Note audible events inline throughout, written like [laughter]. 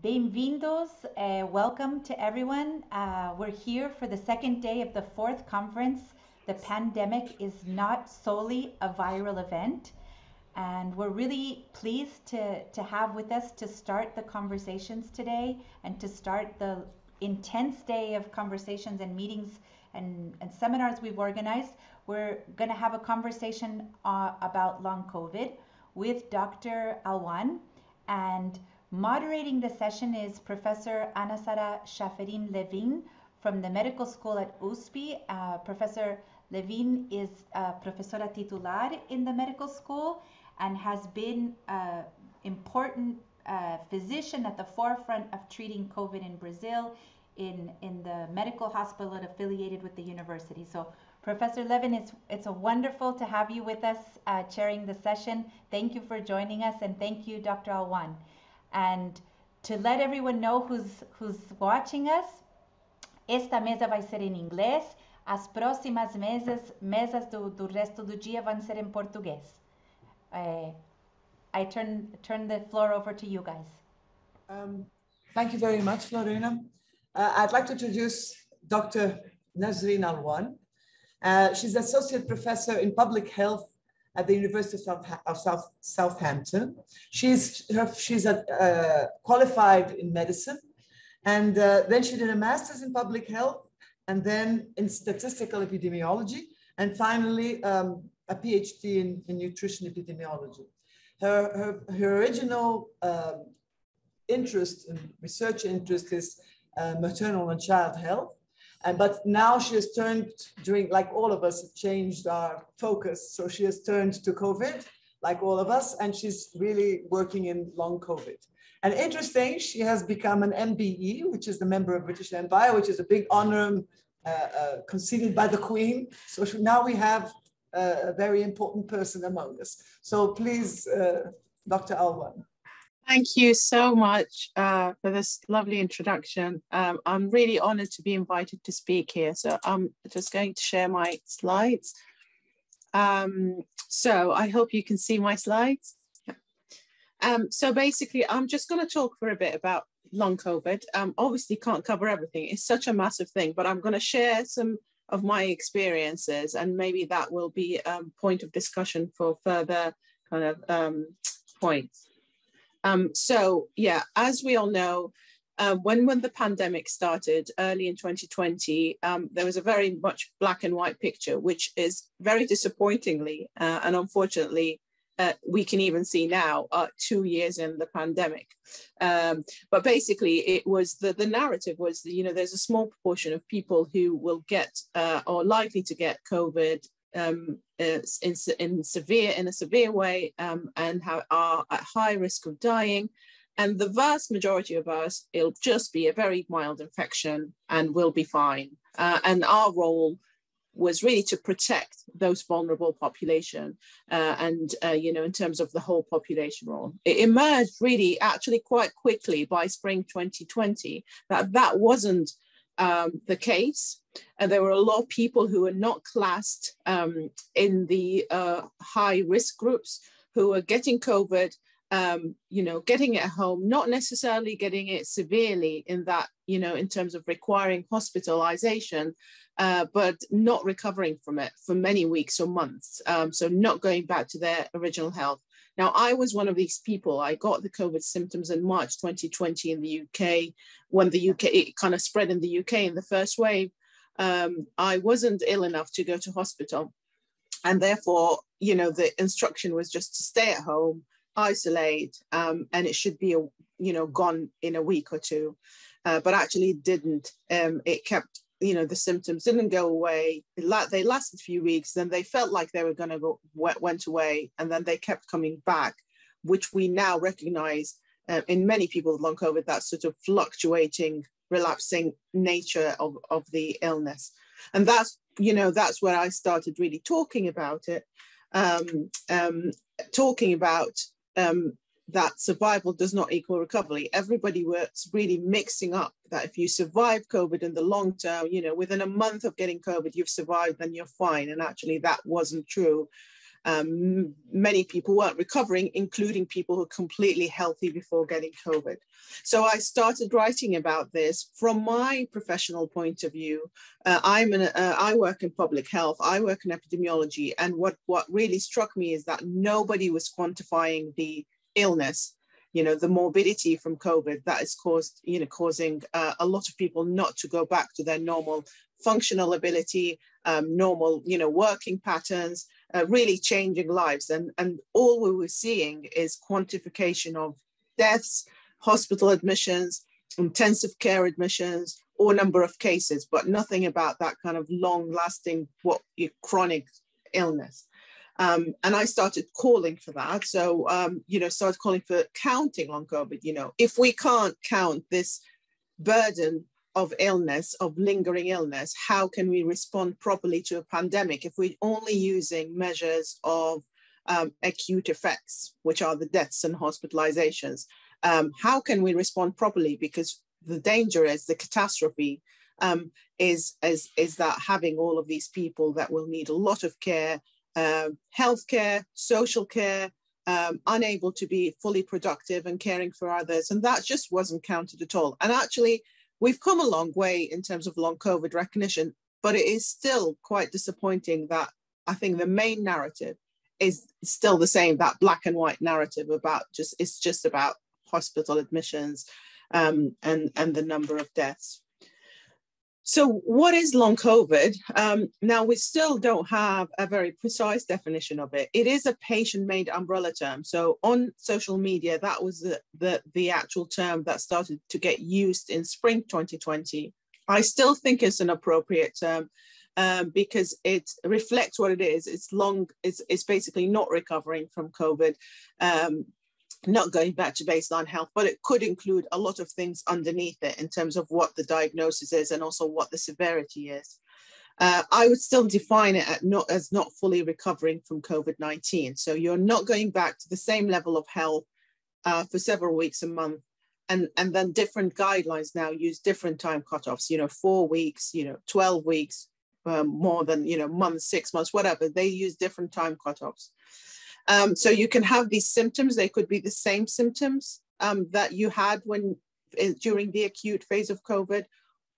Bem-vindos, uh, welcome to everyone. Uh, we're here for the second day of the fourth conference. The pandemic is not solely a viral event. And we're really pleased to, to have with us to start the conversations today and to start the intense day of conversations and meetings and, and seminars we've organized. We're going to have a conversation uh, about long COVID with Dr. Alwan. And moderating the session is Professor Anasara Shaferin Levin from the medical school at USP. Uh, Professor Levin is a profesora titular in the medical school and has been an important uh, physician at the forefront of treating COVID in Brazil in, in the medical hospital affiliated with the university. So Professor Levin, it's, it's a wonderful to have you with us uh, chairing the session. Thank you for joining us and thank you, Dr. Alwan. And to let everyone know who's, who's watching us, esta mesa vai ser em inglês, as próximas mesas, mesas do, do resto do dia vão ser em português. I, I turn, turn the floor over to you guys. Um, thank you very much, Florina. Uh, I'd like to introduce Dr. Nazreen Alwan. Uh, she's associate professor in public health at the University of, South, of South, Southampton. She's, her, she's a, uh, qualified in medicine, and uh, then she did a master's in public health, and then in statistical epidemiology, and finally um, a PhD in, in nutrition epidemiology. Her, her, her original um, interest and research interest is uh, maternal and child health. And, but now she has turned during, like all of us, changed our focus. So she has turned to COVID, like all of us, and she's really working in long COVID. And interesting, she has become an MBE, which is the member of British Empire, which is a big honor uh, uh, conceded by the Queen. So now we have a very important person among us. So please, uh, Dr. Alwan. Thank you so much uh, for this lovely introduction. Um, I'm really honored to be invited to speak here. So I'm just going to share my slides. Um, so I hope you can see my slides. Um, so basically, I'm just going to talk for a bit about long COVID. Um, obviously, can't cover everything. It's such a massive thing, but I'm going to share some of my experiences and maybe that will be a point of discussion for further kind of um, points. Um, so yeah, as we all know, uh, when, when the pandemic started early in 2020, um, there was a very much black and white picture, which is very disappointingly uh, and unfortunately uh, we can even see now, uh, two years in the pandemic. Um, but basically, it was the, the narrative was, that, you know, there's a small proportion of people who will get uh, or likely to get COVID um, in, in severe in a severe way um, and have, are at high risk of dying. And the vast majority of us, it'll just be a very mild infection and we'll be fine. Uh, and our role was really to protect those vulnerable population uh, and uh, you know in terms of the whole population role it emerged really actually quite quickly by spring 2020 that that wasn't um, the case and there were a lot of people who were not classed um, in the uh, high risk groups who were getting covid um, you know, getting it at home, not necessarily getting it severely in that, you know, in terms of requiring hospitalization, uh, but not recovering from it for many weeks or months. Um, so not going back to their original health. Now, I was one of these people. I got the COVID symptoms in March 2020 in the UK, when the UK, it kind of spread in the UK in the first wave. Um, I wasn't ill enough to go to hospital. And therefore, you know, the instruction was just to stay at home, isolate, um, and it should be, a, you know, gone in a week or two. Uh, but actually it didn't. Um, it kept you know the symptoms didn't go away. They lasted a few weeks then they felt like they were going to go went away and then they kept coming back which we now recognize uh, in many people with long covid that sort of fluctuating relapsing nature of, of the illness. And that's you know that's where i started really talking about it um, um, talking about um, that survival does not equal recovery. Everybody was really mixing up that if you survive COVID in the long term, you know, within a month of getting COVID, you've survived, then you're fine. And actually, that wasn't true. um, many people weren't recovering, including people who were completely healthy before getting COVID. So I started writing about this from my professional point of view. Uh, I'm an, uh, I work in public health, I work in epidemiology, and what, what really struck me is that nobody was quantifying the illness you know the morbidity from covid that is caused you know causing uh, a lot of people not to go back to their normal functional ability um, normal you know working patterns uh, really changing lives. And, and all we were seeing is quantification of deaths, hospital admissions, intensive care admissions, or number of cases, but nothing about that kind of long lasting, what chronic illness. Um, and I started calling for that. So, um, you know, started calling for counting long COVID. You know, if we can't count this burden of illness, of lingering illness, how can we respond properly to a pandemic if we're only using measures of um, acute effects, which are the deaths and hospitalizations? Um, how can we respond properly? Because the danger is the catastrophe um, is, is, is that having all of these people that will need a lot of care, uh, healthcare, social care, um, unable to be fully productive and caring for others. And that just wasn't counted at all. And actually, We've come a long way in terms of long COVID recognition, but it is still quite disappointing that I think the main narrative is still the same that black and white narrative about just it's just about hospital admissions um, and and the number of deaths. So, what is long COVID? Um, now, we still don't have a very precise definition of it. It is a patient made umbrella term. So, on social media, that was the, the, the, actual term that started to get used in spring 2020. I still think it's an appropriate term um, because it reflects what it is. It's long, it's, it's basically not recovering from COVID. Um, not going back to baseline health, but it could include a lot of things underneath it in terms of what the diagnosis is and also what the severity is. Uh, I would still define it not, as not fully recovering from COVID 19. So you're not going back to the same level of health uh, for several weeks a month. And, and then different guidelines now use different time cutoffs, you know, four weeks, you know, 12 weeks, um, more than, you know, months, six months, whatever. They use different time cutoffs. Um, so you can have these symptoms. They could be the same symptoms um, that you had when eh, during the acute phase of COVID,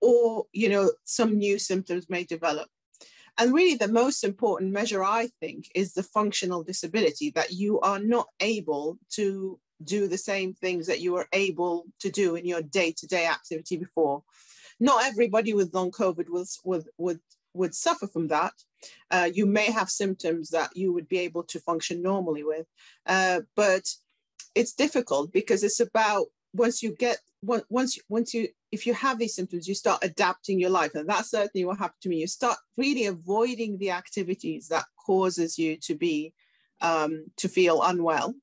or you know some new symptoms may develop. And really, the most important measure, I think, is the functional disability that you are not able to do the same things that you were able to do in your day-to-day activity before. Not everybody with long COVID would, would, would, would suffer from that, uh, you may have symptoms that you would be able to function normally with, uh, but it's difficult because it's about once you get once once you if you have these symptoms you start adapting your life. And that's certainly what happened to me. You start really avoiding the activities that causes you to be um, to feel unwell.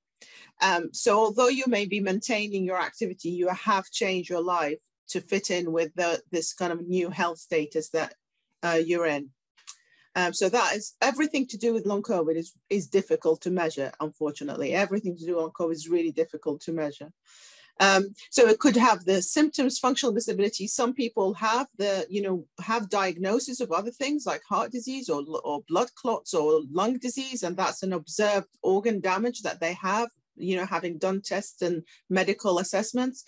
Um, so although you may be maintaining your activity you have changed your life to fit in with the, this kind of new health status that uh, you're in um, so that is everything to do with long COVID is, is difficult to measure, unfortunately. Everything to do with COVID is really difficult to measure. Um, so it could have the symptoms, functional disability. Some people have the, you know, have diagnosis of other things like heart disease or, or blood clots or lung disease, and that's an observed organ damage that they have, you know, having done tests and medical assessments.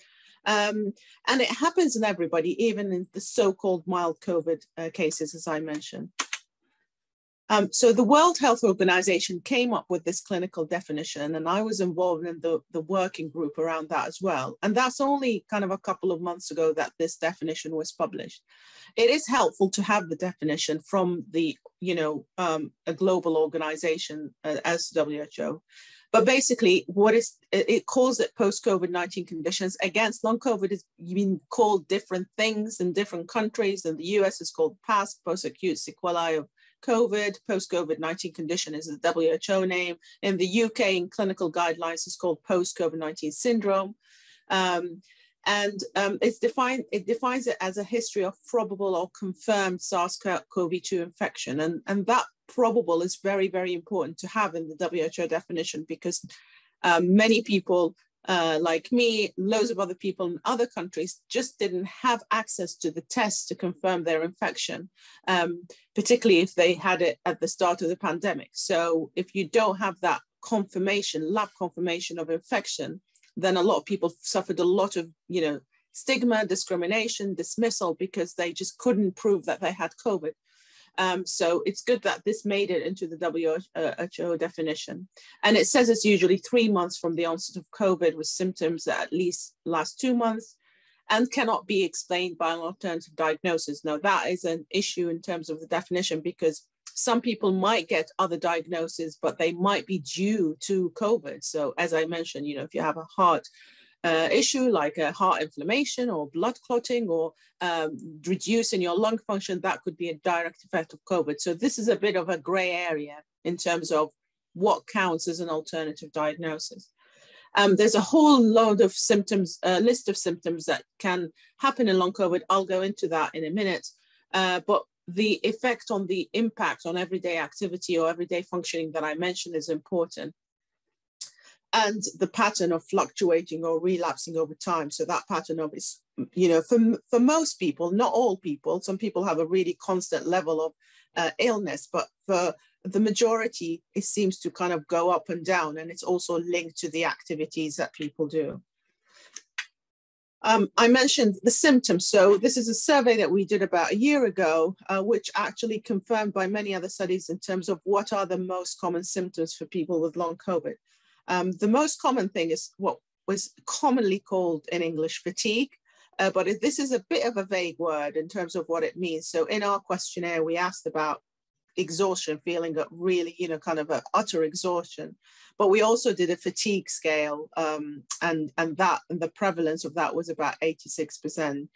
Um, and it happens in everybody, even in the so-called mild COVID uh, cases, as I mentioned. Um, so the World Health Organization came up with this clinical definition, and I was involved in the, the working group around that as well. And that's only kind of a couple of months ago that this definition was published. It is helpful to have the definition from the, you know, um, a global organization uh, as WHO. But basically, what is it calls it post COVID 19 conditions. Against long COVID has been called different things in different countries. In the US, is called past post acute sequelae of COVID, post COVID 19 condition is the WHO name. In the UK, in clinical guidelines, it's called post COVID 19 syndrome. Um, and um, it's defined, it defines it as a history of probable or confirmed SARS-CoV-2 infection. And, and that probable is very, very important to have in the WHO definition because um, many people uh, like me, loads of other people in other countries just didn't have access to the test to confirm their infection, um, particularly if they had it at the start of the pandemic. So if you don't have that confirmation, lab confirmation of infection, then a lot of people suffered a lot of, you know, stigma, discrimination, dismissal because they just couldn't prove that they had COVID. Um, so it's good that this made it into the WHO definition. And it says it's usually three months from the onset of COVID with symptoms that at least last two months and cannot be explained by an alternative diagnosis. Now that is an issue in terms of the definition because some people might get other diagnoses, but they might be due to COVID. So as I mentioned, you know, if you have a heart uh, issue like a heart inflammation or blood clotting or um, reducing your lung function, that could be a direct effect of COVID. So this is a bit of a gray area in terms of what counts as an alternative diagnosis. Um, there's a whole load of symptoms, a uh, list of symptoms that can happen in long COVID. I'll go into that in a minute. Uh, but the effect on the impact on everyday activity or everyday functioning that I mentioned is important and the pattern of fluctuating or relapsing over time. So that pattern of is, you know, for, for most people, not all people, some people have a really constant level of uh, illness, but for the majority, it seems to kind of go up and down. And it's also linked to the activities that people do. Um, I mentioned the symptoms. So this is a survey that we did about a year ago, uh, which actually confirmed by many other studies in terms of what are the most common symptoms for people with long COVID. Um, the most common thing is what was commonly called in English fatigue, uh, but this is a bit of a vague word in terms of what it means. So in our questionnaire, we asked about exhaustion, feeling of really, you know, kind of a utter exhaustion. But we also did a fatigue scale, um, and and that and the prevalence of that was about 86%.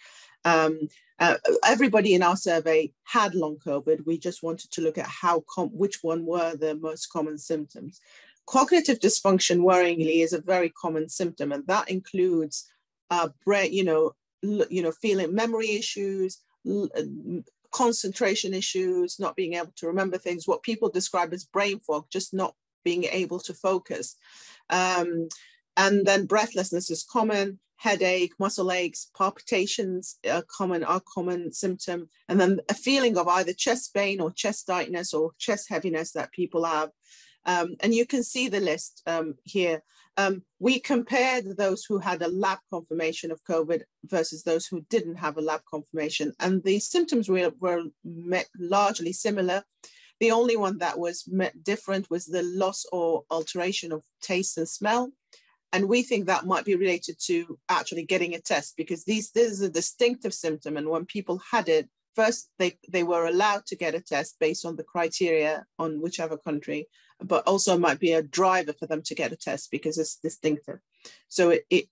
Um, uh, everybody in our survey had long COVID. We just wanted to look at how which one were the most common symptoms. Cognitive dysfunction, worryingly, is a very common symptom, and that includes uh, you know, you know, feeling memory issues, concentration issues, not being able to remember things, what people describe as brain fog, just not being able to focus. Um, and then breathlessness is common, headache, muscle aches, palpitations are common, are common symptom. And then a feeling of either chest pain or chest tightness or chest heaviness that people have. Um, and you can see the list um, here. Um, we compared those who had a lab confirmation of COVID versus those who didn't have a lab confirmation. And the symptoms were, were largely similar. The only one that was different was the loss or alteration of taste and smell. And we think that might be related to actually getting a test because these this is a distinctive symptom. And when people had it, first they, they were allowed to get a test based on the criteria on whichever country but also might be a driver for them to get a test because it's distinctive. So it, it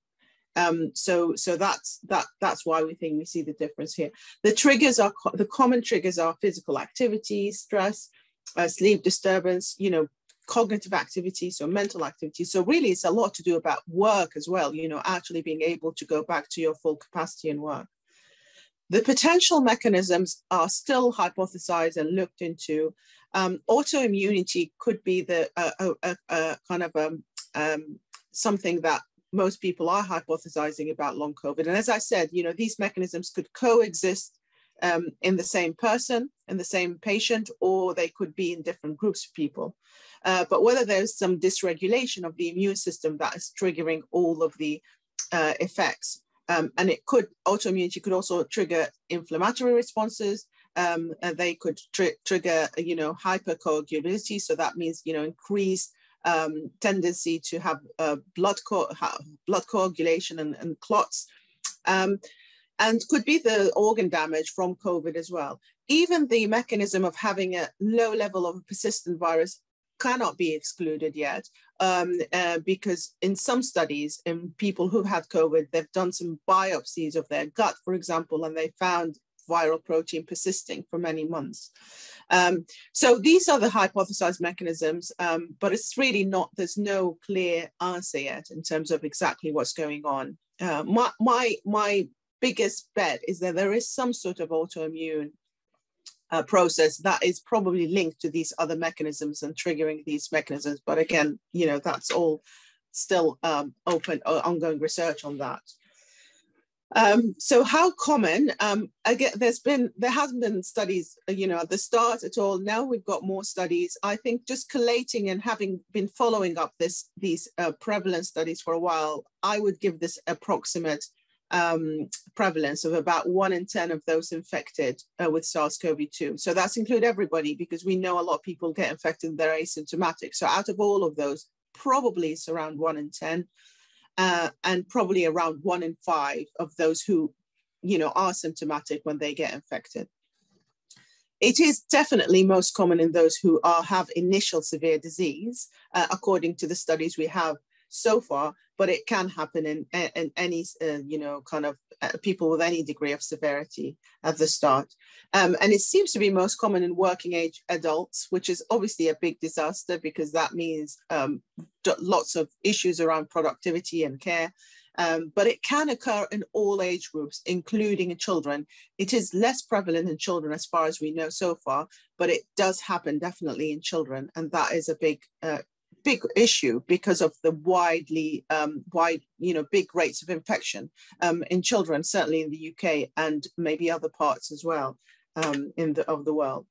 um, so so that's that that's why we think we see the difference here. The triggers are the common triggers are physical activity, stress, uh, sleep disturbance, you know, cognitive activity, so mental activity. So really, it's a lot to do about work as well. You know, actually being able to go back to your full capacity and work. The potential mechanisms are still hypothesized and looked into. Um, autoimmunity could be the uh, uh, uh, kind of um, um, something that most people are hypothesizing about long COVID. And as I said, you know, these mechanisms could coexist um, in the same person, in the same patient, or they could be in different groups of people. Uh, but whether there's some dysregulation of the immune system that is triggering all of the uh, effects um, and it could, autoimmunity could also trigger inflammatory responses. Um, they could tr trigger, you know, hypercoagulability. So that means, you know, increased um, tendency to have uh, blood, co blood coagulation and, and clots. Um, and could be the organ damage from COVID as well. Even the mechanism of having a low level of persistent virus cannot be excluded yet um, uh, because in some studies in people who've had COVID, they've done some biopsies of their gut, for example, and they found viral protein persisting for many months. Um, so these are the hypothesized mechanisms, um, but it's really not, there's no clear answer yet in terms of exactly what's going on. Uh, my, my, my biggest bet is that there is some sort of autoimmune uh, process that is probably linked to these other mechanisms and triggering these mechanisms. But again, you know, that's all still um, open, uh, ongoing research on that. Um, so how common, um, again, there's been, there hasn't been studies, uh, you know, at the start at all. Now we've got more studies. I think just collating and having been following up this, these uh, prevalence studies for a while, I would give this approximate um, prevalence of about one in 10 of those infected uh, with SARS-CoV-2. So that's include everybody because we know a lot of people get infected they're asymptomatic. So out of all of those, probably it's around one in 10 uh, and probably around one in five of those who, you know, are symptomatic when they get infected. It is definitely most common in those who are, have initial severe disease, uh, according to the studies we have so far, but it can happen in, in any, uh, you know, kind of uh, people with any degree of severity at the start. Um, and it seems to be most common in working age adults, which is obviously a big disaster because that means um, lots of issues around productivity and care. Um, but it can occur in all age groups, including in children. It is less prevalent in children as far as we know so far, but it does happen definitely in children. And that is a big uh, big issue because of the widely um, wide, you know, big rates of infection um, in children, certainly in the UK and maybe other parts as well um, in the of the world.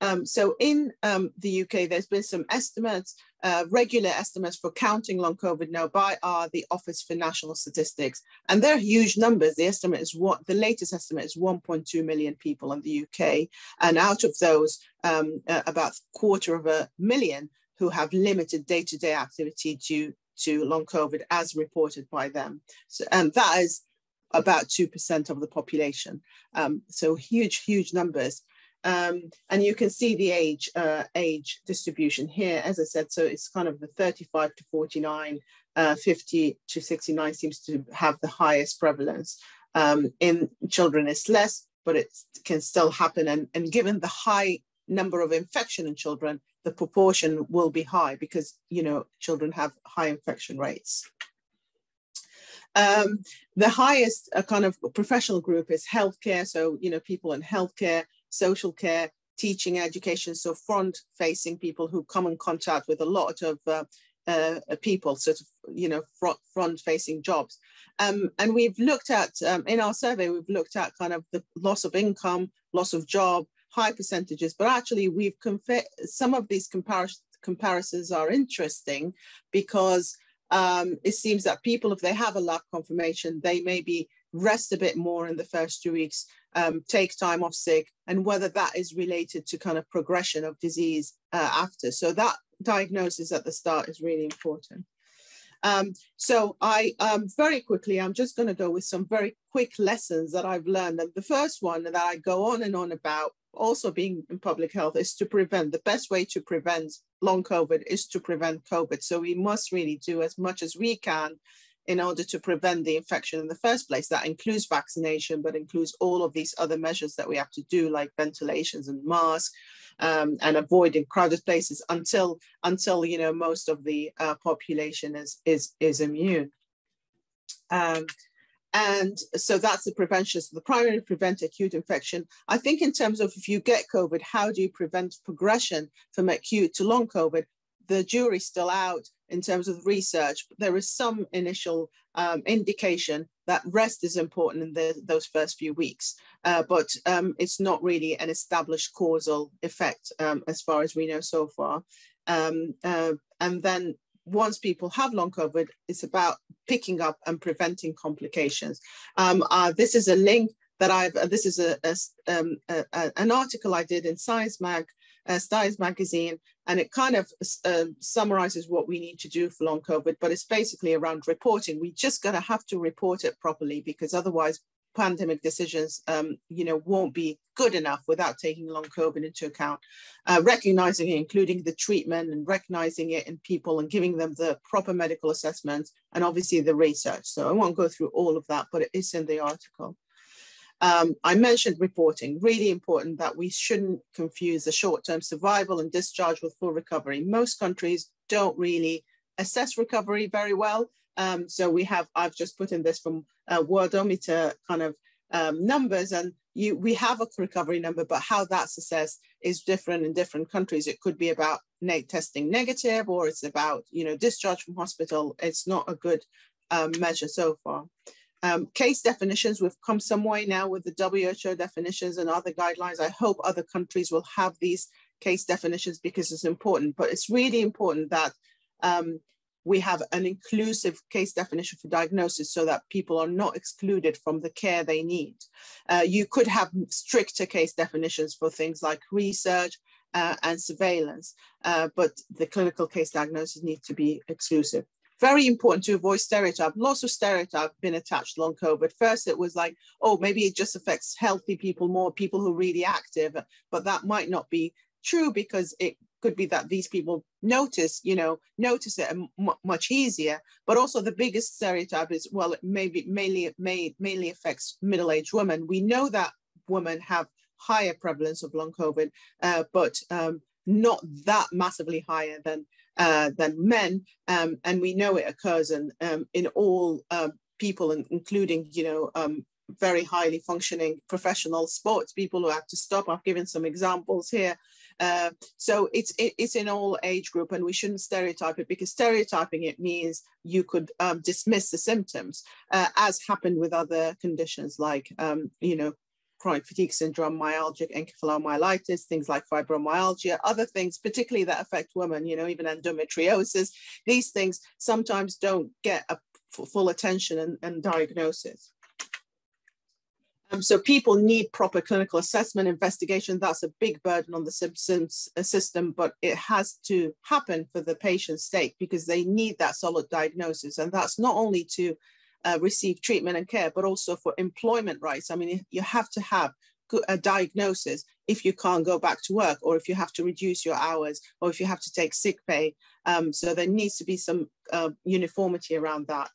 Um, so in um, the UK, there's been some estimates, uh, regular estimates for counting long COVID now by uh, the Office for National Statistics, and they're huge numbers. The estimate is what the latest estimate is 1.2 million people in the UK, and out of those, um, uh, about quarter of a million who have limited day-to-day activity due to long COVID as reported by them. So, and that is about 2% of the population. Um, so huge, huge numbers. Um, and you can see the age uh, age distribution here, as I said, so it's kind of the 35 to 49, uh, 50 to 69 seems to have the highest prevalence. Um, in children, it's less, but it can still happen. And, and given the high number of infection in children, the proportion will be high because, you know, children have high infection rates. Um, the highest uh, kind of professional group is healthcare. So, you know, people in healthcare, social care, teaching, education. So front facing people who come in contact with a lot of uh, uh, people, sort of, you know, front, front facing jobs. Um, and we've looked at, um, in our survey, we've looked at kind of the loss of income, loss of job, high percentages, but actually we've compared some of these comparisons comparisons are interesting because um, it seems that people, if they have a lab confirmation, they maybe rest a bit more in the first two weeks, um, take time off sick, and whether that is related to kind of progression of disease uh, after. So that diagnosis at the start is really important. Um, so I um, very quickly, I'm just going to go with some very quick lessons that I've learned. And the first one that I go on and on about also being in public health is to prevent the best way to prevent long covid is to prevent covid. So we must really do as much as we can in order to prevent the infection in the first place. That includes vaccination but includes all of these other measures that we have to do like ventilations and masks um, and avoiding crowded places until until you know most of the uh, population is is is immune. Um, and so that's the prevention. So the primary prevent acute infection. I think in terms of if you get COVID, how do you prevent progression from acute to long COVID? The jury's still out in terms of research, but there is some initial um, indication that rest is important in the, those first few weeks, uh, but um, it's not really an established causal effect um, as far as we know so far. Um, uh, and then once people have long COVID, it's about picking up and preventing complications. Um, uh, this is a link that I've, uh, this is a, a, um, a, an article I did in Science Mag, uh, Science Magazine, and it kind of uh, summarizes what we need to do for long COVID, but it's basically around reporting. We just gonna have to report it properly because otherwise pandemic decisions, um, you know, won't be good enough without taking long COVID into account. Uh, recognizing it, including the treatment and recognizing it in people and giving them the proper medical assessments and obviously the research. So I won't go through all of that, but it is in the article. Um, I mentioned reporting, really important that we shouldn't confuse the short-term survival and discharge with full recovery. Most countries don't really assess recovery very well. Um, so we have, I've just put in this from uh, Worldometer kind of um, numbers and you we have a recovery number, but how that's assessed is different in different countries. It could be about testing negative or it's about, you know, discharge from hospital. It's not a good um, measure so far. Um, case definitions, we've come some way now with the WHO definitions and other guidelines. I hope other countries will have these case definitions because it's important, but it's really important that um, we have an inclusive case definition for diagnosis so that people are not excluded from the care they need. Uh, you could have stricter case definitions for things like research uh, and surveillance, uh, but the clinical case diagnosis need to be exclusive. Very important to avoid stereotype. Lots of stereotype been attached long COVID. First, it was like, oh, maybe it just affects healthy people more, people who are really active, but that might not be true because it could be that these people notice, you know, notice it much easier. But also the biggest stereotype is, well, it maybe mainly may, mainly affects middle-aged women. We know that women have higher prevalence of long COVID, uh, but um, not that massively higher than uh, than men. Um, and we know it occurs in um, in all uh, people, and including you know um, very highly functioning professional sports people who have to stop. I've given some examples here. Uh, so it's it, it's in all age group, and we shouldn't stereotype it because stereotyping it means you could um, dismiss the symptoms, uh, as happened with other conditions like um, you know chronic fatigue syndrome, myalgic encephalomyelitis, things like fibromyalgia, other things, particularly that affect women, you know, even endometriosis. These things sometimes don't get a full attention and, and diagnosis. Um, so people need proper clinical assessment, investigation. That's a big burden on the symptoms uh, system, but it has to happen for the patient's sake because they need that solid diagnosis. And that's not only to uh, receive treatment and care, but also for employment rights. I mean, you have to have a diagnosis if you can't go back to work or if you have to reduce your hours or if you have to take sick pay. Um, so there needs to be some uh, uniformity around that.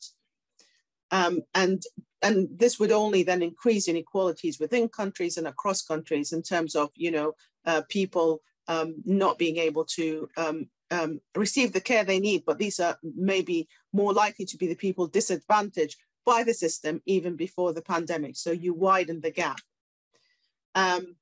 Um, and and this would only then increase inequalities within countries and across countries in terms of you know uh, people um, not being able to um, um, receive the care they need. But these are maybe more likely to be the people disadvantaged by the system even before the pandemic. So you widen the gap. Um,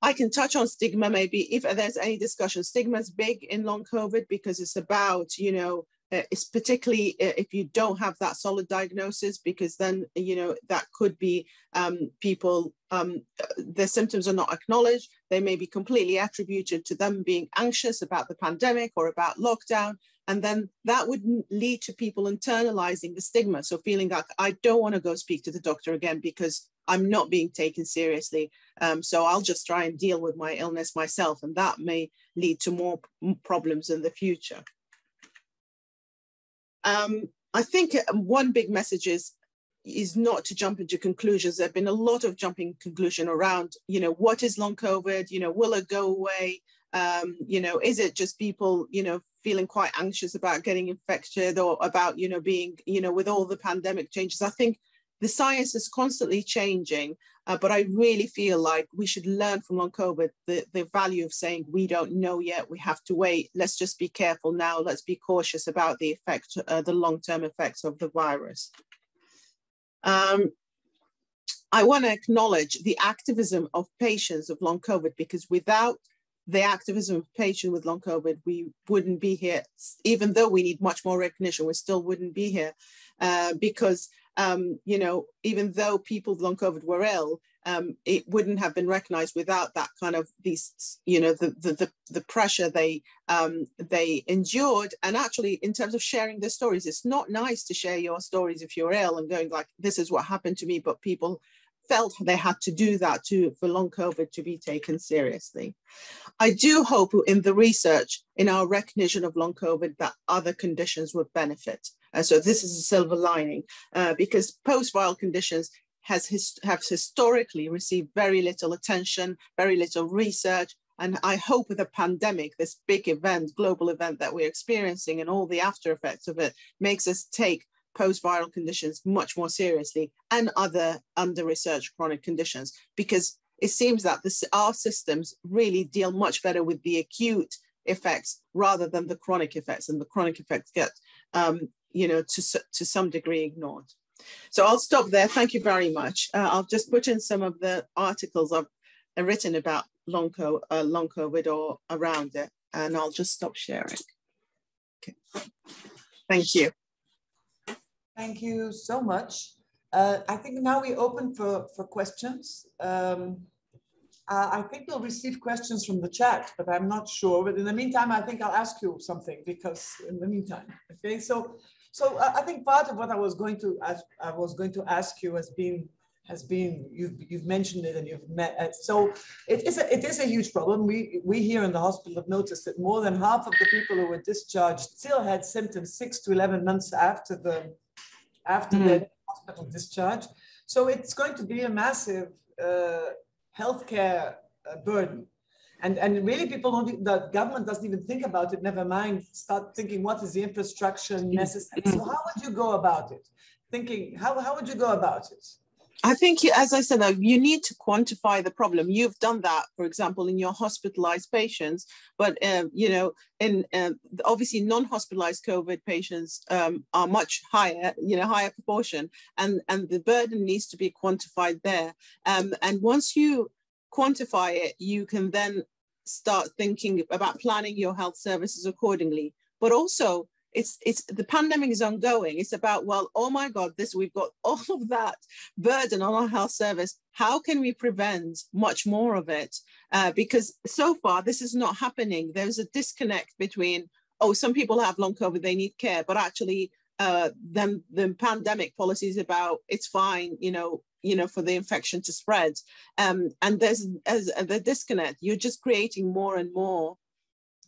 I can touch on stigma maybe if there's any discussion. Stigma is big in long COVID because it's about, you know, uh, it's particularly uh, if you don't have that solid diagnosis because then you know that could be um, people um, their symptoms are not acknowledged. They may be completely attributed to them being anxious about the pandemic or about lockdown. And then that would lead to people internalizing the stigma. So feeling like i don't want to go speak to the doctor again because i'm not being taken seriously. Um, so i'll just try and deal with my illness myself and that may lead to more problems in the future um, I think um, one big message is is not to jump into conclusions. There've been a lot of jumping conclusion around, you know, what is long COVID? You know, will it go away? Um, you know, is it just people, you know, feeling quite anxious about getting infected or about, you know, being, you know, with all the pandemic changes? I think the science is constantly changing, uh, but I really feel like we should learn from long COVID the, the value of saying we don't know yet, we have to wait, let's just be careful now, let's be cautious about the effect, uh, the long-term effects of the virus. Um, I want to acknowledge the activism of patients of long COVID because without the activism of patients with long COVID, we wouldn't be here. Even though we need much more recognition, we still wouldn't be here uh, because um, you know, even though people with long COVID were ill, um, it wouldn't have been recognized without that kind of these, you know, the the the, the pressure they um, they endured. And actually, in terms of sharing their stories, it's not nice to share your stories if you're ill and going like, "This is what happened to me," but people felt they had to do that to for long COVID to be taken seriously. I do hope in the research, in our recognition of long COVID, that other conditions would benefit. Uh, so this is a silver lining uh, because post-viral conditions has his, have historically received very little attention, very little research. And I hope with the pandemic, this big event, global event that we're experiencing and all the after effects of it makes us take post-viral conditions much more seriously and other under-researched chronic conditions because it seems that this, our systems really deal much better with the acute effects rather than the chronic effects and the chronic effects get um, you know to, to some degree ignored so i'll stop there thank you very much uh, i'll just put in some of the articles i've written about long, uh, long covid or around it and I'll just stop sharing. Okay. Thank you. Thank you so much. Uh, I think now we open for, for questions. Um, uh, I think we'll receive questions from the chat, but I'm not sure. But in the meantime, I think I'll ask you something because in the meantime, okay. So, so uh, I think part of what I was going to ask, I was going to ask you has been has been you've you've mentioned it and you've met. Uh, so it is a it is a huge problem. We we here in the hospital have noticed that more than half of the people who were discharged still had symptoms six to eleven months after the after mm. the hospital discharge. So it's going to be a massive uh, healthcare uh, burden. And, and really people don't, the government doesn't even think about it, never mind start thinking what is the infrastructure necessary. So how would you go about it? Thinking, how, how would you go about it? I think, as I said, you need to quantify the problem. You've done that, for example, in your hospitalized patients, but uh, you know, in uh, obviously non-hospitalized COVID patients um, are much higher, you know, higher proportion, and and the burden needs to be quantified there. Um, and once you quantify it, you can then start thinking about planning your health services accordingly. But also, it's it's the pandemic is ongoing. It's about well oh my god this we've got [laughs] all of that burden on our health service. How can we prevent much more of it? Uh, because so far this is not happening. There's a disconnect between oh some people have long covid they need care. But actually uh, then the pandemic policy is about it's fine you know you know for the infection to spread. Um, and there's as the disconnect. You're just creating more and more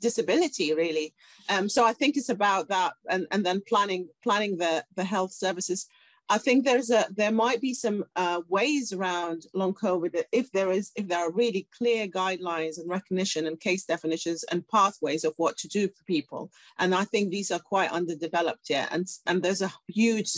disability really. Um, so i think it's about that and, and then planning planning the the health services. I think there's a there might be some uh, ways around long covid if there is if there are really clear guidelines and recognition and case definitions and pathways of what to do for people. And i think these are quite underdeveloped yet and and there's a huge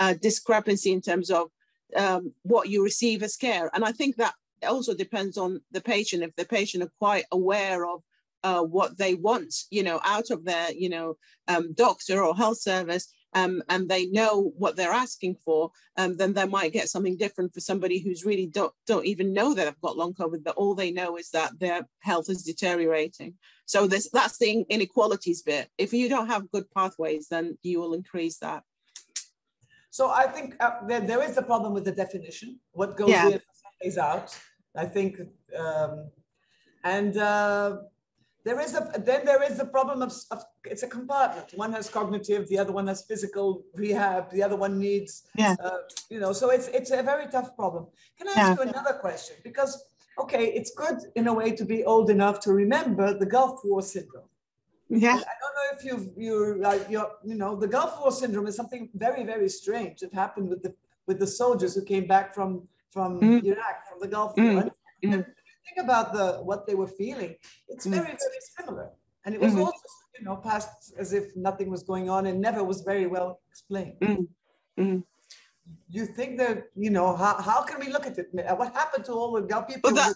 uh, discrepancy in terms of um, what you receive as care and i think that also depends on the patient if the patient are quite aware of uh, what they want, you know, out of their, you know, um, doctor or health service, um, and they know what they're asking for, um, then they might get something different for somebody who's really don't don't even know that they've got long COVID, but all they know is that their health is deteriorating. So this that's the inequalities bit. If you don't have good pathways, then you will increase that. So I think uh, there, there is a problem with the definition. What goes yeah. in is out. I think, um, and. Uh, there is a then there is the problem of, of, it's a compartment. One has cognitive, the other one has physical rehab, the other one needs, yeah. Uh, you know. So it's it's a very tough problem. Can I ask yeah. you another question? Because okay, it's good in a way to be old enough to remember the Gulf War syndrome. Yeah. I don't know if you've you're uh, you're you know the Gulf War syndrome is something very very strange. It happened with the with the soldiers who came back from from mm. Iraq from the Gulf War. Mm. Mm think about the what they were feeling, it's mm. very, very similar. And it was mm-hmm. also, you know, passed as if nothing was going on and never was very well explained. Mm-hmm. You think that, you know, how, how can we look at it? What happened to all the Gulf people? That,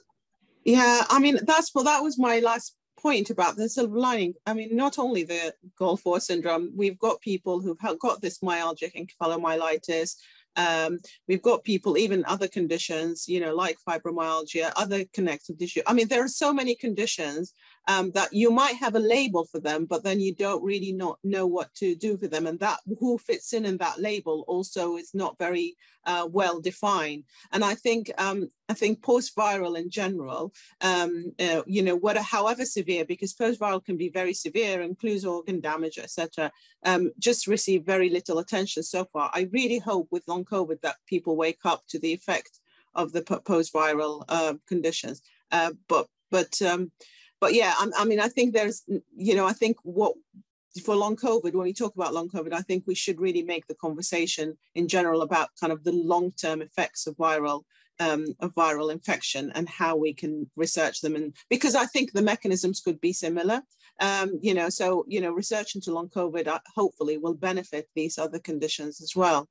yeah, I mean, that's well, that was my last point about the silver lining. I mean, not only the Gulf War syndrome, we've got people who've got this myalgic encephalomyelitis, um, we've got people, even other conditions, you know, like fibromyalgia, other connective tissue. I mean, there are so many conditions um, that you might have a label for them, but then you don't really not know what to do for them. And that who fits in in that label also is not very uh, well defined. And I think um, I think post-viral in general, um, uh, you know, what, however severe, because post-viral can be very severe, includes organ damage, etc. Um, just receive very little attention so far. I really hope with long COVID that people wake up to the effect of the post-viral uh, conditions. Uh, but but um, but yeah, I, I mean, I think there's, you know, I think what for long COVID, when we talk about long COVID, I think we should really make the conversation in general about kind of the long-term effects of viral um, of viral infection and how we can research them. And because I think the mechanisms could be similar, um, you know, so you know, research into long COVID uh, hopefully will benefit these other conditions as well.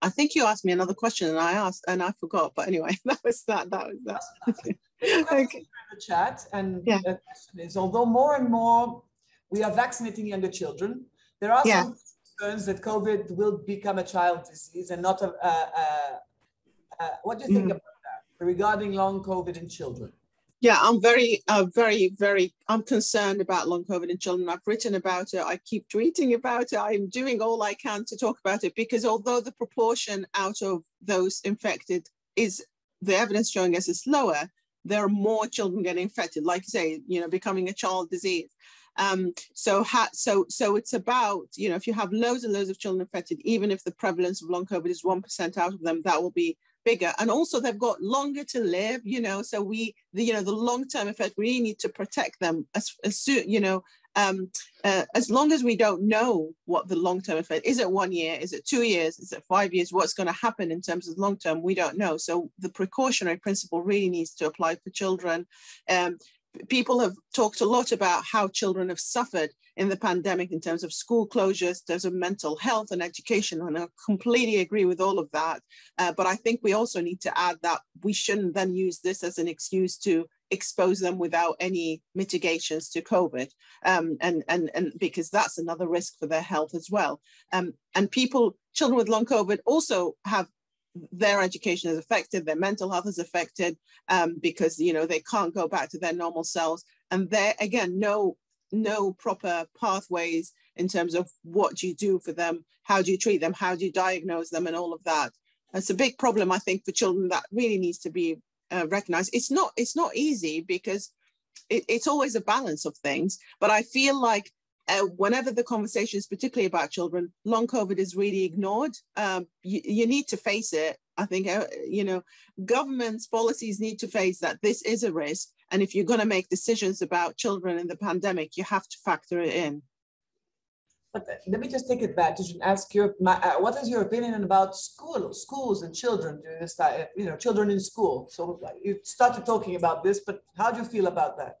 I think you asked me another question and I asked and I forgot, but anyway, [laughs] that was that. That was that. Okay. the chat, and yeah. the question is: although more and more we are vaccinating younger children, there are yeah. some concerns that COVID will become a child disease and not a. a, a, a what do you think mm. about that regarding long COVID in children? Yeah, I'm very, uh, very, very, I'm concerned about long COVID in children. I've written about it. I keep tweeting about it. I'm doing all I can to talk about it because although the proportion out of those infected is the evidence showing us is lower, there are more children getting infected, like you say, you know, becoming a child disease. Um, so, ha- so, so it's about you know if you have loads and loads of children infected, even if the prevalence of long COVID is one percent out of them, that will be bigger. And also they've got longer to live. You know, so we the you know the long term effect we need to protect them as as soon you know um, uh, as long as we don't know what the long term effect is, it one year, is it two years, is it five years, what's going to happen in terms of long term, we don't know. So the precautionary principle really needs to apply for children. Um, people have talked a lot about how children have suffered in the pandemic in terms of school closures, in terms of mental health and education, and I completely agree with all of that. Uh, but I think we also need to add that we shouldn't then use this as an excuse to expose them without any mitigations to COVID, um, and and and because that's another risk for their health as well. Um, and people, children with long COVID, also have their education is affected, their mental health is affected um, because you know they can't go back to their normal selves, and there again no no proper pathways in terms of what do you do for them, how do you treat them, how do you diagnose them, and all of that. It's a big problem, I think, for children that really needs to be uh, recognized. It's not it's not easy because it, it's always a balance of things. But I feel like uh, whenever the conversation is particularly about children, long COVID is really ignored. Um, you, you, need to face it. I think, uh, you know, governments, policies need to face that this is a risk. And if you're going to make decisions about children in the pandemic, you have to factor it in. But let me just take advantage and ask you, uh, what is your opinion about school, schools and children during this time, you know, children in school? So you started talking about this, but how do you feel about that?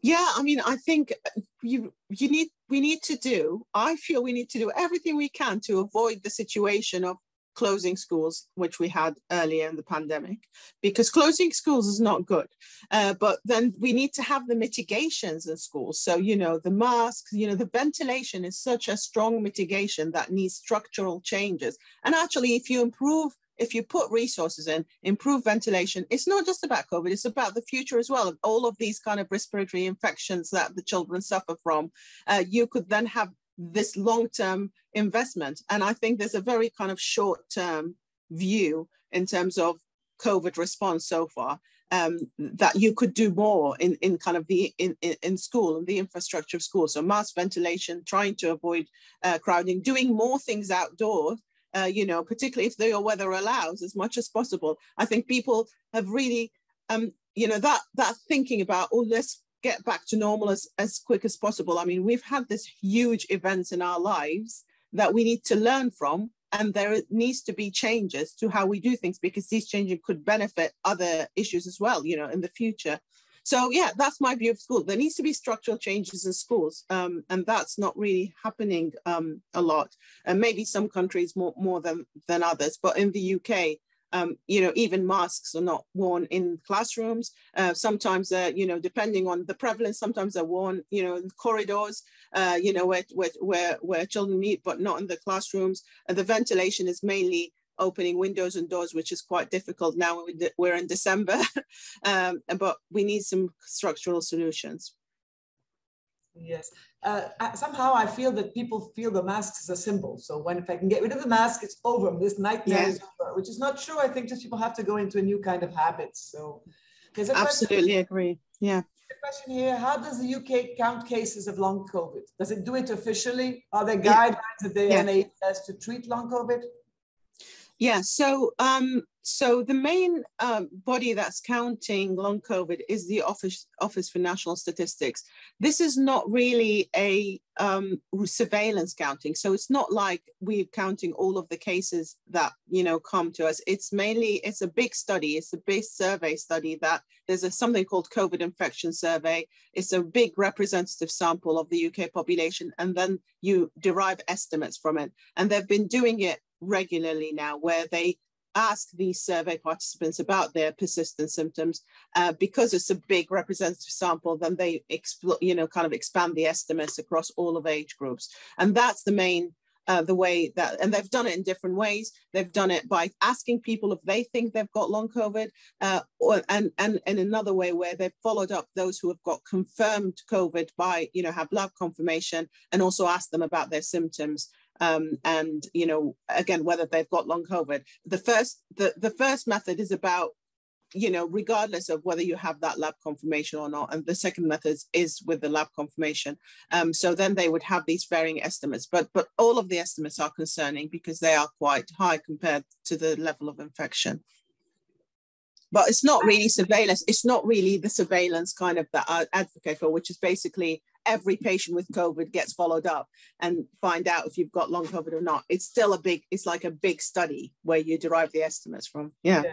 Yeah, I mean, I think uh, you you need we need to do. I feel we need to do everything we can to avoid the situation of closing schools, which we had earlier in the pandemic, because closing schools is not good. Uh, but then we need to have the mitigations in schools. So, you know, the masks, you know, the ventilation is such a strong mitigation that needs structural changes. And actually, if you improve if you put resources in, improve ventilation, it's not just about COVID, it's about the future as well. All of these kind of respiratory infections that the children suffer from, uh, you could then have this long-term investment. And I think there's a very kind of short-term view in terms of COVID response so far. Um, that you could do more in, in kind of the in, in school and the infrastructure of school. So mass ventilation, trying to avoid uh, crowding, doing more things outdoors uh, you know, particularly if the weather allows, as much as possible. I think people have really, um, you know, that that thinking about, oh, let's get back to normal as, as quick as possible. I mean, we've had this huge events in our lives that we need to learn from, and there needs to be changes to how we do things because these changes could benefit other issues as well, you know, in the future. So yeah, that's my view of school. There needs to be structural changes in schools, um, and that's not really happening um, a lot. And maybe some countries more more than than others, but in the UK, um, you know, even masks are not worn in classrooms. Uh, sometimes, uh, you know, depending on the prevalence, sometimes they're worn, you know, in corridors, uh, you know, where, where, where, children meet, but not in the classrooms. And the ventilation is mainly opening windows and doors, which is quite difficult now. We're in December, [laughs] um, but we need some structural solutions. Yes. Uh, somehow I feel that people feel the mask is a symbol. So when if I can get rid of the mask, it's over. This nightmare yeah. is over, which is not true. I think just people have to go into a new kind of habits. So there's a absolutely question, agree. Yeah. The question here: How does the UK count cases of long COVID? Does it do it officially? Are there guidelines yeah. at the yeah. NHS to treat long COVID? Yeah, so um, so the main um, body that's counting long COVID is the Office Office for National Statistics. This is not really a um, surveillance counting, so it's not like we're counting all of the cases that you know come to us. It's mainly it's a big study. It's a big survey study that there's a, something called COVID infection survey. It's a big representative sample of the UK population, and then you derive estimates from it. And they've been doing it regularly now where they ask these survey participants about their persistent symptoms uh, because it's a big representative sample then they you know kind of expand the estimates across all of age groups and that's the main uh, the way that, and they've done it in different ways. They've done it by asking people if they think they've got long COVID, uh, or, and, and, and another way where they've followed up those who have got confirmed COVID by, you know, have lab confirmation and also asked them about their symptoms. Um, and you know again whether they've got long covid the first the, the first method is about you know, regardless of whether you have that lab confirmation or not. And the second method is with the lab confirmation. Um, so then they would have these varying estimates, but but all of the estimates are concerning because they are quite high compared to the level of infection. But it's not really surveillance. It's not really the surveillance kind of that I advocate for, which is basically every patient with COVID gets followed up and find out if you've got long COVID or not. It's still a big, it's like a big study where you derive the estimates from. Yeah. yeah.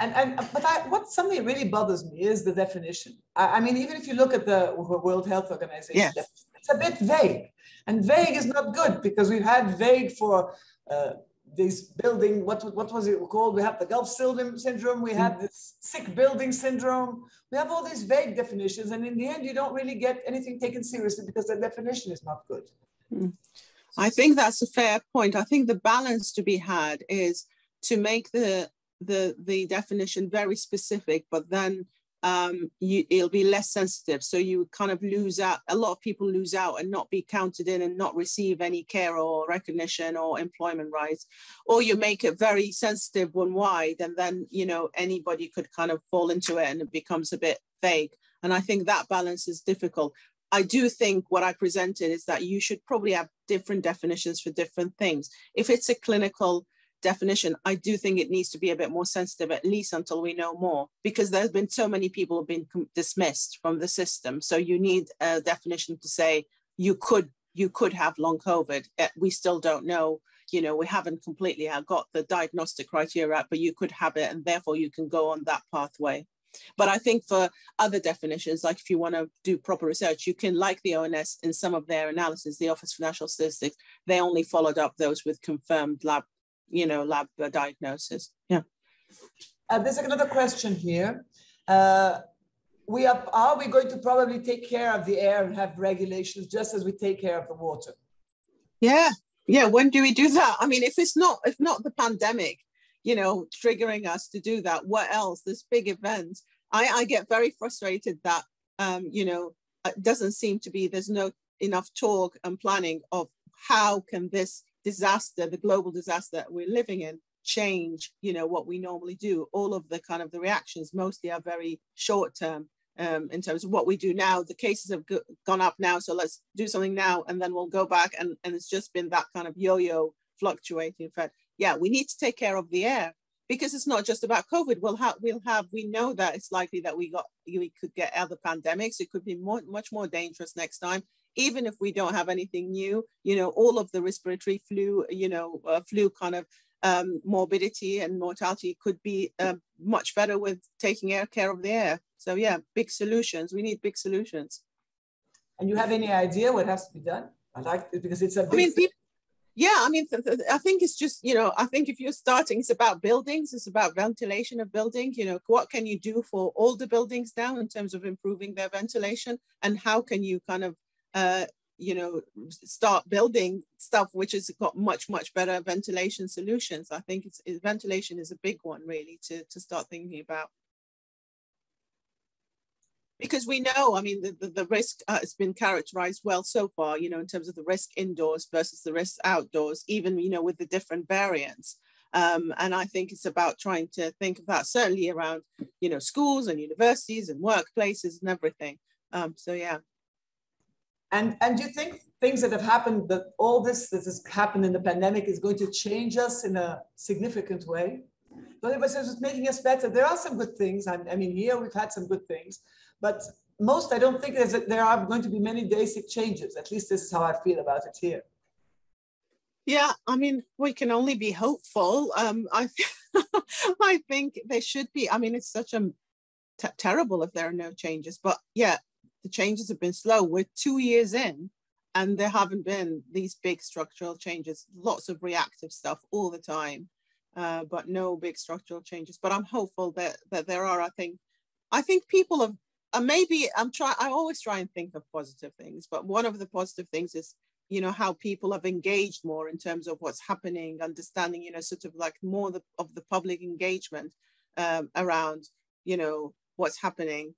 And, and but I, what something really bothers me is the definition. I, I, mean, even if you look at the World Health Organization, yeah. it's a bit vague. And vague is not good because we've had vague for uh, this building, what, what was it called? We have the Gulf syndrome, we have this sick building syndrome. We have all these vague definitions. And in the end, you don't really get anything taken seriously because the definition is not good. Hmm. I think that's a fair point. I think the balance to be had is to make the the the definition very specific, but then um, you, it'll be less sensitive. So you kind of lose out. A lot of people lose out and not be counted in and not receive any care or recognition or employment rights. Or you make it very sensitive one wide, and then you know anybody could kind of fall into it, and it becomes a bit vague. And I think that balance is difficult. I do think what I presented is that you should probably have different definitions for different things. If it's a clinical definition, I do think it needs to be a bit more sensitive, at least until we know more, because there's been so many people have been dismissed from the system. So you need a definition to say you could you could have long COVID. Eh, we still don't know. You know, we haven't completely got the diagnostic criteria, out, but you could have it, and therefore you can go on that pathway. But I think for other definitions, like if you want to do proper research, you can, like the ONS in some of their analysis, the Office for National Statistics, they only followed up those with confirmed lab you know, lab diagnosis. Yeah. Uh, there's another question here. Uh, we are, are we going to probably take care of the air and have regulations just as we take care of the water? Yeah, yeah. When do we do that? I mean, if it's not, if not the pandemic, you know, triggering us to do that, what else? This big event. I, I get very frustrated that, um, you know, it doesn't seem to be, there's no enough talk and planning of how can this disaster, the global disaster that we're living in, change, you know, what we normally do. All of the kind of the reactions mostly are very short term um, in terms of what we do now. The cases have go- gone up now, so let's do something now, and then we'll go back. And, and it's just been that kind of yo-yo fluctuating effect. Yeah, we need to take care of the air because it's not just about COVID. We'll have, we'll have, we know that it's likely that we got, we could get other pandemics. It could be more, much more dangerous next time even if we don't have anything new, you know, all of the respiratory flu, you know, uh, flu kind of um, morbidity and mortality could be uh, much better with taking air care of the air. So yeah, big solutions. We need big solutions. And you have any idea what has to be done? I like it because it's a big. I mean, people, yeah, I mean, th- th- I think it's just you know, I think if you're starting, it's about buildings, it's about ventilation of building. You know, what can you do for all the buildings now in terms of improving their ventilation, and how can you kind of uh, you know, start building stuff which has got much, much better ventilation solutions. I think it's, it, ventilation is a big one really to, to start thinking about. Because we know, I mean, the, the, the risk uh, has been characterized well so far, you know, in terms of the risk indoors versus the risk outdoors, even, you know, with the different variants. Um, and I think it's about trying to think of that certainly around, you know, schools and universities and workplaces and everything. Um, so yeah. And, and do you think things that have happened, that all this that has happened in the pandemic is going to change us in a significant way? But it was just making us better. There are some good things. I, I mean, here we've had some good things, but most I don't think there's a, there are going to be many basic changes. At least this is how I feel about it here. Yeah, I mean, we can only be hopeful. Um, I, [laughs] I think there should be. I mean, it's such a terrible if there are no changes, but yeah, the changes have been slow. We're two years in and there haven't been these big structural changes, lots of reactive stuff all the time, uh, but no big structural changes. But I'm hopeful that, that there are, I think, I think people have, uh, maybe I'm trying, I always try and think of positive things, but one of the positive things is you know how people have engaged more in terms of what's happening understanding you know sort of like more the, of the public engagement um, around you know what's happening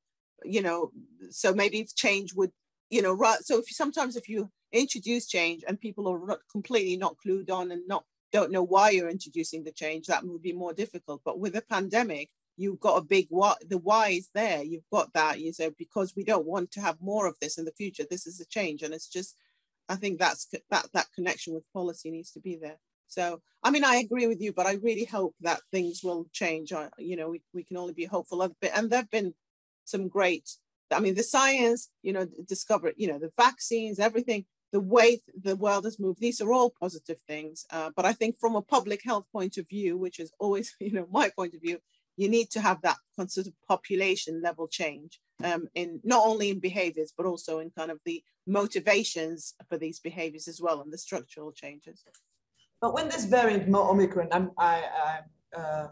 you know so maybe change would you know right so if sometimes if you introduce change and people are not completely not clued on and not don't know why you're introducing the change that would be more difficult. But with a pandemic you've got a big why the why is there. You've got that you say because we don't want to have more of this in the future. This is a change. And it's just i think that's that that connection with policy needs to be there. So i mean i agree with you but i really hope that things will change. I, you know we, we can only be hopeful of it. And there have been some great i mean the science you know discover you know the vaccines everything the way the world has moved these are all positive things. Uh, but i think from a public health point of view which is always [laughs] you know my point of view you need to have that sort of population level change um, in not only in behaviors but also in kind of the motivations for these behaviors as well and the structural changes. But when this variant omicron i'm i, I uh,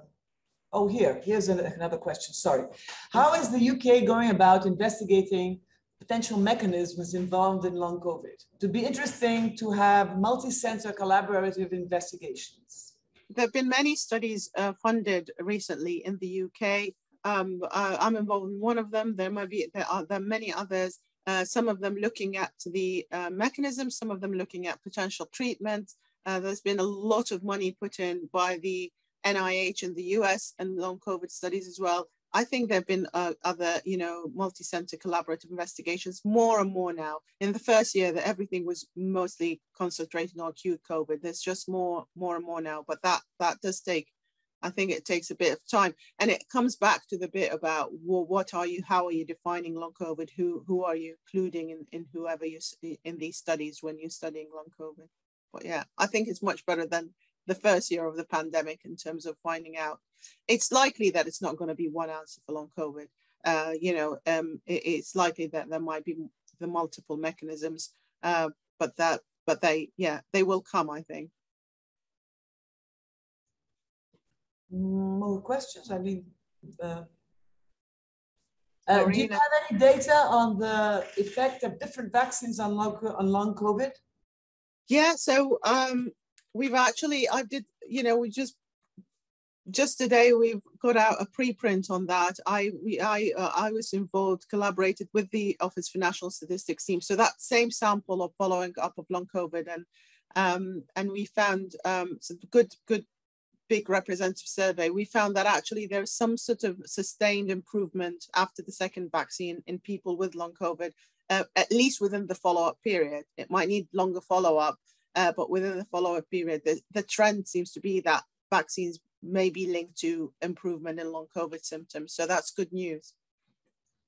oh here here's another question sorry how is the uk going about investigating potential mechanisms involved in long covid to be interesting to have multi-center collaborative investigations there have been many studies uh, funded recently in the UK. Um, uh, I'm involved in one of them. There might be there are there are many others. Uh, some of them looking at the uh, mechanisms, some of them looking at potential treatments. Uh, there's been a lot of money put in by the NIH in the US and long COVID studies as well. I think there have been uh, other, you know, multi-center collaborative investigations more and more now. In the first year, that everything was mostly concentrating on acute COVID. There's just more, more and more now. But that that does take, I think it takes a bit of time, and it comes back to the bit about well, what are you, how are you defining long COVID? Who who are you including in, in whoever you in these studies when you're studying long COVID? But yeah, I think it's much better than the first year of the pandemic in terms of finding out. It's likely that it's not going to be one answer for long COVID. Uh, you know, um, it, it's likely that there might be the multiple mechanisms, uh, but that, but they, yeah, they will come. I think. More questions? I mean, uh, uh, do you have any data on the effect of different vaccines on long, on long COVID? Yeah, so um, we've actually i did you know we just just today we've got out a preprint on that. I we i uh, i was involved collaborated with the office for national statistics team. So that same sample of following up of long covid and um and we found um some good good big representative survey. We found that actually there's some sort of sustained improvement after the second vaccine in people with long covid uh, at least within the follow-up period. It might need longer follow-up uh, but within the follow-up period, the, the trend seems to be that vaccines may be linked to improvement in long COVID symptoms. So that's good news.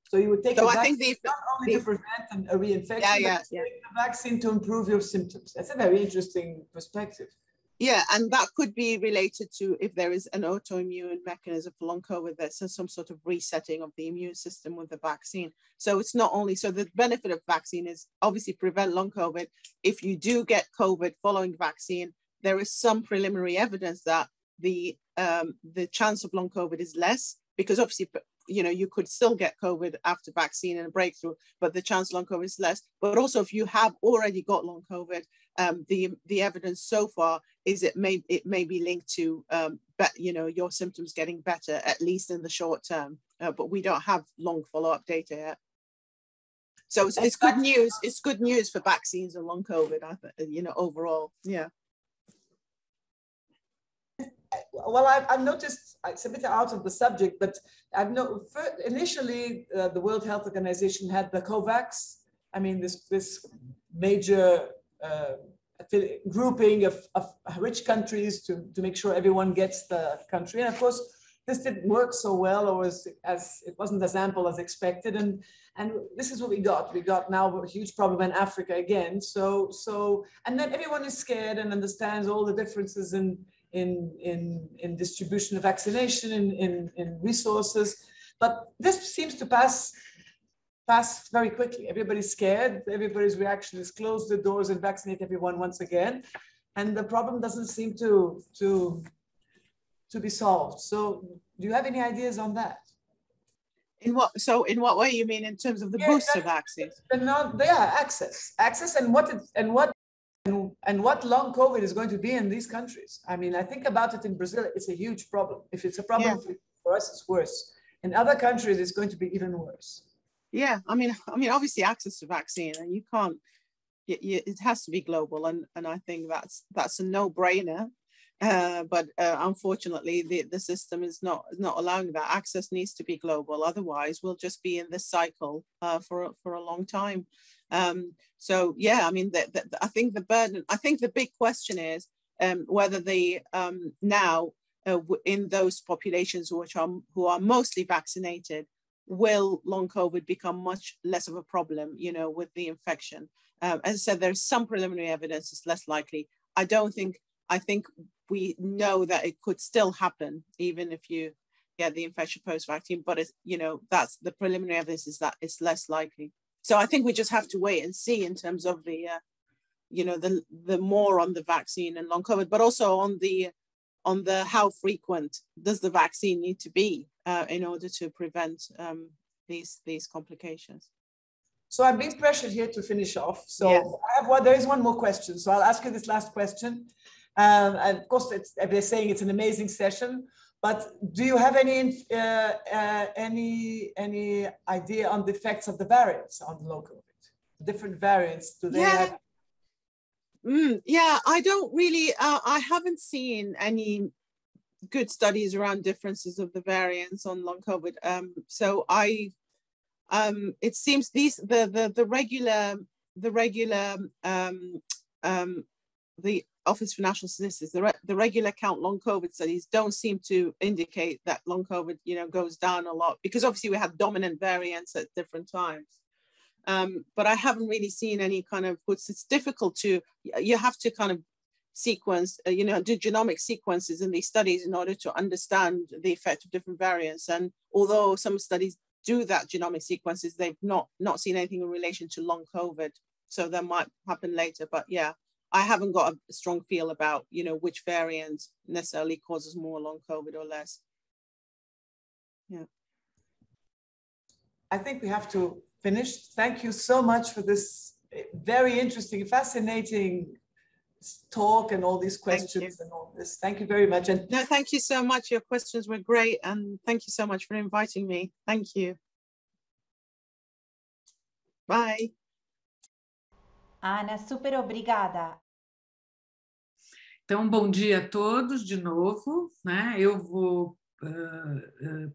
So you would take so I think the, not only the, to prevent a reinfection, yeah, yeah, but yeah. the vaccine to improve your symptoms. That's a very interesting perspective. Yeah, and that could be related to if there is an autoimmune mechanism for long COVID, there's some sort of resetting of the immune system with the vaccine. So it's not only, so the benefit of vaccine is obviously prevent long COVID. If you do get COVID following vaccine, there is some preliminary evidence that the um, the chance of long COVID is less because obviously you know you could still get covid after vaccine and a breakthrough but the chance of long covid is less. But also if you have already got long covid um, the the evidence so far is it may it may be linked to um, but you know your symptoms getting better at least in the short term. Uh, but we don't have long follow-up data yet. So it's, it's good news. It's good news for vaccines and long covid I think, you know overall. Yeah well, I've, I've, noticed it's a bit out of the subject, but I've no, initially uh, the World Health Organization had the COVAX. I mean, this this major uh, grouping of, of rich countries to, to make sure everyone gets the country. And of course, this didn't work so well or was as it wasn't as ample as expected. And and this is what we got. We got now a huge problem in Africa again. So so and then everyone is scared and understands all the differences in in in, in distribution of vaccination in, in, in resources. But this seems to pass pass very quickly. Everybody's scared. Everybody's reaction is close the doors and vaccinate everyone once again. And the problem doesn't seem to, to, to be solved. So do you have any ideas on that? In what so in what way you mean in terms of the yeah, booster vaccines? Yeah, access. Access and what it, and what and what long COVID is going to be in these countries. I mean, I think about it in Brazil, it's a huge problem. If it's a problem yeah. for us, it's worse. In other countries, it's going to be even worse. Yeah, I mean, I mean, obviously, access to vaccine, and you can't. it has to be global, and and I think that's that's a no-brainer. Uh, but uh, unfortunately, the, the system is not not allowing that. Access needs to be global. Otherwise, we'll just be in this cycle uh, for for a long time. Um, so yeah, I mean, the, the, I think the burden. I think the big question is um, whether the um, now uh, in those populations which are who are mostly vaccinated will long COVID become much less of a problem. You know, with the infection. Um, as I said, there's some preliminary evidence it's less likely. I don't think. I think we know that it could still happen even if you get the infection post vaccine but it's you know that's the preliminary evidence is that it's less likely so i think we just have to wait and see in terms of the uh, you know the the more on the vaccine and long covid but also on the on the how frequent does the vaccine need to be uh, in order to prevent um, these these complications so i'm being pressured here to finish off so yes. i have one there is one more question so i'll ask you this last question um, and of course, they're saying it's an amazing session. But do you have any uh, uh, any any idea on the effects of the variants on the COVID? Different variants. Do they yeah. have? Mm, yeah, I don't really. Uh, I haven't seen any good studies around differences of the variants on long COVID. Um, so I, um, it seems these the the the regular the regular um, um, the Office for National Statistics, the, re the regular count long COVID studies don't seem to indicate that long COVID, you know, goes down a lot because obviously we have dominant variants at different times. Um, but I haven't really seen any kind of, it's difficult to, you have to kind of sequence, uh, you know, do genomic sequences in these studies in order to understand the effect of different variants. And although some studies do that genomic sequences, they've not, not seen anything in relation to long COVID. So that might happen later, but yeah, I haven't got a strong feel about, you know, which variant necessarily causes more long COVID or less. Yeah. I think we have to finish. Thank you so much for this eh, very interesting, fascinating talk and all these questions and all this. Thank you very much. And no, thank you so much. Your questions were great. And thank you so much for inviting me. Thank you. Bye. Ana, super obrigada. Então, bom dia a todos de novo. Né? Eu vou,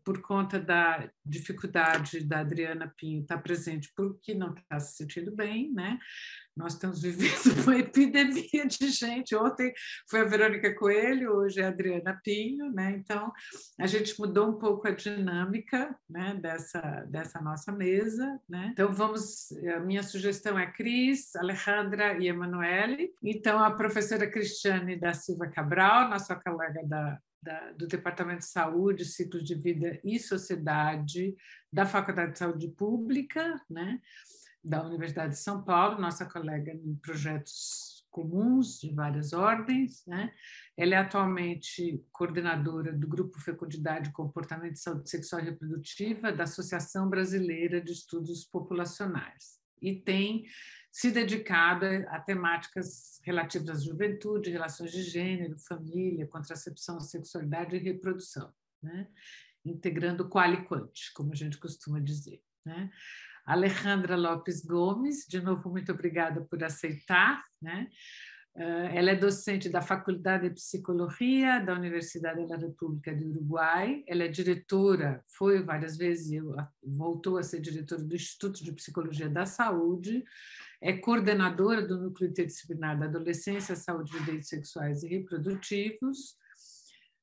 por conta da dificuldade da Adriana Pinho estar presente porque não está se sentindo bem, né? Nós estamos [laughs] vivendo uma epidemia de gente. Ontem foi a Verônica Coelho, hoje é a Adriana Pinho, né? Então a gente mudou um pouco a dinâmica, né? Dessa dessa nossa mesa, né? Então vamos. A minha sugestão é Cris, Alejandra e Emanuele. Então a professora Cristiane da Silva Cabral, nossa colega da da, do Departamento de Saúde, Ciclos de Vida e Sociedade da Faculdade de Saúde Pública, né? da Universidade de São Paulo, nossa colega em projetos comuns de várias ordens. Né? Ela é atualmente coordenadora do Grupo Fecundidade, Comportamento e Saúde Sexual e Reprodutiva da Associação Brasileira de Estudos Populacionais e tem se dedicado a temáticas relativas à juventude, relações de gênero, família, contracepção, sexualidade e reprodução, né? integrando qual e quante, como a gente costuma dizer. Né? Alejandra Lopes Gomes, de novo, muito obrigada por aceitar. Né? Eh, ela é docente da Faculdade de Psicologia da Universidade da República do Uruguai. Ela é diretora, foi várias vezes, voltou a ser diretora do Instituto de Psicologia da Saúde. É coordenadora do Núcleo Interdisciplinar da Adolescência, Saúde e Direitos Sexuais e Reprodutivos.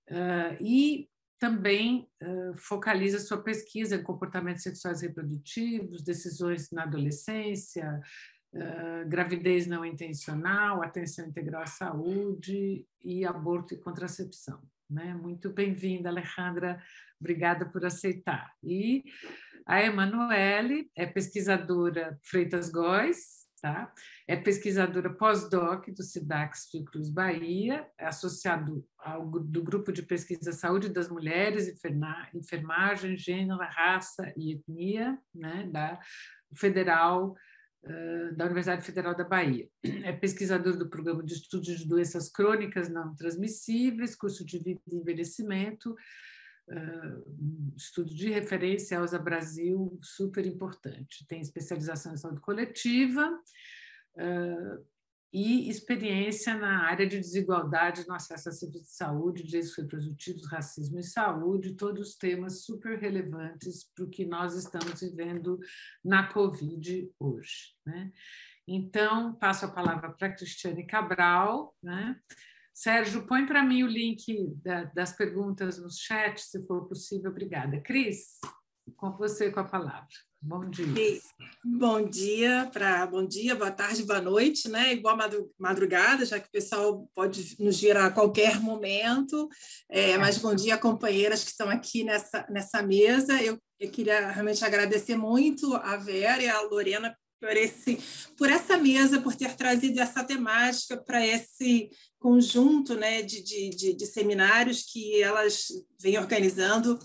Eh, e também uh, focaliza sua pesquisa em comportamentos sexuais reprodutivos, decisões na adolescência, uh, gravidez não intencional, atenção integral à saúde e aborto e contracepção. Né? Muito bem-vinda, Alejandra, obrigada por aceitar. E a Emanuele é pesquisadora Freitas Góes, Tá? É pesquisadora pós-doc do SIDAX Cruz Bahia, é associado ao do Grupo de Pesquisa Saúde das Mulheres, Enfermagem, Gênero, Raça e Etnia, né? da Federal da Universidade Federal da Bahia. É pesquisador do Programa de Estudos de Doenças Crônicas Não Transmissíveis, curso de Vida e Envelhecimento, estudo de referência Elsa Brasil, super importante. Tem especialização em saúde coletiva e experiência na área de desigualdade no acesso a serviços de saúde, direitos reprodutivos, racismo e saúde, todos temas super relevantes para o que nós estamos vivendo na Covid hoje. Né? Então, passo a palavra para a Cristiane Cabral. Né? Sérgio, põe para mim o link da, das perguntas no chat, se for possível. Obrigada. Cris, com você com a palavra. Bom dia. bom dia para bom dia, boa tarde, boa noite, né? Igual madrugada, já que o pessoal pode nos vir a qualquer momento. É, mas bom dia, companheiras que estão aqui nessa, nessa mesa. Eu, eu queria realmente agradecer muito a Vera e a Lorena por, esse, por essa mesa, por ter trazido essa temática para esse conjunto né, de, de, de, de seminários que elas vêm organizando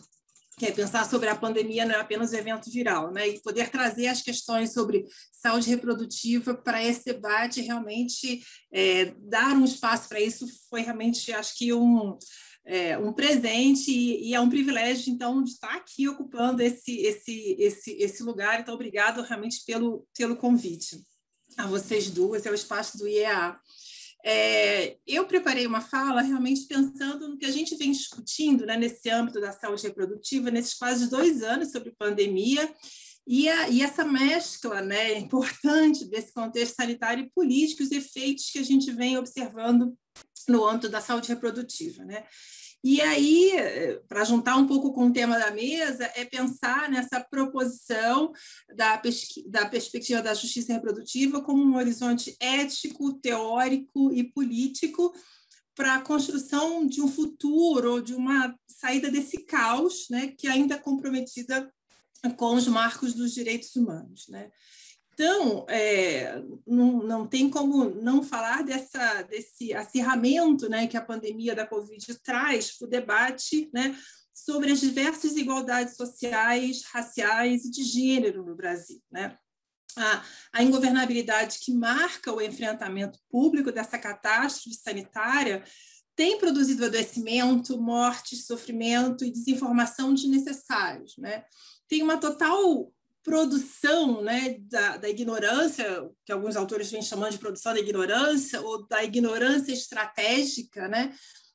que é pensar sobre a pandemia não é apenas evento viral, né? E poder trazer as questões sobre saúde reprodutiva para esse debate, realmente é, dar um espaço para isso foi realmente, acho que um é, um presente e, e, é um privilégio, então, de estar aqui ocupando esse, esse, esse, esse lugar. Então, obrigado realmente pelo, pelo convite a vocês duas, é o espaço do IEA. É, eu preparei uma fala realmente pensando no que a gente vem discutindo né, nesse âmbito da saúde reprodutiva, nesses quase dois anos sobre pandemia, e, a, e essa mescla né, [laughs] importante desse contexto sanitário e político, os efeitos que a gente vem observando no âmbito da saúde reprodutiva. Né? E aí, para juntar um pouco com o tema da mesa, é pensar nessa proposição da, da perspectiva da justiça reprodutiva como um horizonte ético, teórico e político para a construção de um futuro de uma saída desse caos, né, que ainda é comprometida com os marcos dos direitos humanos, né? Então, é, não, não tem como não falar dessa, desse acirramento né, que a pandemia da Covid traz para o debate né, sobre as diversas desigualdades sociais, raciais e de gênero no Brasil. Né? A, a ingovernabilidade que marca o enfrentamento público dessa catástrofe sanitária tem produzido adoecimento, morte, sofrimento e desinformação desnecessários. Né? Tem uma total produção né, da, da, ignorância, que alguns autores vêm chamando de produção da ignorância, ou da ignorância estratégica, né,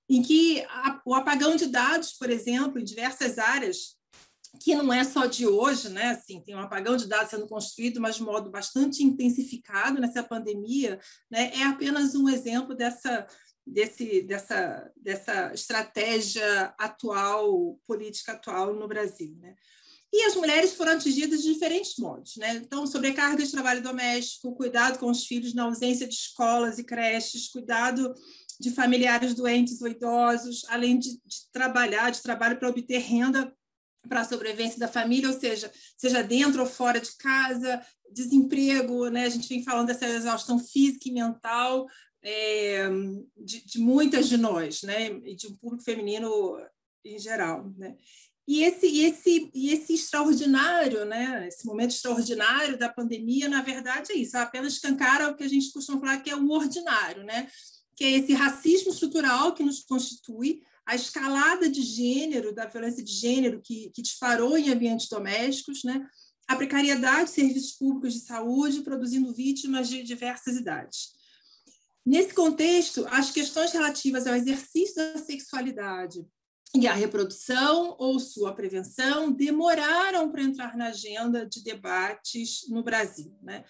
em que a, o apagão de dados, por exemplo, em diversas áreas, que não é só de hoje, né, assim, tem um apagão de dados sendo construído, mas de modo bastante intensificado nessa pandemia, né, é apenas um exemplo dessa, desse, dessa, dessa estratégia atual, política atual no Brasil. Né? E as mulheres foram atingidas de diferentes modos, né? Então, sobrecarga de trabalho doméstico, cuidado com os filhos na ausência de escolas e creches, cuidado de familiares doentes ou idosos, além de, de trabalhar, de trabalho para obter renda para a sobrevivência da família, ou seja, seja dentro ou fora de casa, desemprego, né? A gente vem falando dessa exaustão física e mental é, de, de, muitas de nós, né? E de um público feminino em geral, né? E esse, e esse, e esse extraordinário, né? esse momento extraordinário da pandemia, na verdade, é isso, apenas escancara o que a gente costuma falar que é o ordinário, né? que é esse racismo estrutural que nos constitui, a escalada de gênero, da violência de gênero que, que disparou em ambientes domésticos, né? a precariedade de serviços públicos de saúde, produzindo vítimas de diversas idades. Nesse contexto, as questões relativas ao exercício da sexualidade, e a reprodução ou sua prevenção demoraram para entrar na agenda de debates no Brasil. Né?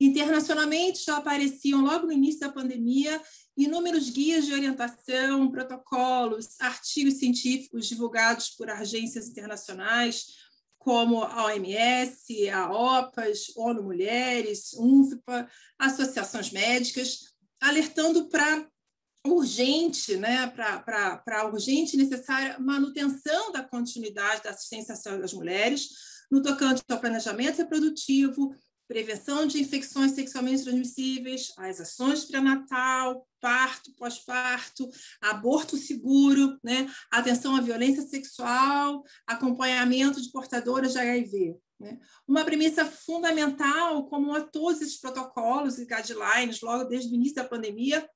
Internacionalmente, já apareciam logo no início da pandemia inúmeros guias de orientação, protocolos, artigos científicos divulgados por agências internacionais, como a OMS, a OPAS, ONU Mulheres, UNFPA, associações médicas, alertando para urgente, né, para a urgente e necessária manutenção da continuidade da assistência às mulheres, no tocante ao planejamento reprodutivo, prevenção de infecções sexualmente transmissíveis, as ações pré-natal, parto, pós-parto, aborto seguro, né, atenção à violência sexual, acompanhamento de portadoras de HIV. Né? Uma premissa fundamental, como a todos esses protocolos e guidelines, logo desde o início da pandemia,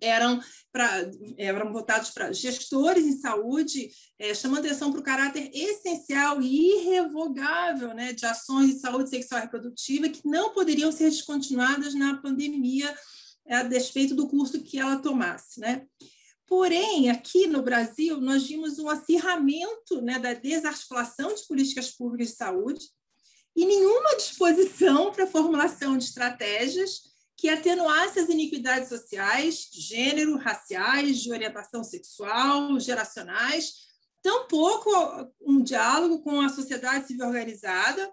eram, pra, eram votados para gestores em saúde, é, chamando atenção para o caráter essencial e irrevogável né, de ações de saúde sexual e reprodutiva que não poderiam ser descontinuadas na pandemia, a despeito do curso que ela tomasse. Né? Porém, aqui no Brasil, nós vimos um acirramento né, da desarticulação de políticas públicas de saúde e nenhuma disposição para formulação de estratégias que atenuasse as iniquidades sociais, de gênero, raciais, de orientação sexual, geracionais, tampouco um diálogo com a sociedade civil organizada,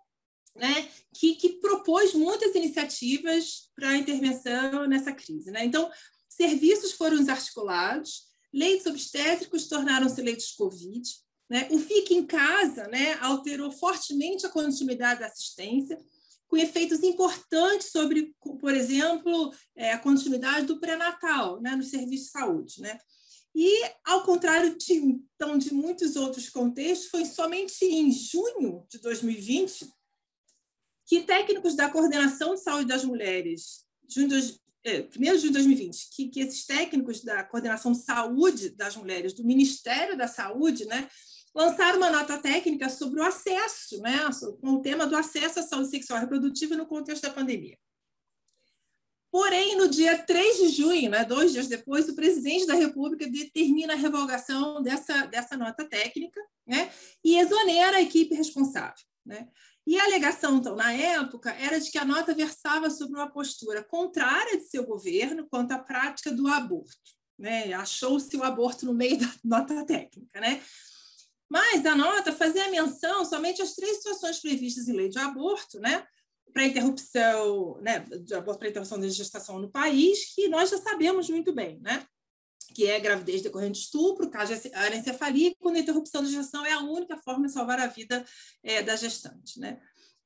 né, que, que propôs muitas iniciativas para a intervenção nessa crise. Né? Então, serviços foram desarticulados, leitos obstétricos tornaram-se leitos Covid, né? o Fique em Casa né, alterou fortemente a continuidade da assistência, com efeitos importantes sobre, por exemplo, é, a continuidade do pré-natal né, no serviço de saúde. Né? E, ao contrário de, então, de muitos outros contextos, foi somente em junho de 2020 que técnicos da Coordenação de Saúde das Mulheres, junho de, é, primeiro de 2020, que, que esses técnicos da Coordenação de Saúde das Mulheres do Ministério da Saúde, né, lançaram uma nota técnica sobre o acesso, né, com o tema do acesso à saúde sexual e reprodutiva no contexto da pandemia. Porém, no dia 3 de junho, né, dois dias depois, o presidente da República determina a revogação dessa, dessa nota técnica né, e exonera a equipe responsável. Né? E a alegação, então, na época, era de que a nota versava sobre uma postura contrária de seu governo quanto à prática do aborto. Né? Achou-se o aborto no meio da nota técnica. Né? Mas a nota fazia menção somente às três situações previstas em lei de aborto, né? Para interrupção, né? De aborto para interrupção da gestação no país, que nós já sabemos muito bem, né? Que é gravidez decorrente de estupro, caso de anencefalia, quando a interrupção da gestação é a única forma de salvar a vida é, da gestante, né?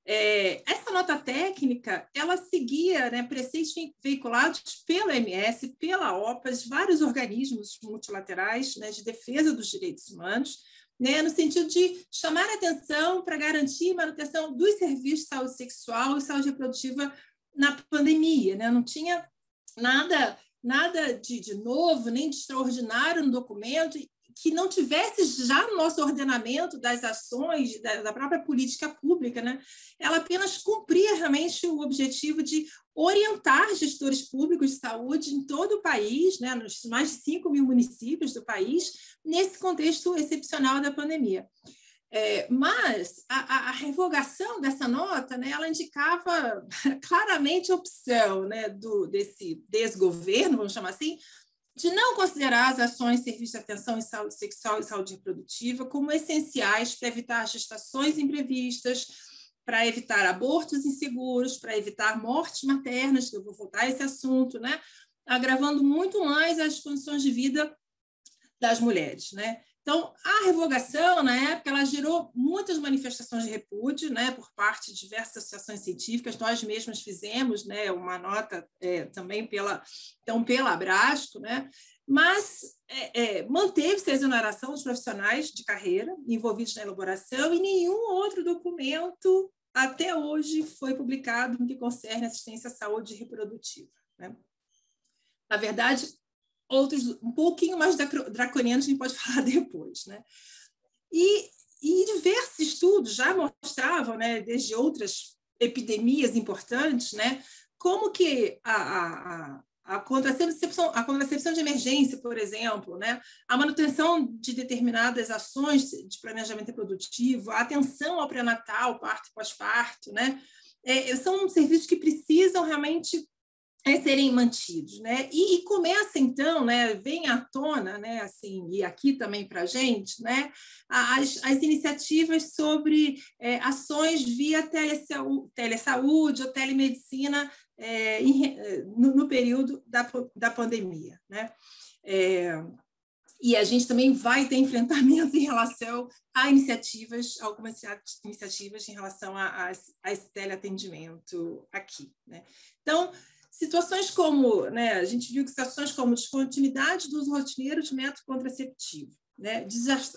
É, essa nota técnica, ela seguia né, preceitos veiculados pela MS, pela OPAS, vários organismos multilaterais né, de defesa dos direitos humanos, né, no sentido de chamar atenção para garantir manutenção dos serviços de saúde sexual e saúde reprodutiva na pandemia. Né? Não tinha nada nada de, de novo, nem de extraordinário no documento, que não tivesse já no nosso ordenamento das ações, da, da, própria política pública, né? ela apenas cumpria realmente o objetivo de orientar gestores públicos de saúde em todo o país, né? nos mais de 5 mil municípios do país, nesse contexto excepcional da pandemia. É, mas a, a, revogação dessa nota, né, ela indicava [laughs] claramente a opção né, do, desse desgoverno, vamos chamar assim, de não considerar as ações serviço de atenção em saúde sexual e saúde reprodutiva como essenciais para evitar gestações imprevistas, para evitar abortos inseguros, para evitar mortes maternas, que eu vou voltar a esse assunto, né? agravando muito mais as condições de vida das mulheres. Né? Então, a revogação, na época, ela gerou muitas manifestações de repúdio né, por parte de diversas associações científicas. Nós mesmos fizemos né, uma nota é, também pela, então, pela Abrasco, né, mas é, é, manteve-se a exoneração dos profissionais de carreira envolvidos na elaboração e nenhum outro documento até hoje foi publicado no que concerne assistência à saúde reprodutiva. Né? Na verdade, outros um pouquinho mais draconianos a gente pode [laughs] falar depois, né? E, e diversos estudos já mostravam, né, desde outras epidemias importantes, né, como que a, a, a contracepção, a contracepção de emergência, por exemplo, né? a manutenção de determinadas ações de planejamento reprodutivo, a atenção ao pré-natal, parto e pós-parto, né? É, são serviços que precisam realmente é, serem mantidos, né? E, e, começa então, né? Vem à tona, né? Assim e aqui também para a gente, né? As, as iniciativas sobre é, ações via telesaúde, telesaúde ou telemedicina é, em, é, no, no, período da, da pandemia, né? É, e a gente também vai ter enfrentamentos [laughs] em relação a iniciativas, algumas iniciativas em relação a, a, a esse teleatendimento aqui. Né? Então, Situações como, né, a gente viu que situações como descontinuidade do uso rotineiro de método contraceptivo, né,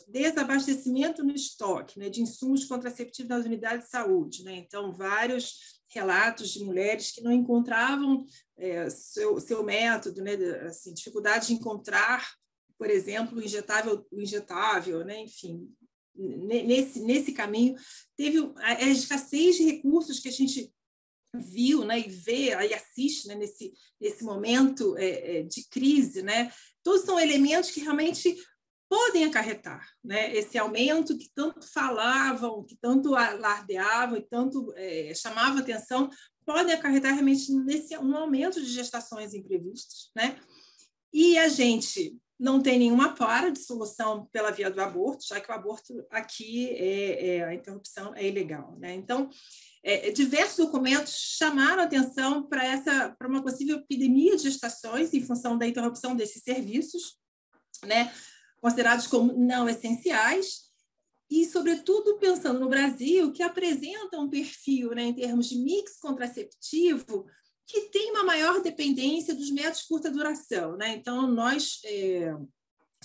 desabastecimento no estoque né, de insumos contraceptivos nas unidades de saúde. Né? Então, vários relatos de mulheres que não encontravam é, seu, seu método, né, assim, dificuldade de encontrar, por exemplo, o injetável, o injetável né, enfim, nesse, nesse caminho. Teve a, a escassez de recursos que a gente viu né, e vê e assiste né, nesse, nesse momento é, é, de crise, né, todos são elementos que realmente podem acarretar né, esse aumento que tanto falavam, que tanto alardeavam e tanto é, chamavam atenção, podem acarretar realmente nesse um aumento de gestações imprevistas. Né? E a gente não tem nenhuma para de solução pela via do aborto, já que o aborto aqui, é, é a interrupção é ilegal. Né? Então, é, diversos documentos chamaram atenção para essa para uma possível epidemia de gestações em função da interrupção desses serviços, né? considerados como não essenciais, e, sobretudo, pensando no Brasil, que apresenta um perfil, né, em termos de mix contraceptivo, que tem uma maior dependência dos métodos de curta duração. Né? Então, nós é,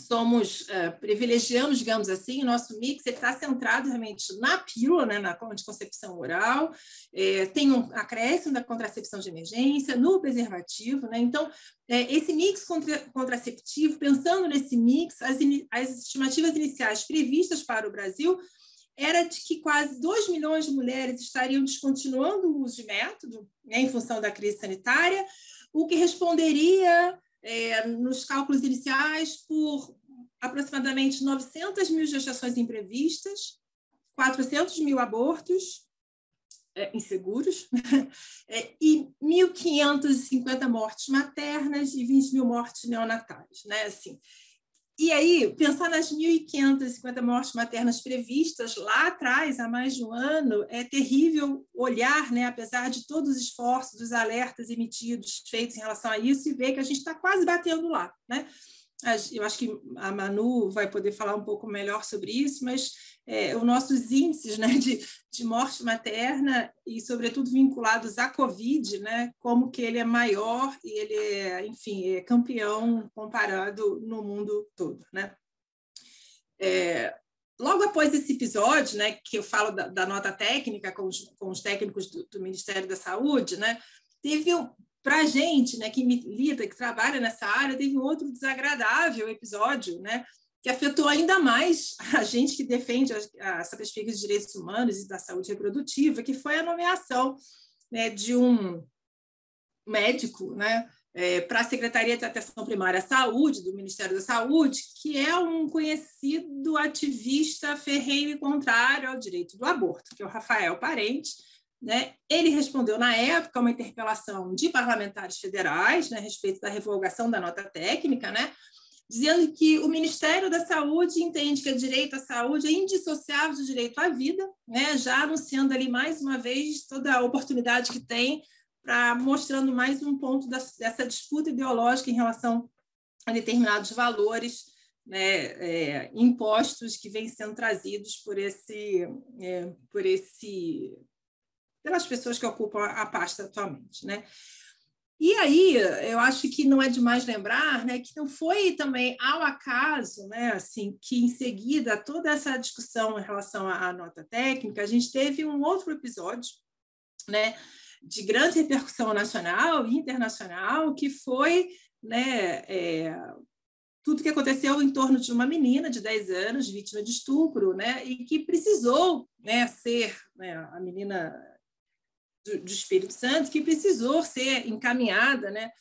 somos, é, privilegiamos, digamos assim, o nosso mix está centrado realmente na pílula, né, na anticoncepção oral, é, tem um acréscimo da contracepção de emergência, no preservativo. Né? Então, é, esse mix contra, contraceptivo, pensando nesse mix, as, as estimativas iniciais previstas para o Brasil era de que quase 2 milhões de mulheres estariam descontinuando o uso de método né, em função da crise sanitária, o que responderia, é, nos cálculos iniciais, por aproximadamente 900 mil gestações imprevistas, 400 mil abortos é, inseguros [laughs] é, e 1.550 mortes maternas e 20 mil mortes neonatais. Né? Assim, e aí, pensar nas 1.550 mortes maternas previstas lá atrás, há mais de um ano, é terrível olhar, né, apesar de todos os esforços, dos alertas emitidos, feitos em relação a isso, e ver que a gente está quase batendo lá. Né? Eu acho que a Manu vai poder falar um pouco melhor sobre isso, mas é, os nossos índices né, de, de morte materna e, sobretudo, vinculados à Covid, né, como que ele é maior e ele é, enfim, é campeão comparado no mundo todo. Né? É, logo após esse episódio, né, que eu falo da, da nota técnica com os, com os técnicos do, do Ministério da Saúde, né, teve um, para a gente, né, que milita, que trabalha nessa área, teve um outro desagradável episódio, né, que afetou ainda mais [laughs] a gente que defende essa perspectiva de direitos humanos e da saúde reprodutiva, que foi a nomeação né, de um médico, né, é, para a Secretaria de Atenção Primária à Saúde, do Ministério da Saúde, que é um conhecido ativista ferrenho e contrário ao direito do aborto, que é o Rafael Parente, né? Ele respondeu, na época, uma interpelação de parlamentares federais né, a respeito da revogação da nota técnica, né, dizendo que o Ministério da Saúde entende que o direito à saúde é indissociável do direito à vida, né, já anunciando ali mais uma vez toda a oportunidade que tem para mostrando mais um ponto dessa disputa ideológica em relação a determinados valores né, é, impostos que vêm sendo trazidos por esse, é, por esse pelas pessoas que ocupam a pasta atualmente, né? E aí, eu acho que não é demais lembrar, né, que não foi também ao acaso, né, assim, que em seguida toda essa discussão em relação à nota técnica, a gente teve um outro episódio, né, de grande repercussão nacional e internacional, que foi, né, é, tudo que aconteceu em torno de uma menina de 10 anos, vítima de estupro, né, e que precisou, né, ser, né, a menina do, do Espírito Santo, que precisou ser encaminhada né,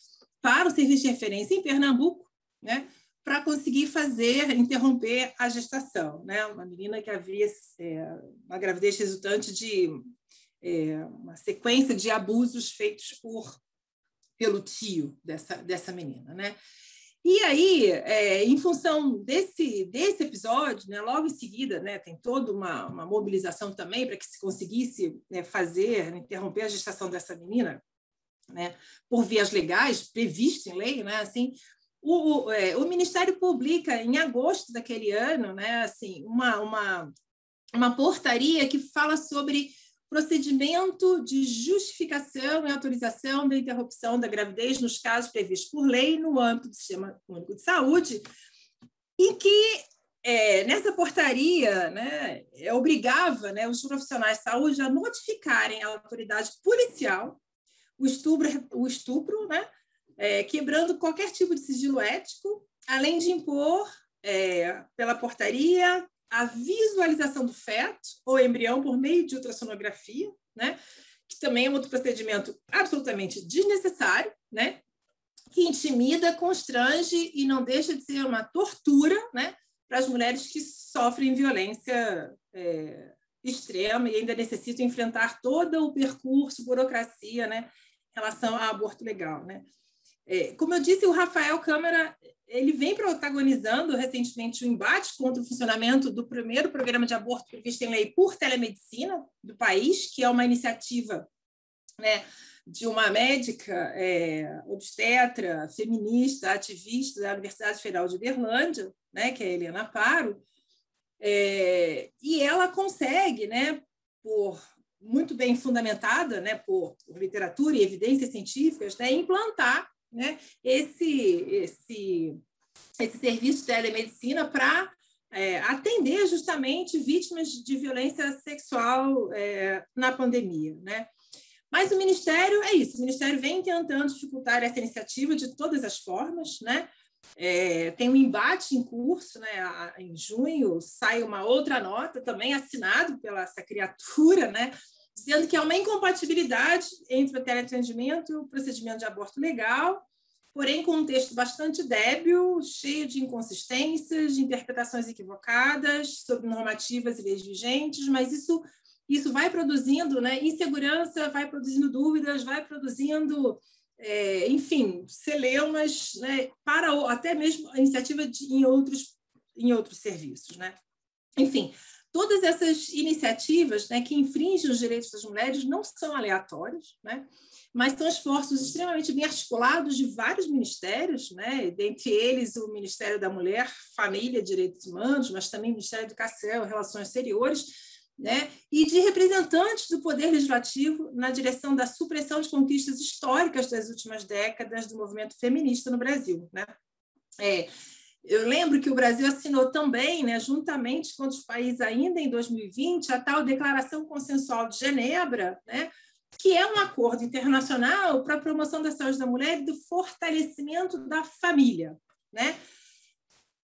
para o serviço de referência em Pernambuco, né, para conseguir fazer, interromper a gestação. Né? Uma menina que havia é, uma gravidez resultante de é, uma sequência de abusos feitos por pelo tio dessa, dessa menina. Né? E aí, é, em função desse, desse episódio, né, logo em seguida, né, tem toda uma, uma mobilização também para que se conseguisse né, fazer, interromper a gestação dessa menina, né, por vias legais, previsto em lei, né, assim, o, o, é, o, Ministério publica em agosto daquele ano, né, assim, uma, uma, uma portaria que fala sobre procedimento de justificação e autorização da interrupção da gravidez nos casos previstos por lei no âmbito do Sistema Único de Saúde, em que é, nessa portaria, né, é, obrigava né, os profissionais de saúde a notificarem a autoridade policial o estupro, o estupro né, é, quebrando qualquer tipo de sigilo ético, além de impor, é, pela portaria, a visualização do feto ou embrião por meio de ultrassonografia, né, que também é um outro procedimento absolutamente desnecessário, né, que intimida, constrange e não deixa de ser uma tortura, né, para as mulheres que sofrem violência é, extrema e ainda necessitam enfrentar todo o percurso, burocracia, né, em relação ao aborto legal, né. É, como eu disse, o Rafael Câmara ele vem protagonizando recentemente o um embate contra o funcionamento do primeiro programa de aborto previsto em lei por telemedicina do país, que é uma iniciativa né, de uma médica é, obstetra, feminista, ativista da Universidade Federal de Berlândia, né, que é a Helena Paro, é, e ela consegue, né, por muito bem fundamentada, né, por, por literatura e evidências científicas, né, implantar né, esse, esse, esse serviço de telemedicina para é, atender justamente vítimas de violência sexual é, na pandemia. Né? Mas o Ministério é isso, o Ministério vem tentando dificultar essa iniciativa de todas as formas, né? É, tem um embate em curso, né? Em junho sai uma outra nota também assinado pela essa criatura, né? Dizendo que há uma incompatibilidade entre o teleatendimento e o procedimento de aborto legal, porém com um texto bastante débil, cheio de inconsistências, de interpretações equivocadas sobre normativas e leis vigentes, mas isso isso vai produzindo né, insegurança, vai produzindo dúvidas, vai produzindo, é, enfim, celeumas né, para até mesmo a iniciativa de, em, outros, em outros serviços. Né? Enfim, todas essas iniciativas né, que infringem os direitos das mulheres não são aleatórias, né? mas são esforços extremamente bem articulados de vários ministérios, né? dentre eles o Ministério da Mulher, Família e Direitos Humanos, mas também o Ministério da Educação Relações Exteriores, né, e de representantes do Poder Legislativo na direção da supressão de conquistas históricas das últimas décadas do movimento feminista no Brasil. Né? É, eu lembro que o Brasil assinou também, né, juntamente com outros países ainda em 2020, a tal Declaração Consensual de Genebra, né, que é um acordo internacional para a promoção da saúde da mulher e do fortalecimento da família. Né?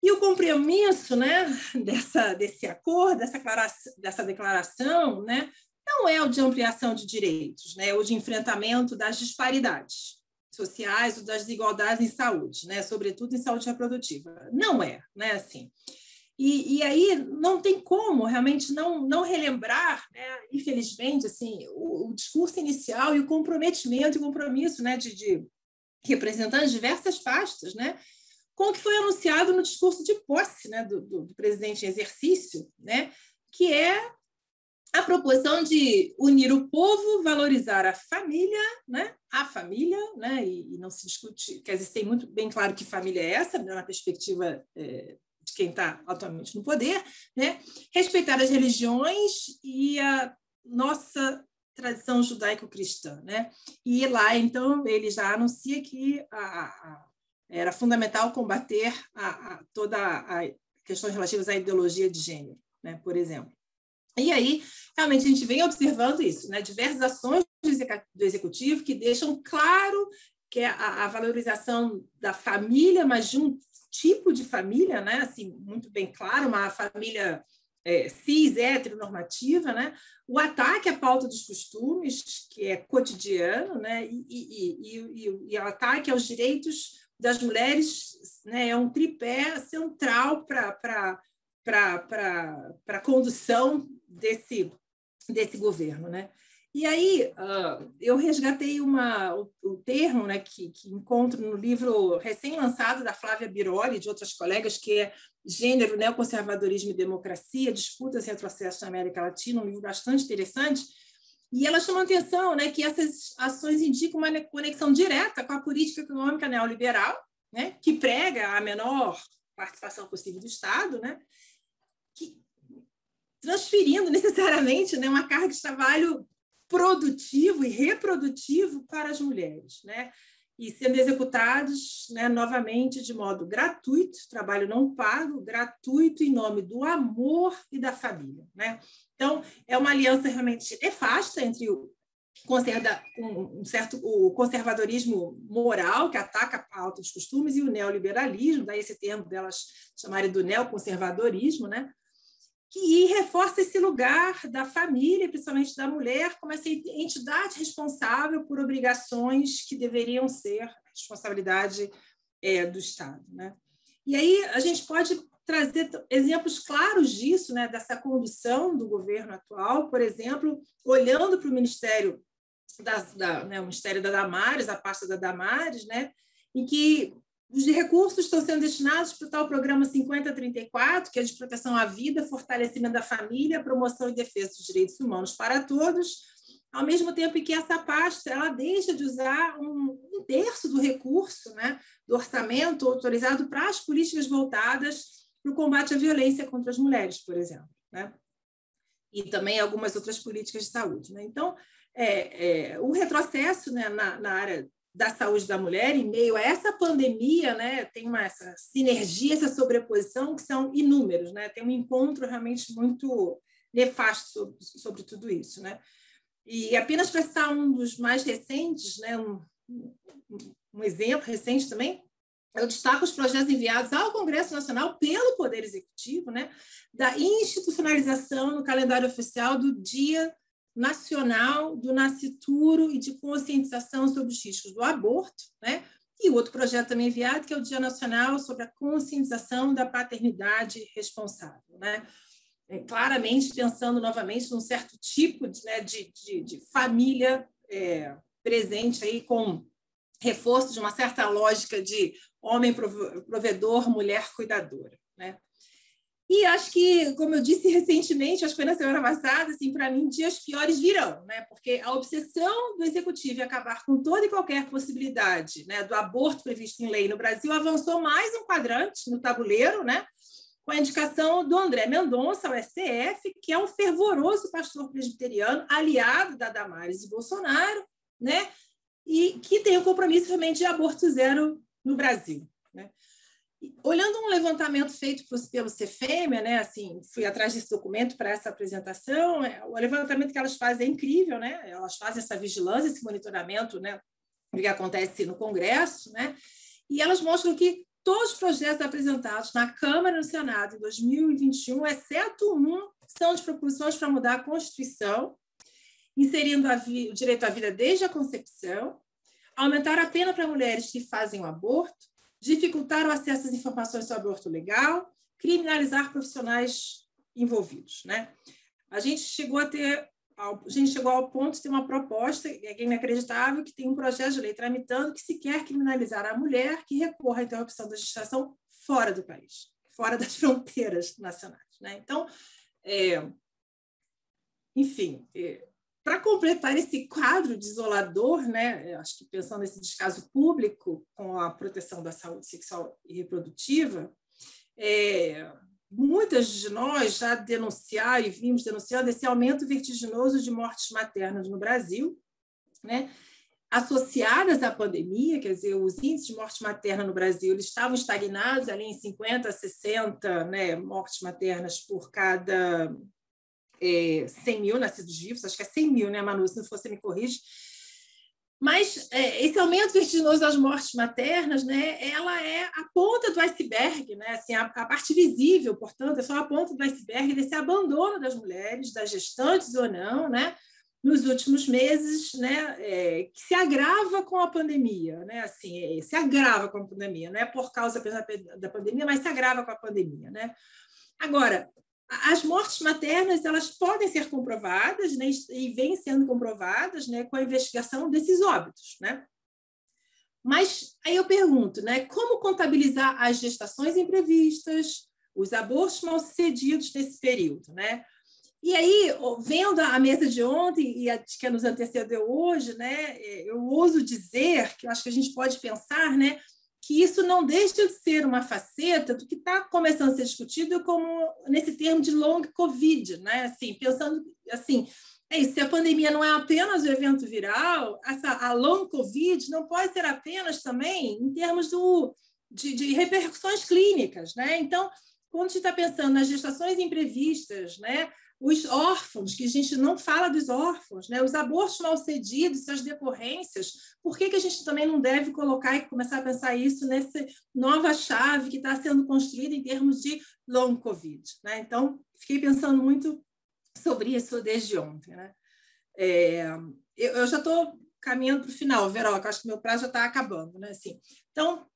E o compromisso né, dessa, desse acordo, dessa declaração, dessa declaração, né, não é o de ampliação de direitos, né, de enfrentamento das disparidades sociais ou das desigualdades em saúde, né, sobretudo em saúde reprodutiva. Não é, né, assim. E, e aí não tem como realmente não, não relembrar, né, infelizmente, assim, o, o discurso inicial e o comprometimento e compromisso né, de, de representantes de diversas pastas, né, com o que foi anunciado no discurso de posse né, do, do, do presidente em exercício, né, que é a proposição de unir o povo, valorizar a família, né? a família, né? e, e não se discute, quer dizer, tem muito bem claro que família é essa, né? na perspectiva é, de quem está atualmente no poder, né? respeitar as religiões e a nossa tradição judaico-cristã. Né? E lá, então, ele já anuncia que a, a era fundamental combater a, a, toda a questões relativas à ideologia de gênero, né, por exemplo. E aí, realmente, a gente vem observando isso, né, diversas ações do executivo que deixam claro que a, a valorização da família, mas de um tipo de família, né, assim, muito bem claro, uma família é, cis, heteronormativa, né? o ataque à pauta dos costumes, que é cotidiano, né? e, e, e, e o ataque aos direitos das mulheres né, é um tripé central para a condução desse, desse governo. Né? E aí uh, eu resgatei uma, o, o termo né, que, que, encontro no livro recém-lançado da Flávia Biroli e de outras colegas, que é Gênero, Neoconservadorismo e Democracia, Disputas e Retrocessos na América Latina, um livro bastante interessante, e ela chama atenção né, que essas ações indicam uma conexão direta com a política econômica neoliberal, né, que prega a menor participação possível do Estado, né, transferindo [laughs] necessariamente né, uma carga de trabalho produtivo e reprodutivo para as mulheres. Né? e sendo executados né, novamente de modo gratuito, trabalho não pago, gratuito em nome do amor e da família. Né? Então, é uma aliança realmente nefasta entre o, um certo o conservadorismo moral, que ataca a pauta dos costumes, e o neoliberalismo, daí esse termo delas chamarem do neoconservadorismo, né? Que reforça esse lugar da família, principalmente da mulher, como essa entidade responsável por obrigações que deveriam ser responsabilidade é, do Estado. Né? E aí a gente pode trazer exemplos claros disso, né, dessa condução do governo atual, por exemplo, olhando para o Ministério da, da né, o Ministério da Damares, a pasta da Damares, né, em que os recursos estão sendo destinados para o tal programa 5034, que é de proteção à vida, fortalecimento da família, promoção e defesa dos direitos humanos para todos, ao mesmo tempo em que essa pasta ela deixa de usar um, um terço do recurso né, do orçamento autorizado para as políticas voltadas para o combate à violência contra as mulheres, por exemplo. Né? E também algumas outras políticas de saúde. Né? Então, é, é, o retrocesso né, na, na área da saúde da mulher em meio a essa pandemia, né, tem uma essa sinergia, essa sobreposição que são inúmeros, né? Tem um encontro realmente muito nefasto sobre, sobre tudo isso, né? E apenas para citar um dos mais recentes, né, um, um exemplo recente também, eu destaco os projetos enviados ao Congresso Nacional pelo Poder Executivo, né, da institucionalização no calendário oficial do Dia nacional do nascituro e de conscientização sobre os riscos do aborto, né? E outro projeto também enviado, que é o Dia Nacional sobre a conscientização da paternidade responsável, né? É, claramente pensando novamente num certo tipo de, né, de, de, de família é, presente aí com reforço de uma certa lógica de homem provedor, mulher cuidadora, né? E acho que, como eu disse [laughs] recentemente, acho que foi na semana passada, assim, para mim, dias piores virão, né? Porque a obsessão do executivo em acabar com toda e qualquer possibilidade né, do aborto previsto em lei no Brasil avançou mais um quadrante no tabuleiro, né? Com a indicação do André Mendonça ao STF, que é um fervoroso pastor presbiteriano, aliado da Damares de Bolsonaro, né? E que tem o compromisso realmente de aborto zero no Brasil. Né? Olhando um levantamento feito pelo Cefêmea, né, assim, fui atrás desse documento para essa apresentação, é, o levantamento que elas fazem é incrível, né? Elas fazem essa vigilância, esse monitoramento, né, do que acontece no Congresso, né? E elas mostram que todos os projetos apresentados na Câmara e no Senado em 2021, exceto um, são de proposições para mudar a Constituição, inserindo o direito à vida desde a concepção, aumentar a pena para mulheres que fazem o aborto, dificultar o acesso às informações sobre o aborto legal, criminalizar profissionais envolvidos. Né? A gente chegou a ter a gente chegou ao ponto de ter uma proposta, é inacreditável, que tem um projeto de lei tramitando que se quer criminalizar a mulher que recorra à interrupção da gestação fora do país, fora das [laughs] fronteiras nacionais. Né? Então, é, enfim, é, para completar esse quadro desolador, né, acho que pensando nesse descaso público com a proteção da saúde sexual e reprodutiva, é, muitas de nós já denunciaram e vimos denunciando esse aumento vertiginoso de mortes maternas no Brasil, né, associadas à pandemia, quer dizer, os índices de morte materna no Brasil eles estavam estagnados ali em 50, 60 né, mortes maternas por cada é, 100 mil nascidos vivos, acho que é 100 mil, né, Manu? Se você me corrige. Mas é, esse aumento vertiginoso das mortes maternas, né, ela é a ponta do iceberg, né, assim, a, a, parte visível, portanto, é só a ponta do iceberg desse abandono das mulheres, das gestantes ou não, né, nos últimos meses, né, é, que se agrava com a pandemia, né, assim, é, se agrava com a pandemia, não é por causa da pandemia, mas se agrava com a pandemia, né. Agora, as mortes maternas elas podem ser comprovadas né, e vêm sendo comprovadas né, com a investigação desses óbitos. Né? Mas aí eu pergunto, né, como contabilizar as gestações imprevistas, os abortos mal sucedidos nesse período? Né? E aí, vendo a mesa de ontem e a que nos antecedeu hoje, né, eu ouso dizer que eu acho que a gente pode pensar né, que isso não deixa de ser uma faceta do que está começando a ser discutido como nesse termo de long covid, né? Assim, pensando assim, é isso, se a pandemia não é apenas o evento viral, essa, a long COVID não pode ser apenas também em termos do, de, de repercussões clínicas. Né? Então, quando a gente está pensando nas gestações imprevistas, né? Os órfãos, que a gente não fala dos órfãos, né? os abortos mal cedidos, suas decorrências, por que, que a gente também não deve colocar e começar a pensar isso nessa nova chave que está sendo construída em termos de long COVID? Né? Então, fiquei pensando muito sobre isso desde ontem. Né? É, eu, eu, já estou caminhando para o final, Veroca, acho que meu prazo já está acabando. Né? Assim, então,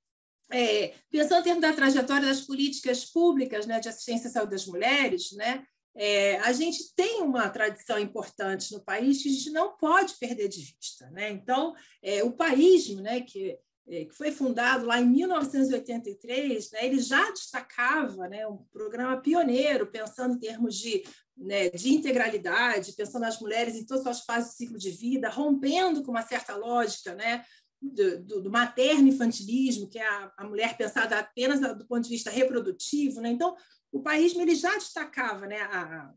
é, pensando em termos da trajetória das políticas públicas né, de assistência à saúde das mulheres, né, é, a gente tem uma tradição importante no país que a gente não pode perder de vista. Né? Então, é, o paísmo, né, que, é, que foi fundado lá em 1983, né, ele já destacava né, um programa pioneiro, pensando em termos de, né, de integralidade, pensando nas mulheres em todas as fases do ciclo de vida, rompendo com uma certa lógica né, do, do, do materno-infantilismo, que é a, a mulher pensada apenas do ponto de vista reprodutivo. Né? Então, o país ele já destacava, né, há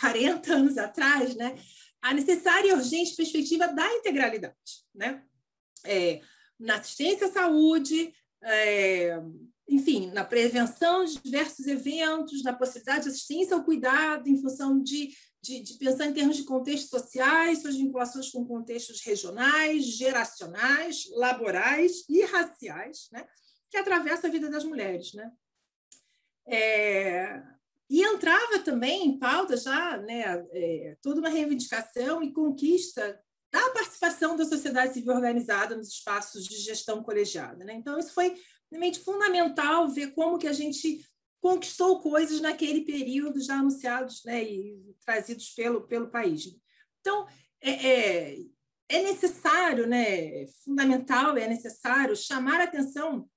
40 anos atrás, né, a necessária e urgente perspectiva da integralidade, né, é, na assistência à saúde, é, enfim, na prevenção de diversos eventos, na possibilidade de assistência ao cuidado em função de, de, de pensar em termos de contextos sociais, suas vinculações com contextos regionais, geracionais, laborais e raciais, né, que atravessa a vida das mulheres, né? É, e entrava também em pauta já né, é, toda uma reivindicação e conquista da participação da sociedade civil organizada nos espaços de gestão colegiada. Né? Então, isso foi realmente fundamental ver como que a gente conquistou coisas naquele período já anunciados né, e trazidos pelo, pelo país. Então, é, é, é necessário, né, fundamental, é necessário chamar a atenção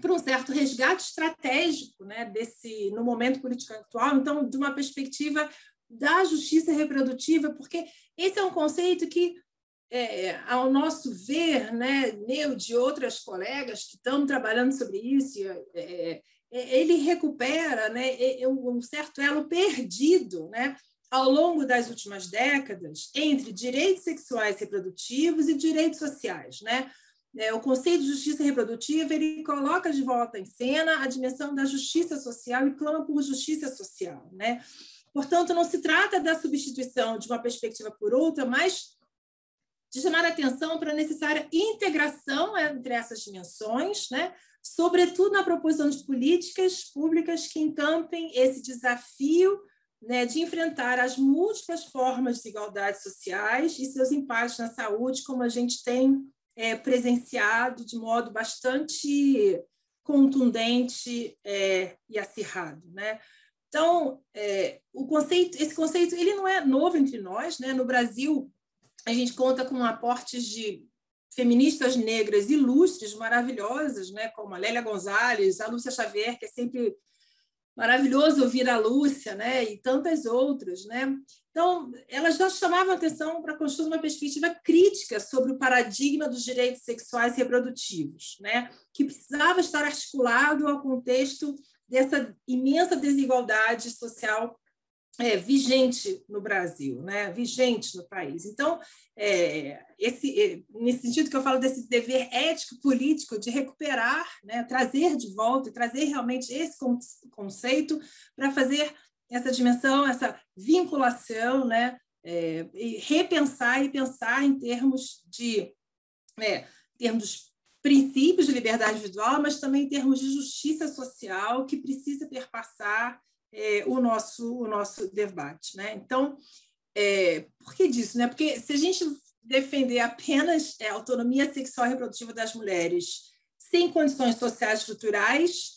para um certo resgate estratégico né, desse no momento político atual, então, de uma perspectiva da justiça reprodutiva, porque esse é um conceito que, é, ao nosso ver, né, meu de outras colegas que estão trabalhando sobre isso, é, é, ele recupera né, um certo elo perdido né, ao longo das últimas décadas entre direitos sexuais reprodutivos e direitos sociais. Né? É, o conceito de justiça reprodutiva ele coloca de volta em cena a dimensão da justiça social e clama por justiça social. Né? Portanto, não se trata da substituição de uma perspectiva por outra, mas de chamar a atenção para a necessária integração entre essas dimensões, né? sobretudo na proposição de políticas públicas que encampem esse desafio né, de enfrentar as múltiplas formas de desigualdades sociais e seus impactos na saúde, como a gente tem é, presenciado de modo bastante contundente é, e acirrado, né? Então, é, o conceito, esse conceito, ele não é novo entre nós, né? No Brasil, a gente conta com aportes de feministas negras ilustres, maravilhosas, né? Como a Lélia Gonzalez, a Lúcia Xavier, que é sempre maravilhoso ouvir a Lúcia, né? E tantas outras, né? Então, elas já chamavam atenção para construir uma perspectiva crítica sobre o paradigma dos direitos sexuais e reprodutivos, né? que precisava estar articulado ao contexto dessa imensa desigualdade social é, vigente no Brasil, né? vigente no país. Então, é, esse, é, nesse sentido que eu falo desse dever ético político de recuperar, né? trazer de volta, trazer realmente esse conceito para fazer essa dimensão, essa vinculação, né? É, e repensar e pensar em termos de é, termos princípios de liberdade individual, mas também em termos de justiça social que precisa perpassar é, o nosso o nosso debate, né? Então, é, por que disso, né? Porque se a gente defender apenas a é, autonomia sexual e reprodutiva das mulheres sem condições sociais estruturais,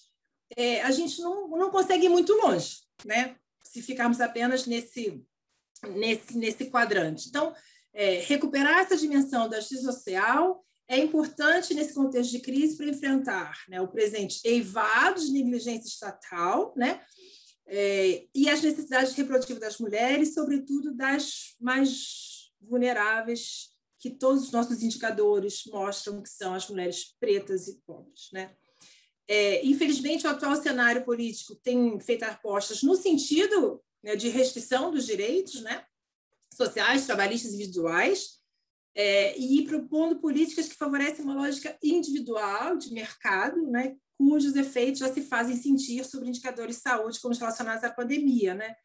é, a gente não, não consegue ir muito longe, né? Se ficarmos apenas nesse, nesse, nesse quadrante. Então, é, recuperar essa dimensão da justiça social é importante nesse contexto de crise para enfrentar né, o presente eivado de negligência estatal, né? É, e as necessidades reprodutivas das mulheres, sobretudo das mais vulneráveis, que todos os nossos indicadores mostram que são as mulheres pretas e pobres. Né? É, infelizmente, o atual cenário político tem feito apostas no sentido né, de restrição dos direitos, né? sociais, trabalhistas individuais, é, e propondo políticas que favorecem uma lógica individual de mercado, né, cujos efeitos já se fazem sentir sobre indicadores de saúde como os relacionados à pandemia. Né?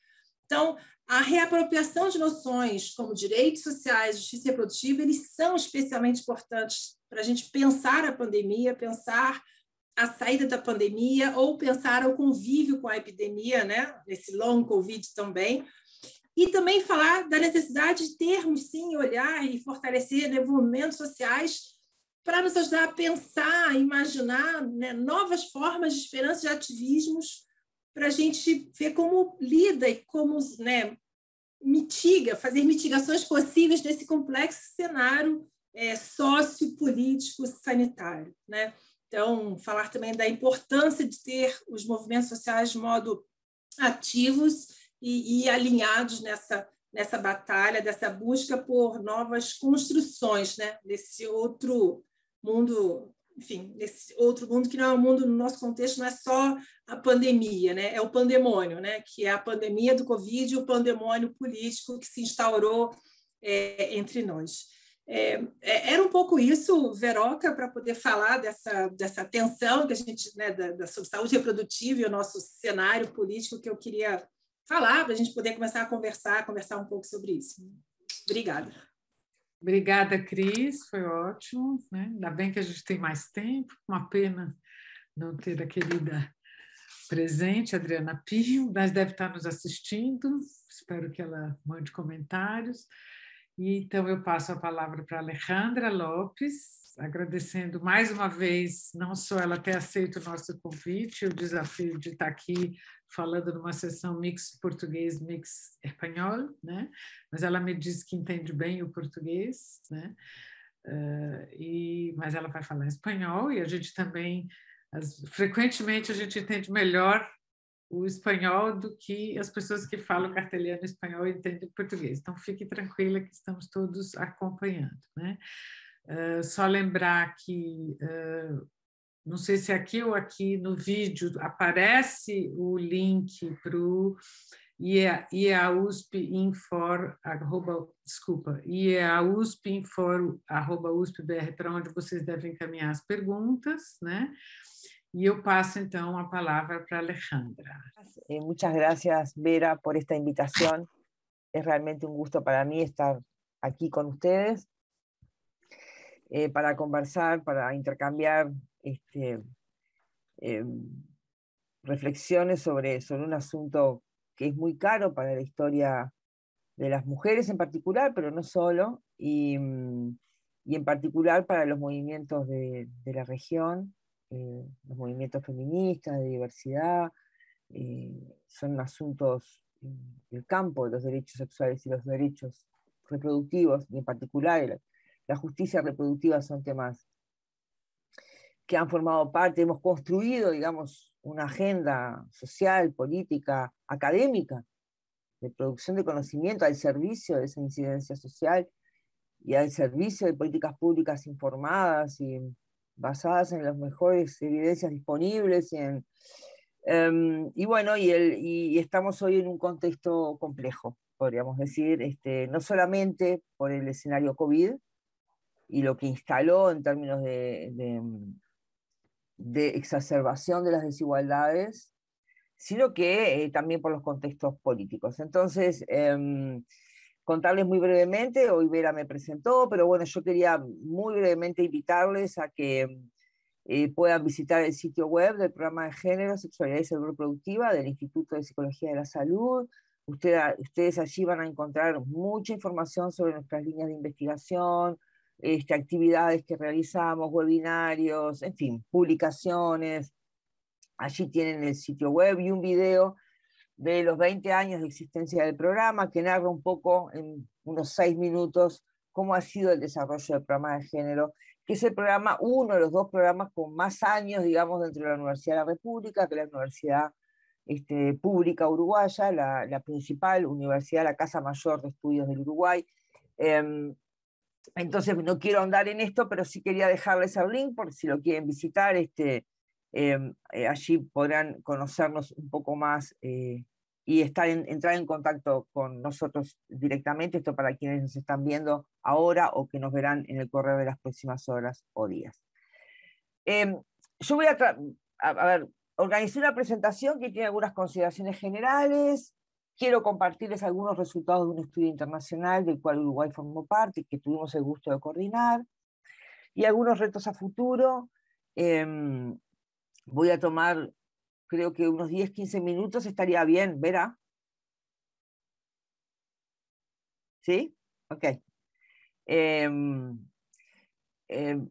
Então, a reapropriação de noções como direitos sociais, justiça reprodutiva, eles são especialmente importantes para a gente pensar a pandemia, pensar a saída da pandemia ou pensar o convívio com a epidemia, né? nesse long Covid também, e também falar da necessidade de termos, sim, olhar e fortalecer movimentos sociais para nos ajudar a pensar, imaginar né, novas formas de esperança de ativismos para a gente ver como lida e como né, mitiga, fazer mitigações possíveis nesse complexo cenário é, sociopolítico sanitário. Né? Então, falar também da importância de ter os movimentos sociais de modo ativos e, e alinhados nessa, nessa batalha, dessa busca por novas construções, né? desse outro mundo, enfim, desse outro mundo que não é um mundo, no nosso contexto, não é só a pandemia, né? é o pandemônio, né? que é a pandemia do Covid e o pandemônio político que se instaurou é, entre nós. É, é, era um pouco isso, Veroca, para poder falar dessa, dessa tensão que a gente, né, da, da, sobre saúde reprodutiva e o nosso cenário político que eu queria falar, para a gente poder começar a conversar, conversar um pouco sobre isso. Obrigada. Obrigada, Cris, foi ótimo. Né? Ainda bem que a gente tem mais tempo, uma pena não ter a querida presente, Adriana Pio, mas deve estar nos assistindo, espero que ela mande comentários. Então, eu passo a palavra para Alejandra Lopes, agradecendo mais uma vez, não só ela ter aceito o nosso convite, o desafio de estar aqui falando numa sessão mix português, mix espanhol, né? Mas ela me diz que entende bem o português, né? Uh, e, mas ela vai falar espanhol e a gente também, as, frequentemente a gente entende melhor o espanhol do que as pessoas que falam carteliano espanhol entendem português. Então, fique tranquila que estamos todos acompanhando. Né? Uh, só lembrar que, uh, não sei se aqui ou aqui no vídeo aparece o link para o IEAUSP Infor, arroba, desculpa, IEAUSP Infor, arroba USPBR, para onde vocês devem encaminhar as perguntas, né? Y yo paso entonces la palabra para Alejandra. Eh, muchas gracias, Vera, por esta invitación. Es realmente un gusto para mí estar aquí con ustedes eh, para conversar, para intercambiar este, em, reflexiones sobre, sobre un asunto que es muy caro para la historia de las mujeres en particular, pero no solo, y, mm, en particular para los movimientos de, de la región eh, los movimientos feministas, de diversidad, eh, son asuntos del campo de los derechos sexuales y los derechos reproductivos, y en particular la, justicia reproductiva son temas que han formado parte, hemos construido, digamos, una agenda social, política, académica, de producción de conocimiento al servicio de esa incidencia social y al servicio de políticas públicas informadas y basadas en las mejores evidencias disponibles. Y, en, em, y bueno, y, el, y, estamos hoy en un contexto complejo, podríamos decir, este, no solamente por el escenario COVID y lo que instaló en términos de, de, exacerbación de las desigualdades, sino que eh, también por los contextos políticos. Entonces, em, contarles muy brevemente, hoy Vera me presentó, pero bueno, yo quería muy brevemente invitarles a que eh, puedan visitar el sitio web del programa de género, sexualidad y salud reproductiva del Instituto de Psicología de la Salud. ustedes allí van a encontrar mucha información sobre nuestras líneas de investigación, este, actividades que realizamos, webinarios, en fin, publicaciones. Allí tienen el sitio web y un video de los 20 años de existencia del programa, que narra un poco en unos seis minutos cómo ha sido el desarrollo del programa de género, que es el programa, uno de los dos programas con más años, digamos, dentro de la Universidad de la República, que es la Universidad este, Pública Uruguaya, la, principal universidad, la Casa Mayor de Estudios del Uruguay. Em, entonces, no quiero andar en esto, pero sí quería dejarles el link por si lo quieren visitar. Este, em, eh, allí podrán conocernos un poco más eh, y estar entrar en contacto con nosotros directamente, esto para quienes nos están viendo ahora o que nos verán en el correo de las próximas horas o días. Em, yo voy a, a, ver, organizar una presentación que tiene algunas consideraciones generales, quiero compartirles algunos resultados de un estudio internacional del cual Uruguay formó parte y que tuvimos el gusto de coordinar, y algunos retos a futuro. Em, voy a tomar creo que unos 10, 15 minutos estaría bien, ¿verá? ¿Sí? Ok. Em, em,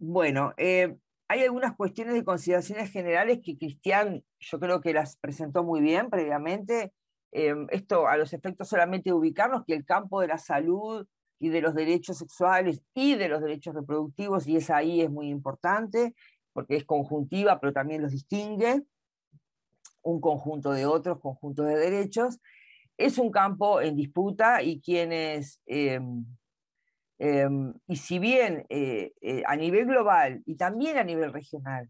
bueno, eh, hay algunas cuestiones de consideraciones generales que Cristian, yo creo que las presentó muy bien previamente. Em, esto a los efectos solamente de ubicarnos que el campo de la salud y de los derechos sexuales y de los derechos reproductivos, y es ahí es muy importante, porque es conjuntiva, pero también los distingue un conjunto de otros conjuntos de derechos. Es un campo en disputa y quienes, em, em, y si bien eh, eh, a nivel global y también a nivel regional,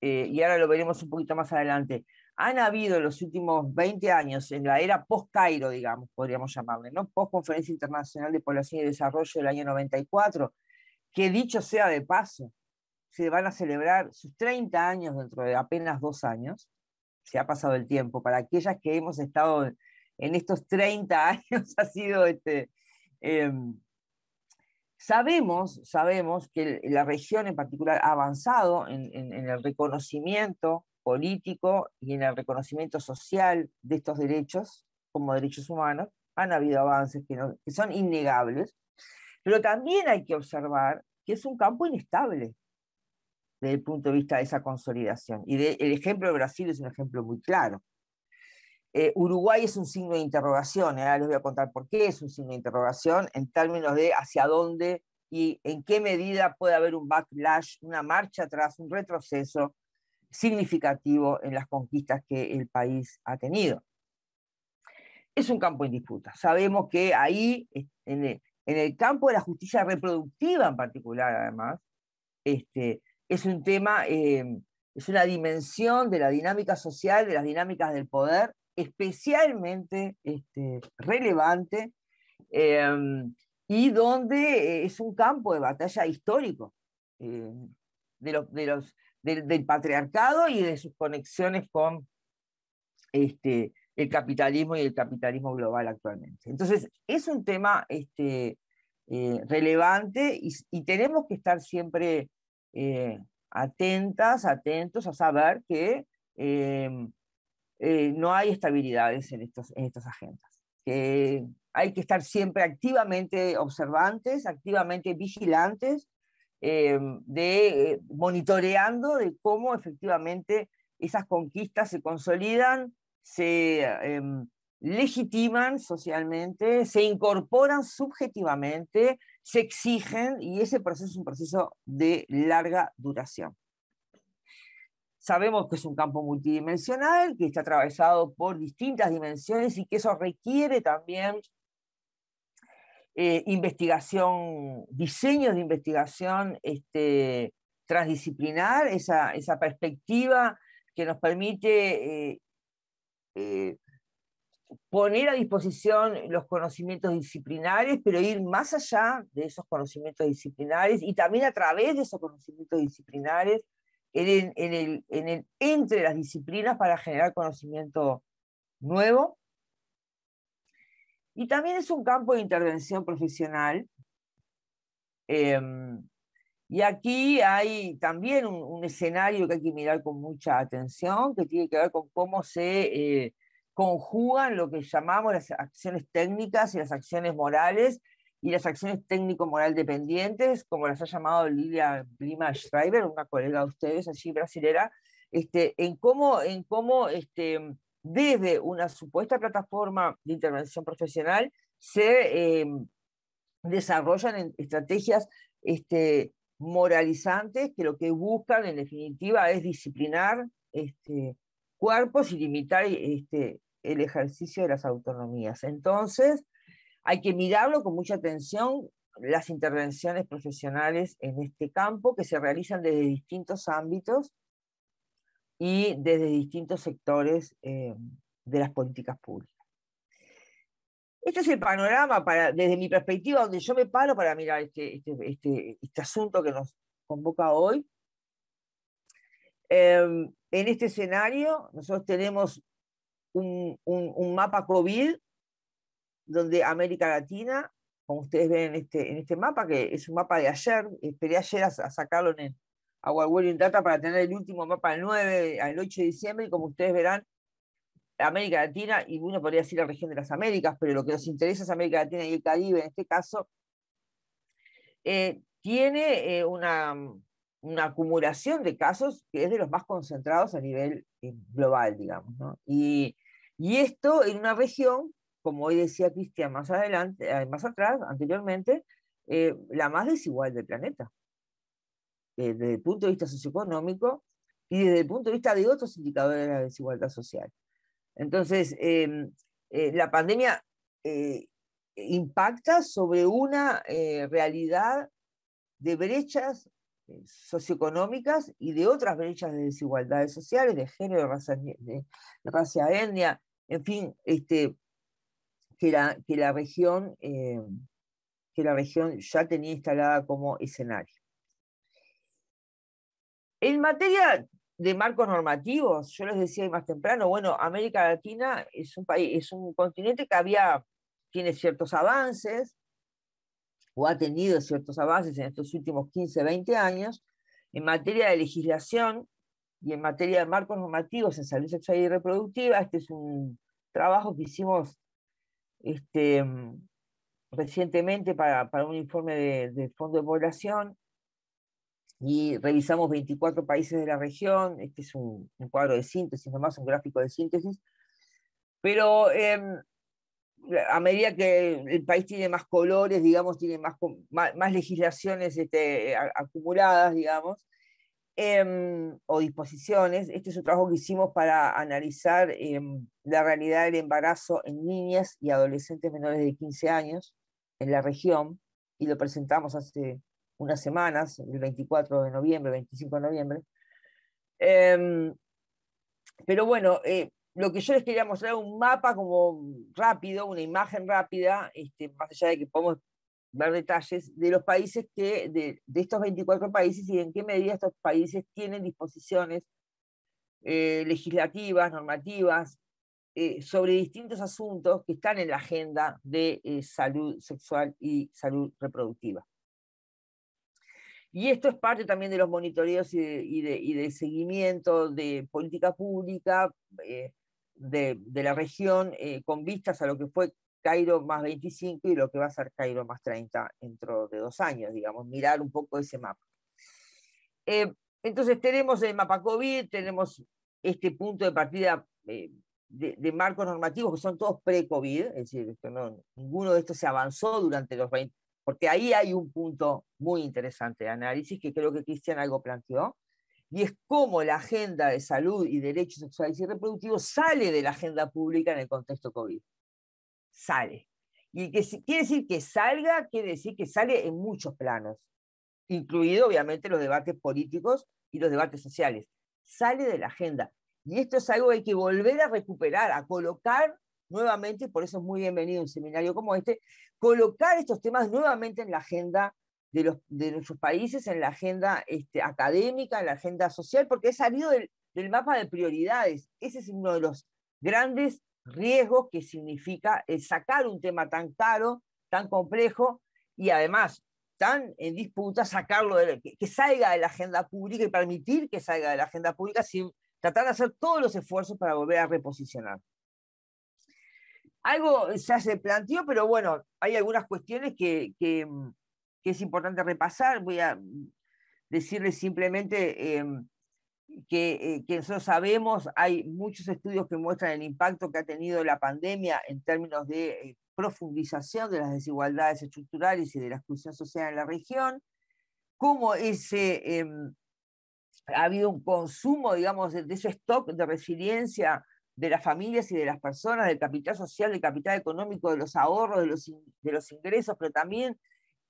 eh, y ahora lo veremos un poquito más adelante, han habido en los últimos 20 años, en la era post-Cairo, digamos, podríamos llamarle, ¿no? post-Conferencia Internacional de Población y Desarrollo del año 94, que dicho sea de paso, se van a celebrar sus 30 años dentro de apenas dos años, se ha pasado el tiempo. Para aquellas que hemos estado en estos 30 [laughs] años, ha sido este, em, sabemos, sabemos que la región en particular ha avanzado en, el reconocimiento político y en el reconocimiento social de estos derechos como derechos humanos. Han habido avances que, que son innegables, pero también hay que observar que es un campo inestable desde el punto de vista de esa consolidación. Y el ejemplo de Brasil es un ejemplo muy claro. Eh, Uruguay es un signo de interrogación, ahora les voy a contar por qué es un signo de interrogación en términos de hacia dónde y en qué medida puede haber un backlash, una marcha atrás, un retroceso significativo en las conquistas que el país ha tenido. Es un campo en disputa. Sabemos que ahí, en el, en el campo de la justicia reproductiva en particular, además, este, es un tema, eh, es una dimensión de la dinámica social, de las dinámicas del poder, especialmente este, relevante em, y donde eh, es un campo de batalla histórico eh, de los, de los, del, patriarcado y de sus conexiones con este, el capitalismo y el capitalismo global actualmente. Entonces, es un tema este, relevante y, y, tenemos que estar siempre eh, atentas, atentos a saber que em, eh, no hay estabilidades en, estos, en estas agendas, hay que estar siempre activamente observantes, activamente vigilantes, em, de, eh, monitoreando de cómo efectivamente esas conquistas se consolidan, se em, legitiman socialmente, se incorporan subjetivamente, se exigen y ese proceso es un proceso de larga duración. Sabemos que es un campo multidimensional, que está atravesado por distintas dimensiones y que eso requiere también eh, investigación, diseño de investigación este, transdisciplinar, esa, esa, perspectiva que nos permite eh, eh, poner a disposición los conocimientos disciplinares, pero ir más allá de esos conocimientos disciplinares y también a través de esos conocimientos disciplinares en el, en el, entre las disciplinas para generar conocimiento nuevo. Y también es un campo de intervención profesional. Em, y aquí hay también un, escenario que hay que mirar con mucha atención, que tiene que ver con cómo se eh, conjugan lo que llamamos las acciones técnicas y las acciones morales y las acciones técnico-moral dependientes, como las ha llamado Lilia Lima Schreiber, una colega de ustedes allí brasilera, este, en cómo, en cómo este, desde una supuesta plataforma de intervención profesional se em, desarrollan estrategias este, moralizantes que lo que buscan en definitiva es disciplinar este, cuerpos y limitar este, el ejercicio de las autonomías. Entonces, hay que mirarlo con mucha atención, las intervenciones profesionales en este campo que se realizan desde distintos ámbitos y desde distintos sectores eh, de las políticas públicas. Este es el panorama para, desde mi perspectiva, donde yo me paro para mirar este, este, este, este asunto que nos convoca hoy. Em, en este escenario, nosotros tenemos un, un, mapa COVID donde América Latina, como ustedes ven en este, en este mapa, que es un mapa de ayer, esperé ayer a, sacarlo en el Data para tener el último mapa el 9, al 8 de diciembre, y como ustedes verán, América Latina, y uno podría decir la región de las Américas, pero lo que nos interesa es América Latina y el Caribe en este caso, eh, tiene eh, una, una, acumulación de casos que es de los más concentrados a nivel eh, global, digamos. Y, y, esto en una región, como hoy decía Cristian más adelante, más atrás, anteriormente, la más desigual del planeta. desde el punto de vista socioeconómico y desde el punto de vista de otros indicadores de la desigualdad social. Entonces, em, eh, la pandemia eh, impacta sobre una eh, realidad de brechas socioeconómicas y de otras brechas de desigualdades sociales, de género, de raza etnia, en fin, este, que, la, región, que la región ya tenía instalada como escenario. En materia de marcos normativos, yo les decía más temprano, bueno, América Latina es un país, es un continente que había, tiene ciertos avances, o ha tenido ciertos avances en estos últimos 15, 20 años, en materia de legislación y en materia de marcos normativos en salud sexual y reproductiva. Este es un trabajo que hicimos este, recientemente para, para un informe del de Fondo de Población, y revisamos 24 países de la región. Este es un, cuadro de síntesis, nomás un gráfico de síntesis. Pero em, a medida que el país tiene más colores, digamos, tiene más, más, legislaciones este, acumuladas, digamos, em, o disposiciones, este es un trabajo que hicimos para analizar em, la realidad del embarazo en niñas y adolescentes menores de 15 años en la región, y lo presentamos hace unas semanas, el 24 de noviembre, 25 de noviembre. Em, pero bueno, eh, lo que yo les quería mostrar es un mapa como rápido, una imagen rápida, este, más allá de que podemos ver detalles de los países que, de, estos 24 países y en qué medida estos países tienen disposiciones eh, legislativas, normativas, eh, sobre distintos asuntos que están en la agenda de salud sexual y salud reproductiva. Y esto es parte también de los monitoreos y de, seguimiento de política pública eh, de, la región eh, con vistas a lo que fue Cairo más 25 y lo que va a ser Cairo más 30 dentro de dos años, digamos, mirar un poco ese mapa. Eh, entonces tenemos el mapa COVID, tenemos este punto de partida de, marcos normativos que son todos pre-COVID, es decir, ninguno de estos se avanzó durante los 20, porque ahí hay un punto muy interesante de análisis que creo que Cristian algo planteó, y es cómo la agenda de salud y derechos sexuales y reproductivos sale de la agenda pública en el contexto COVID. Sale. Y que quiere decir que salga, quiere decir que sale en muchos planos, incluido obviamente los debates políticos y los debates sociales. Sale de la agenda. Y esto es algo que hay que volver a recuperar, a colocar nuevamente, por eso es muy bienvenido un seminario como este, colocar estos temas nuevamente en la agenda de, los, de nuestros países, en la agenda este, académica, en la agenda social, porque he salido del, mapa de prioridades. Ese es uno de los grandes riesgos que significa sacar un tema tan caro, tan complejo y además tan en disputa, sacarlo, que, que, salga de la agenda pública y permitir que salga de la agenda pública sin tratar de hacer todos los esfuerzos para volver a reposicionar. Algo ya se planteó, pero bueno, hay algunas cuestiones que, mm, es importante repasar. Voy a decirles simplemente em, que, eh, que, nosotros sabemos, hay muchos estudios que muestran el impacto que ha tenido la pandemia en términos de eh, profundización de las desigualdades estructurales y de la exclusión social en la región, cómo ese, em, ha habido un consumo, digamos, de ese stock de resiliencia de las familias y de las personas, del capital social, del capital económico, de los ahorros, de los, de los ingresos, pero también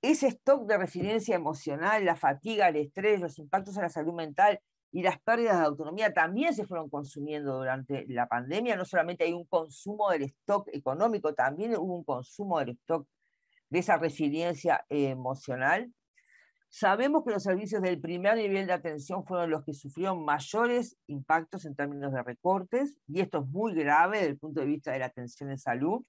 ese stock de resiliencia emocional, la fatiga, el estrés, los impactos en la salud mental y las pérdidas de autonomía también se fueron consumiendo durante la pandemia. No solamente hay un consumo del stock económico, también hubo un consumo del stock de esa resiliencia emocional. Sabemos que los servicios del primer nivel de atención fueron los que sufrieron mayores impactos en términos de recortes, y esto es muy grave desde el punto de vista de la atención en salud.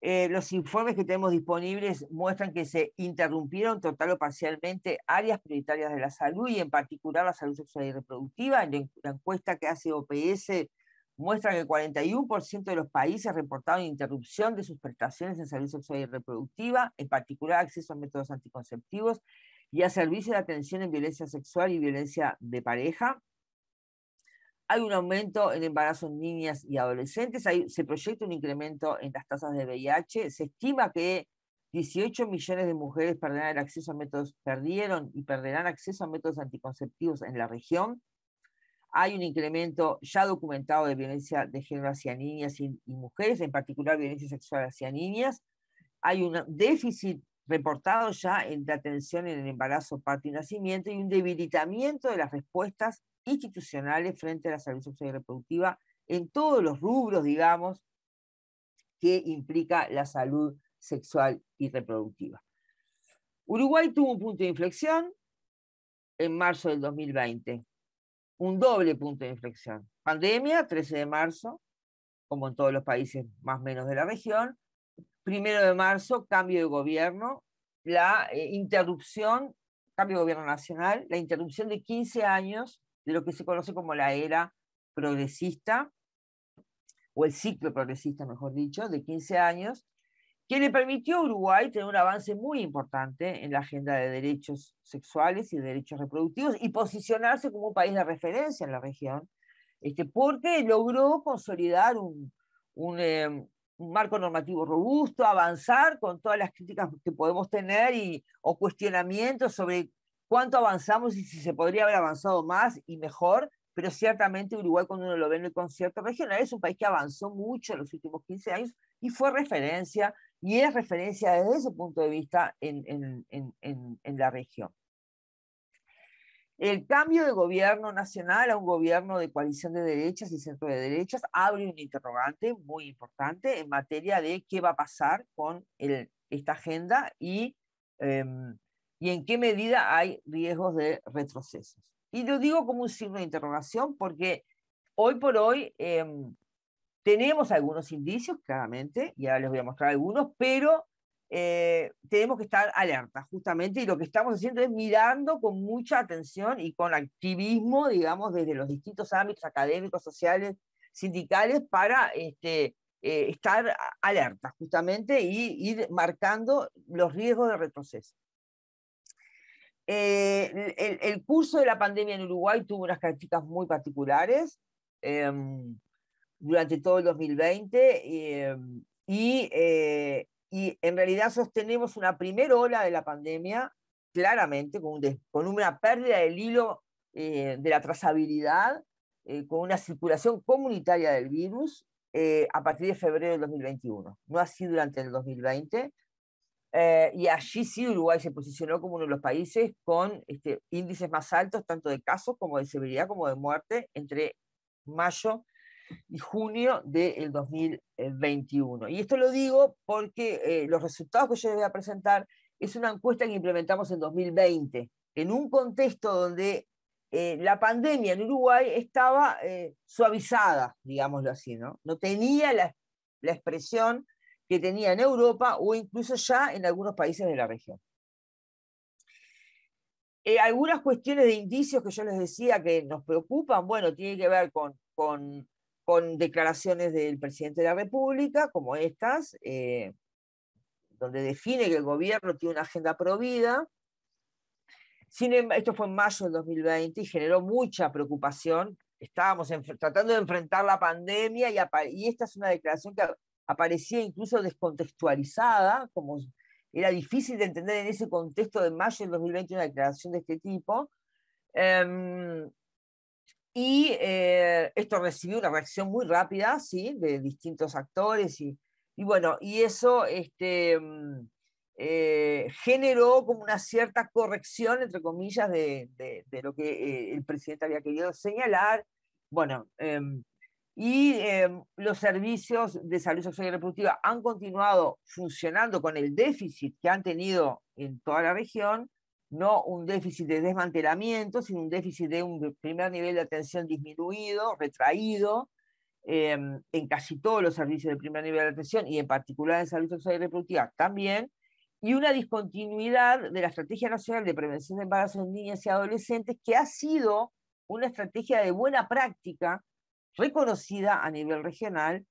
Eh, los informes que tenemos disponibles muestran que se interrumpieron total o parcialmente áreas prioritarias de la salud y en particular la salud sexual y reproductiva. En la encuesta que hace OPS muestra que el 41% de los países reportaron interrupción de sus prestaciones en salud sexual y reproductiva, en particular acceso a métodos anticonceptivos y a servicios de atención en violencia sexual y violencia de pareja. Hay un aumento en embarazo en niñas y adolescentes, se proyecta un incremento en las tasas de VIH, se estima que 18 millones de mujeres perderán el acceso a métodos, perdieron y perderán acceso a métodos anticonceptivos en la región. Hay un incremento ya documentado de violencia de género hacia niñas y, y mujeres, en particular violencia sexual hacia niñas. Hay un déficit reportado ya en la atención en el embarazo, parto y nacimiento y un debilitamiento de las respuestas institucionales frente a la salud sexual y reproductiva en todos los rubros, digamos, que implica la salud sexual y reproductiva. Uruguay tuvo un punto de inflexión en marzo del 2020, un doble punto de inflexión. Pandemia, 13 de marzo, como en todos los países más o menos de la región, primero de marzo, cambio de gobierno, la eh, interrupción, cambio de gobierno nacional, la interrupción de 15 años de lo que se conoce como la era progresista, o el ciclo progresista, mejor dicho, de 15 años, que le permitió a Uruguay tener un avance muy importante en la agenda de derechos sexuales y derechos reproductivos y posicionarse como un país de referencia en la región, este, porque logró consolidar un, un, em, marco normativo robusto, avanzar con todas las críticas que podemos tener y, o cuestionamientos sobre cuánto avanzamos y si se podría haber avanzado más y mejor, pero ciertamente Uruguay cuando uno lo ve en el concierto regional es un país que avanzó mucho en los últimos 15 años y fue referencia, y es referencia desde ese punto de vista en, en, en, en la región. El cambio de gobierno nacional a un gobierno de coalición de derechas y centro de derechas abre un interrogante muy importante en materia de qué va a pasar con el, esta agenda y, em, y en qué medida hay riesgos de retrocesos. Y lo digo como un signo de interrogación porque hoy por hoy em, tenemos algunos indicios, claramente, y ahora les voy a mostrar algunos, pero eh, tenemos que estar alerta, justamente, y lo que estamos haciendo es mirando con mucha atención y con activismo, digamos, desde los distintos ámbitos académicos, sociales, sindicales, para este, eh, estar alerta, justamente, y ir marcando los riesgos de retroceso. Eh, el, el, curso de la pandemia en Uruguay tuvo unas características muy particulares em, durante todo el 2020 em, y y en realidad sostenemos una primera ola de la pandemia, claramente, con, con una pérdida del hilo eh, de la trazabilidad, eh, con una circulación comunitaria del virus eh, a partir de febrero del 2021. No así durante el 2020. Y allí sí Uruguay se posicionó como uno de los países con este, índices más altos, tanto de casos como de severidad como de muerte, entre mayo y junio del 2021. Y esto lo digo porque eh, los resultados que yo les voy a presentar es una encuesta que implementamos en 2020, en un contexto donde eh, la pandemia en Uruguay estaba eh, suavizada, digámoslo así, ¿no? No tenía la, la expresión que tenía en Europa o incluso ya en algunos países de la región. algunas cuestiones de indicios que yo les decía que nos preocupan, bueno, tiene que ver con, con declaraciones del presidente de la República, como estas, eh, donde define que el gobierno tiene una agenda provida. Sin esto fue en mayo del 2020 y generó mucha preocupación. Estábamos tratando de enfrentar la pandemia y esta es una declaración que aparecía incluso descontextualizada, como era difícil de entender en ese contexto de mayo del 2020 una declaración de este tipo. Em, y eh, esto recibió una reacción muy rápida, ¿sí? De distintos actores y, bueno, y eso este, mm, eh, generó como una cierta corrección, entre comillas, de, lo que eh, el presidente había querido señalar. Bueno, em, y em, los servicios de salud sexual y reproductiva han continuado funcionando con el déficit que han tenido en toda la región, no un déficit de desmantelamiento, sino un déficit de un primer nivel de atención disminuido, retraído, em, en casi todos los servicios de primer nivel de atención y en particular en salud sexual y reproductiva también, y una discontinuidad de la Estrategia Nacional de Prevención de Embarazos en Niñas y Adolescentes, que ha sido una estrategia de buena práctica reconocida a nivel regional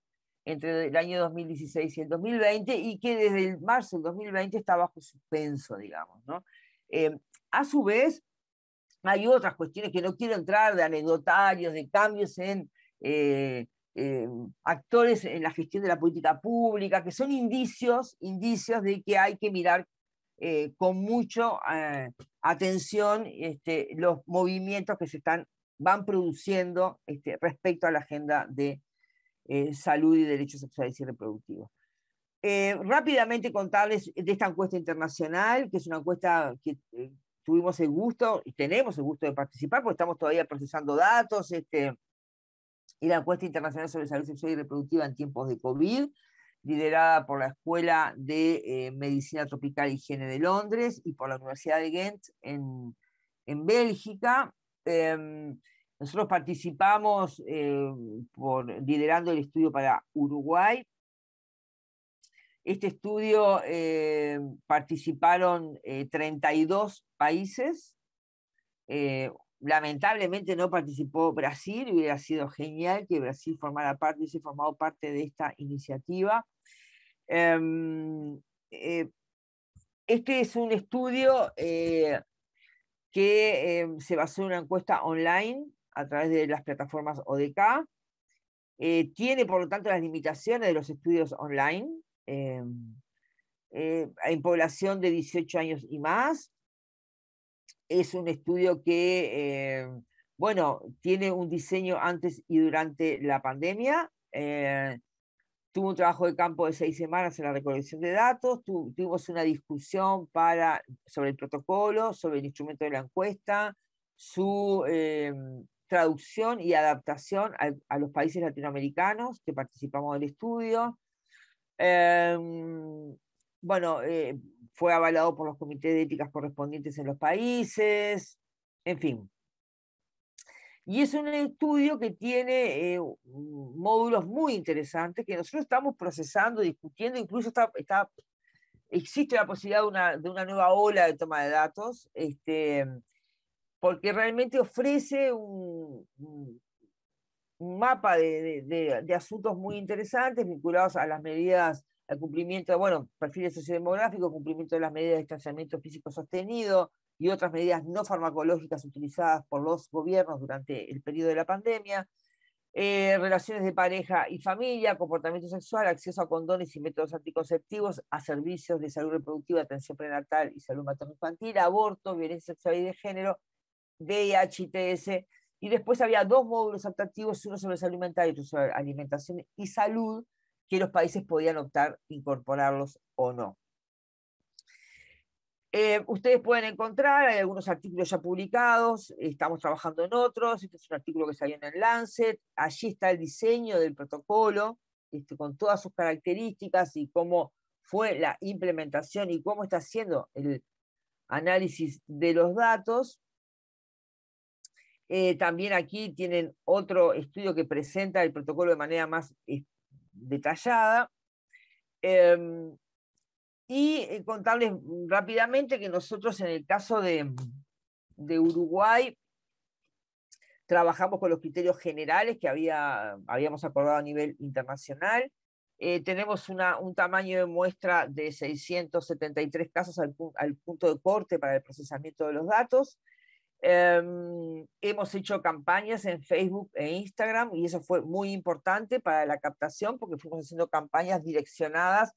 entre el año 2016 y el 2020 y que desde el marzo del 2020 está bajo suspenso, digamos. ¿no? Eh, a su vez, hay otras cuestiones que no quiero entrar de anecdotarios, de cambios en eh, eh, actores en la gestión de la política pública, que son indicios, indicios de que hay que mirar con mucha atención este, los movimientos que se están, van produciendo este, respecto a la agenda de salud y derechos sexuales y reproductivos. rápidamente contarles de esta encuesta internacional, que es una encuesta que tuvimos el gusto y tenemos el gusto de participar, porque estamos todavía procesando datos. Este, y la encuesta internacional sobre salud sexual y reproductiva en tiempos de COVID, liderada por la Escuela de eh, Medicina Tropical y Higiene de Londres y por la Universidad de Ghent en, en Bélgica. Em, nosotros participamos eh, por, liderando el estudio para Uruguay. Este estudio eh, participaron 32 países, lamentablemente no participó Brasil, hubiera sido genial que Brasil formara parte, hubiese formado parte de esta iniciativa. Em, eh, este es un estudio eh, que em, se basó en una encuesta online a través de las plataformas ODK. Eh, tiene, por lo tanto, las limitaciones de los estudios online em, en población de 18 años y más, es un estudio que, eh, bueno, tiene un diseño antes y durante la pandemia. Eh, tuvo un trabajo de campo de seis semanas en la recolección de datos, tuvimos una discusión para, sobre el protocolo, sobre el instrumento de la encuesta, su eh, traducción y adaptación a, los países latinoamericanos que participamos del estudio. Em, bueno, fue avalado por los comités de éticas correspondientes en los países, en fin. Y es un estudio que tiene eh, módulos muy interesantes que nosotros estamos procesando, discutiendo, incluso está, existe la posibilidad de una, de una, nueva ola de toma de datos, este, porque realmente ofrece un, mapa de, de, asuntos muy interesantes vinculados a las medidas el cumplimiento, bueno, perfiles sociodemográficos, cumplimiento de las medidas de distanciamiento físico sostenido y otras medidas no farmacológicas utilizadas por los gobiernos durante el periodo de la pandemia, eh, relaciones de pareja y familia, comportamiento sexual, acceso a condones y métodos anticonceptivos, a servicios de salud reproductiva, atención prenatal y salud materno-infantil, aborto, violencia sexual y de género, VIH, ITS, y después había dos módulos adaptativos, uno sobre salud mental y otro sobre alimentación y salud, que los países podían optar incorporarlos o no. Eh, ustedes pueden encontrar, hay algunos artículos ya publicados, estamos trabajando en otros, este es un artículo que salió en el Lancet, allí está el diseño del protocolo, este, con todas sus características y cómo fue la implementación y cómo está haciendo el análisis de los datos. Eh, también aquí tienen otro estudio que presenta el protocolo de manera más detallada. Y eh, contarles rápidamente que nosotros en el caso de, de Uruguay trabajamos con los criterios generales que había, habíamos acordado a nivel internacional. Eh, tenemos una, un tamaño de muestra de 673 casos al, al, punto de corte para el procesamiento de los datos. Em, hemos hecho campañas en Facebook e Instagram y eso fue muy importante para la captación porque fuimos haciendo campañas direccionadas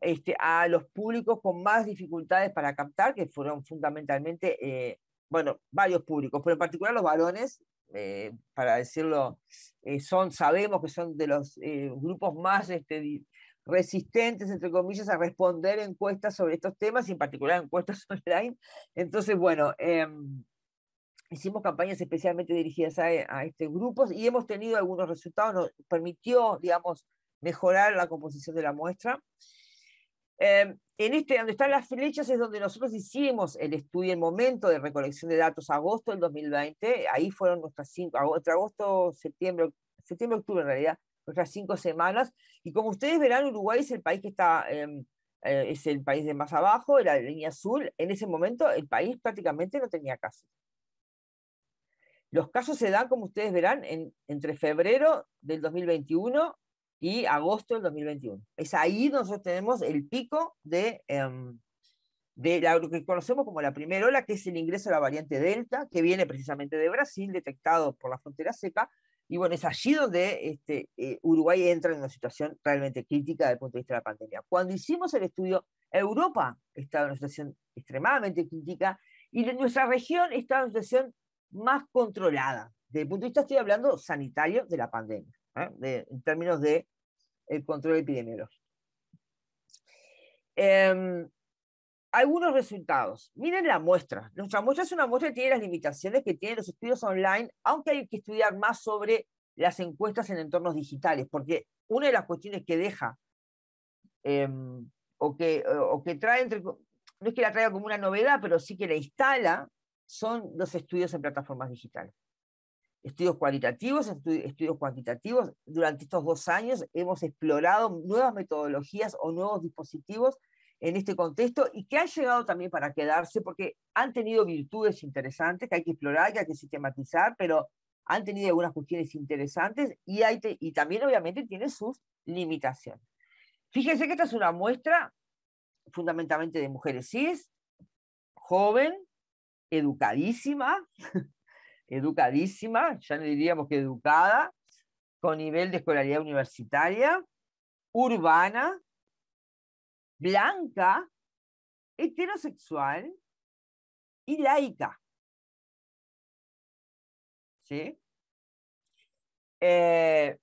este, a los públicos con más dificultades para captar, que fueron fundamentalmente, eh, bueno, varios públicos, pero en particular los varones, eh, para decirlo, eh, son, sabemos que son de los grupos más este, resistentes, entre comillas, a responder encuestas sobre estos temas, y en particular encuestas [laughs] online. Entonces, bueno, em, hicimos campañas especialmente dirigidas a, a, estos grupos y hemos tenido algunos resultados, nos permitió, digamos, mejorar la composición de la muestra. Em, en este, donde están las flechas, es donde nosotros hicimos el estudio, el momento de recolección de datos, agosto del 2020, ahí fueron nuestras cinco, entre agosto, septiembre, septiembre, octubre en realidad, nuestras cinco semanas, y como ustedes verán, Uruguay es el país que está, em, eh, es el país de más abajo, la línea azul, en ese momento el país prácticamente no tenía casos. Los casos se dan, como ustedes verán, en, entre febrero del 2021 y agosto del 2021. Es ahí nosotros tenemos el pico de, em, de lo que conocemos como la primera ola, que es el ingreso de la variante Delta, que viene precisamente de Brasil, detectado por la frontera seca, y bueno, es allí donde este, eh, Uruguay entra en una situación realmente crítica desde el punto de vista de la pandemia. Cuando hicimos el estudio, Europa estaba en una situación extremadamente crítica y nuestra región estaba en una situación más controlada. Desde el punto de vista, estoy hablando sanitario de la pandemia. ¿Eh? en términos de el control epidemiológico. Em, algunos resultados. Miren la muestra. Nuestra muestra es una muestra que tiene las limitaciones que tienen los estudios online, aunque hay que estudiar más sobre las encuestas en entornos digitales, porque una de las cuestiones que deja em, o, que, o que trae, entre, no es que la traiga como una novedad, pero sí que la instala, son los estudios en plataformas digitales estudios cualitativos, estudios cuantitativos. Durante estos dos años hemos explorado nuevas metodologías o nuevos dispositivos en este contexto y que han llegado también para quedarse porque han tenido virtudes interesantes que hay que explorar, que hay que sistematizar, pero han tenido algunas cuestiones interesantes y, hay y también obviamente tiene sus limitaciones. Fíjense que esta es una muestra fundamentalmente de mujeres cis, joven, educadísima, educadísima, ya no diríamos que educada, con nivel de escolaridad universitaria, urbana, blanca, heterosexual y laica. ¿Sí? Eh,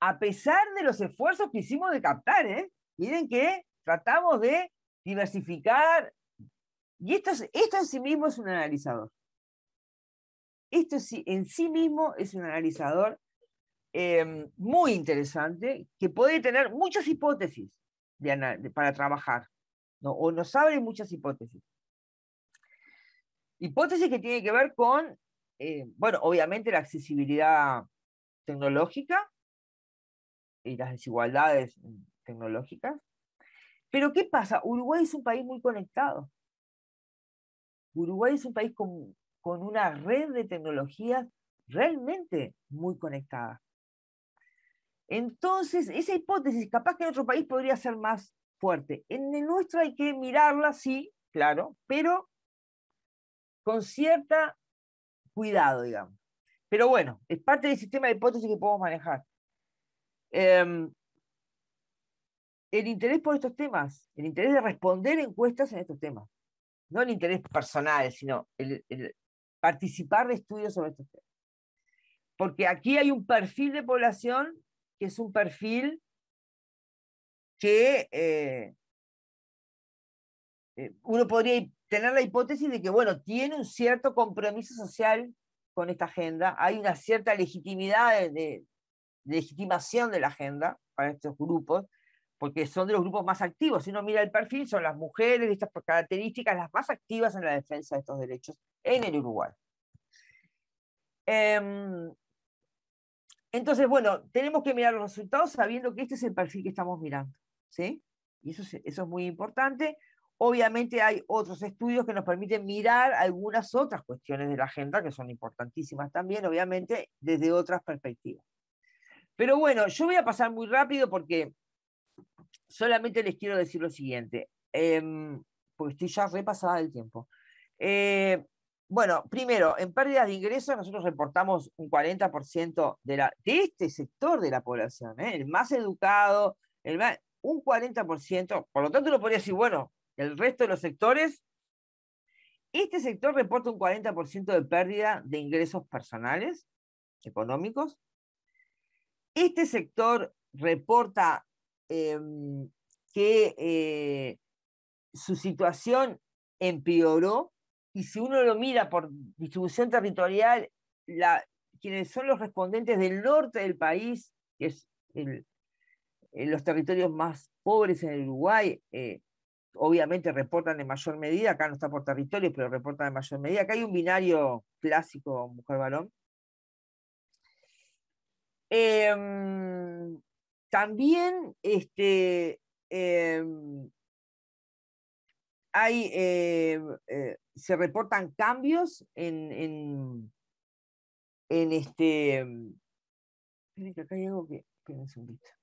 a pesar de los esfuerzos que hicimos de captar, ¿eh? miren que tratamos de diversificar, y esto, esto en sí mismo es un analizador. Esto en sí mismo es un analizador em, muy interesante que puede tener muchas hipótesis para trabajar, o nos abre muchas hipótesis. Hipótesis que tienen que ver con, eh, bueno, obviamente la accesibilidad tecnológica y las desigualdades tecnológicas. Pero ¿qué pasa? Uruguay es un país muy conectado. Uruguay es un país con con una red de tecnologías realmente muy conectada. Entonces, esa hipótesis, capaz que en otro país podría ser más fuerte. En el nuestro hay que mirarla, sí, claro, pero con cierta cuidado, digamos. Pero bueno, es parte del sistema de hipótesis que podemos manejar. Em, el interés por estos temas, el interés de responder encuestas en estos temas, no el interés personal, sino el, participar de estudios sobre estos temas. Porque aquí hay un perfil de población que es un perfil que eh, eh, uno podría tener la hipótesis de que, bueno, tiene un cierto compromiso social con esta agenda, hay una cierta legitimidad de, legitimación de la agenda para estos grupos, porque son de los grupos más activos. Si uno mira el perfil, son las mujeres estas características las más activas en la defensa de estos derechos en el Uruguay. Em, entonces, bueno, tenemos que mirar los resultados sabiendo que este es el perfil que estamos mirando. ¿sí? Y eso eso es muy importante. Obviamente hay otros estudios que nos permiten mirar algunas otras cuestiones de la agenda que son importantísimas también, obviamente, desde otras perspectivas. Pero bueno, yo voy a pasar muy rápido porque solamente les quiero decir lo siguiente, em, porque estoy ya repasada del tiempo. Eh, bueno, primero, en pérdidas de ingresos nosotros reportamos un 40% de, la, de este sector de la población, ¿eh? el más educado, el un 40%, por lo tanto uno podría decir, bueno, el resto de los sectores, este sector reporta un 40% de pérdida de ingresos personales, económicos. Este sector reporta em, que eh, su situación empeoró y si uno lo mira por distribución territorial, la, quienes son los respondentes del norte del país, que es los territorios más pobres en el Uruguay, eh, obviamente reportan en mayor medida, acá no está por territorio, pero reportan en mayor medida. Acá hay un binario clásico mujer-varón. Em, también este, em, hay, em, eh, se reportan cambios en, en, en este... acá hay algo que...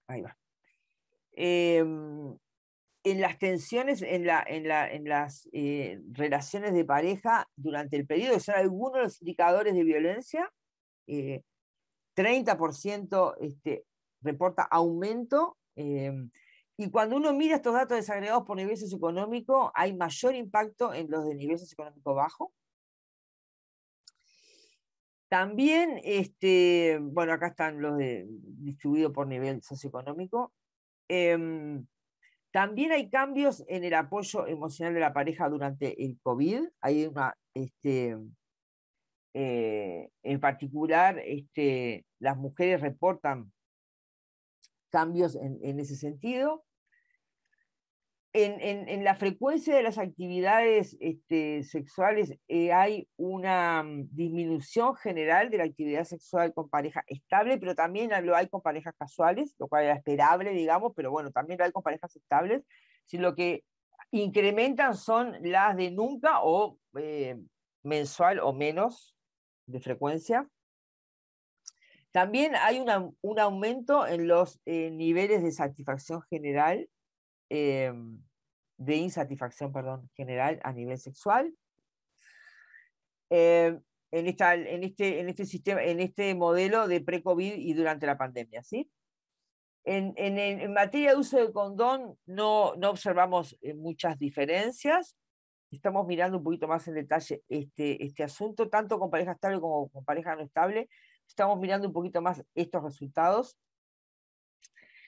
Ahí va en las tensiones en, la, en, la, en las eh, relaciones de pareja durante el periodo, son algunos de los indicadores de violencia. 30% eh, este, reporta aumento. Em, y cuando uno mira estos datos desagregados por nivel socioeconómico, hay mayor impacto en los de nivel socioeconómico bajo. También, este, bueno, acá están los distribuidos por nivel socioeconómico. Em, también hay cambios en el apoyo emocional de la pareja durante el COVID. Hay una, este, eh, en particular, este, las mujeres reportan cambios en ese sentido en, la frecuencia de las actividades este, sexuales eh, hay una mm, disminución general de la actividad sexual con pareja estable, pero también lo hay con parejas casuales, lo cual era esperable, digamos, pero bueno, también lo hay con parejas estables. Si lo que incrementan son las de nunca o eh, mensual o menos de frecuencia. También hay un aumento en los eh, niveles de satisfacción general Em, de insatisfacción perdón, general a nivel sexual. Em, en, esta, en, este, en, este sistema, en este modelo de pre-COVID y durante la pandemia. ¿sí? En, en, en, materia de uso de condón no, no observamos eh, muchas diferencias. Estamos mirando un poquito más en detalle este, este asunto, tanto con pareja estable como con pareja no estable. Estamos mirando un poquito más estos resultados.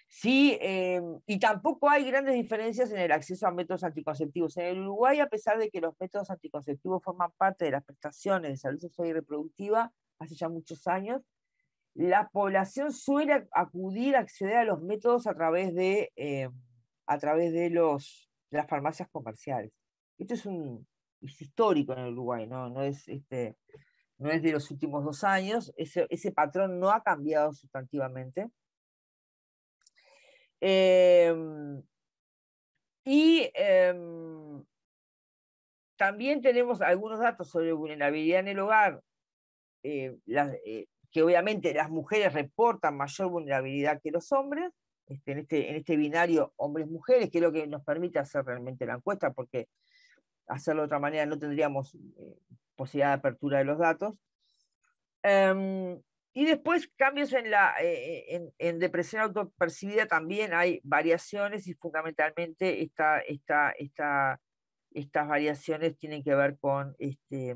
Sí, eh, y tampoco hay grandes diferencias en el acceso a métodos anticonceptivos. En el Uruguay, a pesar de que los métodos anticonceptivos forman parte de las prestaciones de salud sexual y reproductiva hace ya muchos años, la población suele acudir, acceder a los métodos a través de, eh, a través de, los, las farmacias comerciales. Esto es, un, histórico en el Uruguay, ¿no? No, es, este, no es de los últimos dos años, ese, patrón no ha cambiado sustantivamente. Em, y em, también tenemos algunos datos sobre vulnerabilidad en el hogar, eh, eh, que obviamente las mujeres reportan mayor vulnerabilidad que los hombres, este, en, este, en este binario hombres-mujeres, que es lo que nos permite hacer realmente la encuesta, porque hacerlo de otra manera no tendríamos eh, posibilidad de apertura de los datos. Em, y después cambios en, la, eh, en, en, depresión autopercibida también hay variaciones y fundamentalmente esta, esta, esta, estas variaciones tienen que ver con, este,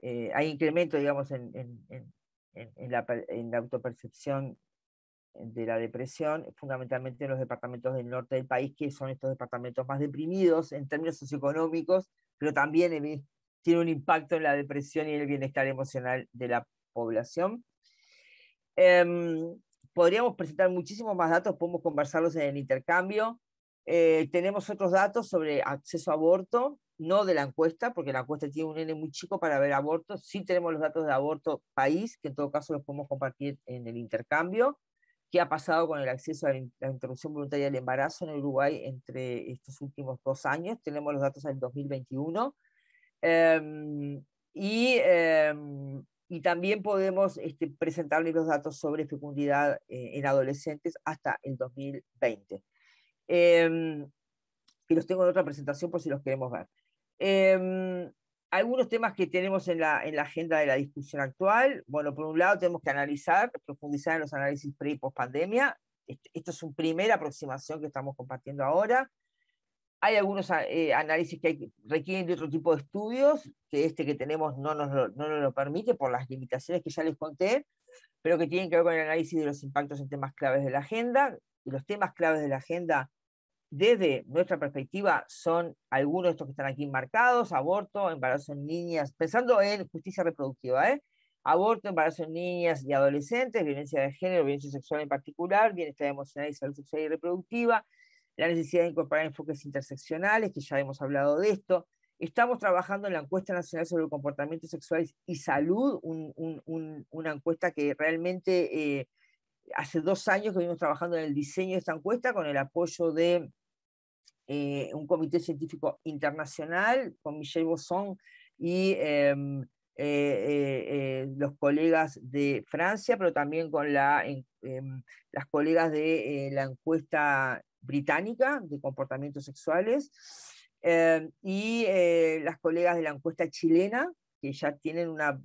eh, hay incremento, digamos, en, en, la, en la autopercepción de la depresión, fundamentalmente en los departamentos del norte del país, que son estos departamentos más deprimidos en términos socioeconómicos, pero también tiene un impacto en la depresión y el bienestar emocional de la población. Em, podríamos presentar muchísimos más datos, podemos conversarlos en el intercambio. Eh, tenemos otros datos sobre acceso a aborto, no de la encuesta, porque la encuesta tiene un N muy chico para ver aborto. Sí tenemos los datos de aborto país, que en todo caso los podemos compartir en el intercambio. ¿Qué ha pasado con el acceso a la interrupción voluntaria del embarazo en Uruguay entre estos últimos dos años? Tenemos los datos del 2021. Em, y em, y también podemos este, presentarles los datos sobre fecundidad eh, en adolescentes hasta el 2020. Eh, que los tengo en otra presentación por si los queremos ver. Algunos temas que tenemos en la, en la agenda de la discusión actual. Bueno, por un lado tenemos que analizar, profundizar en los análisis pre y post pandemia. Esto es una primera aproximación que estamos compartiendo ahora. Hay algunos eh, análisis que requieren de otro tipo de estudios, que este que tenemos no nos, lo, no nos lo permite por las limitaciones que ya les conté, pero que tienen que ver con el análisis de los impactos en temas claves de la agenda. y los temas claves de la agenda desde nuestra perspectiva son algunos de estos que están aquí marcados, aborto, embarazo en niñas, pensando en justicia reproductiva, ¿eh? aborto, embarazo en niñas y adolescentes, violencia de género, violencia sexual en particular, bienestar emocional y salud sexual y reproductiva, la necesidad de incorporar enfoques interseccionales, que ya hemos hablado de esto. Estamos trabajando en la encuesta nacional sobre el comportamiento sexual y salud, una encuesta que realmente eh, hace dos años que venimos trabajando en el diseño de esta encuesta con el apoyo de eh, un comité científico internacional con Michel Bosson y em, eh, eh, los colegas de Francia, pero también con la, em, las colegas de la encuesta británica de comportamientos sexuales em, y las colegas de la encuesta chilena, que ya tienen una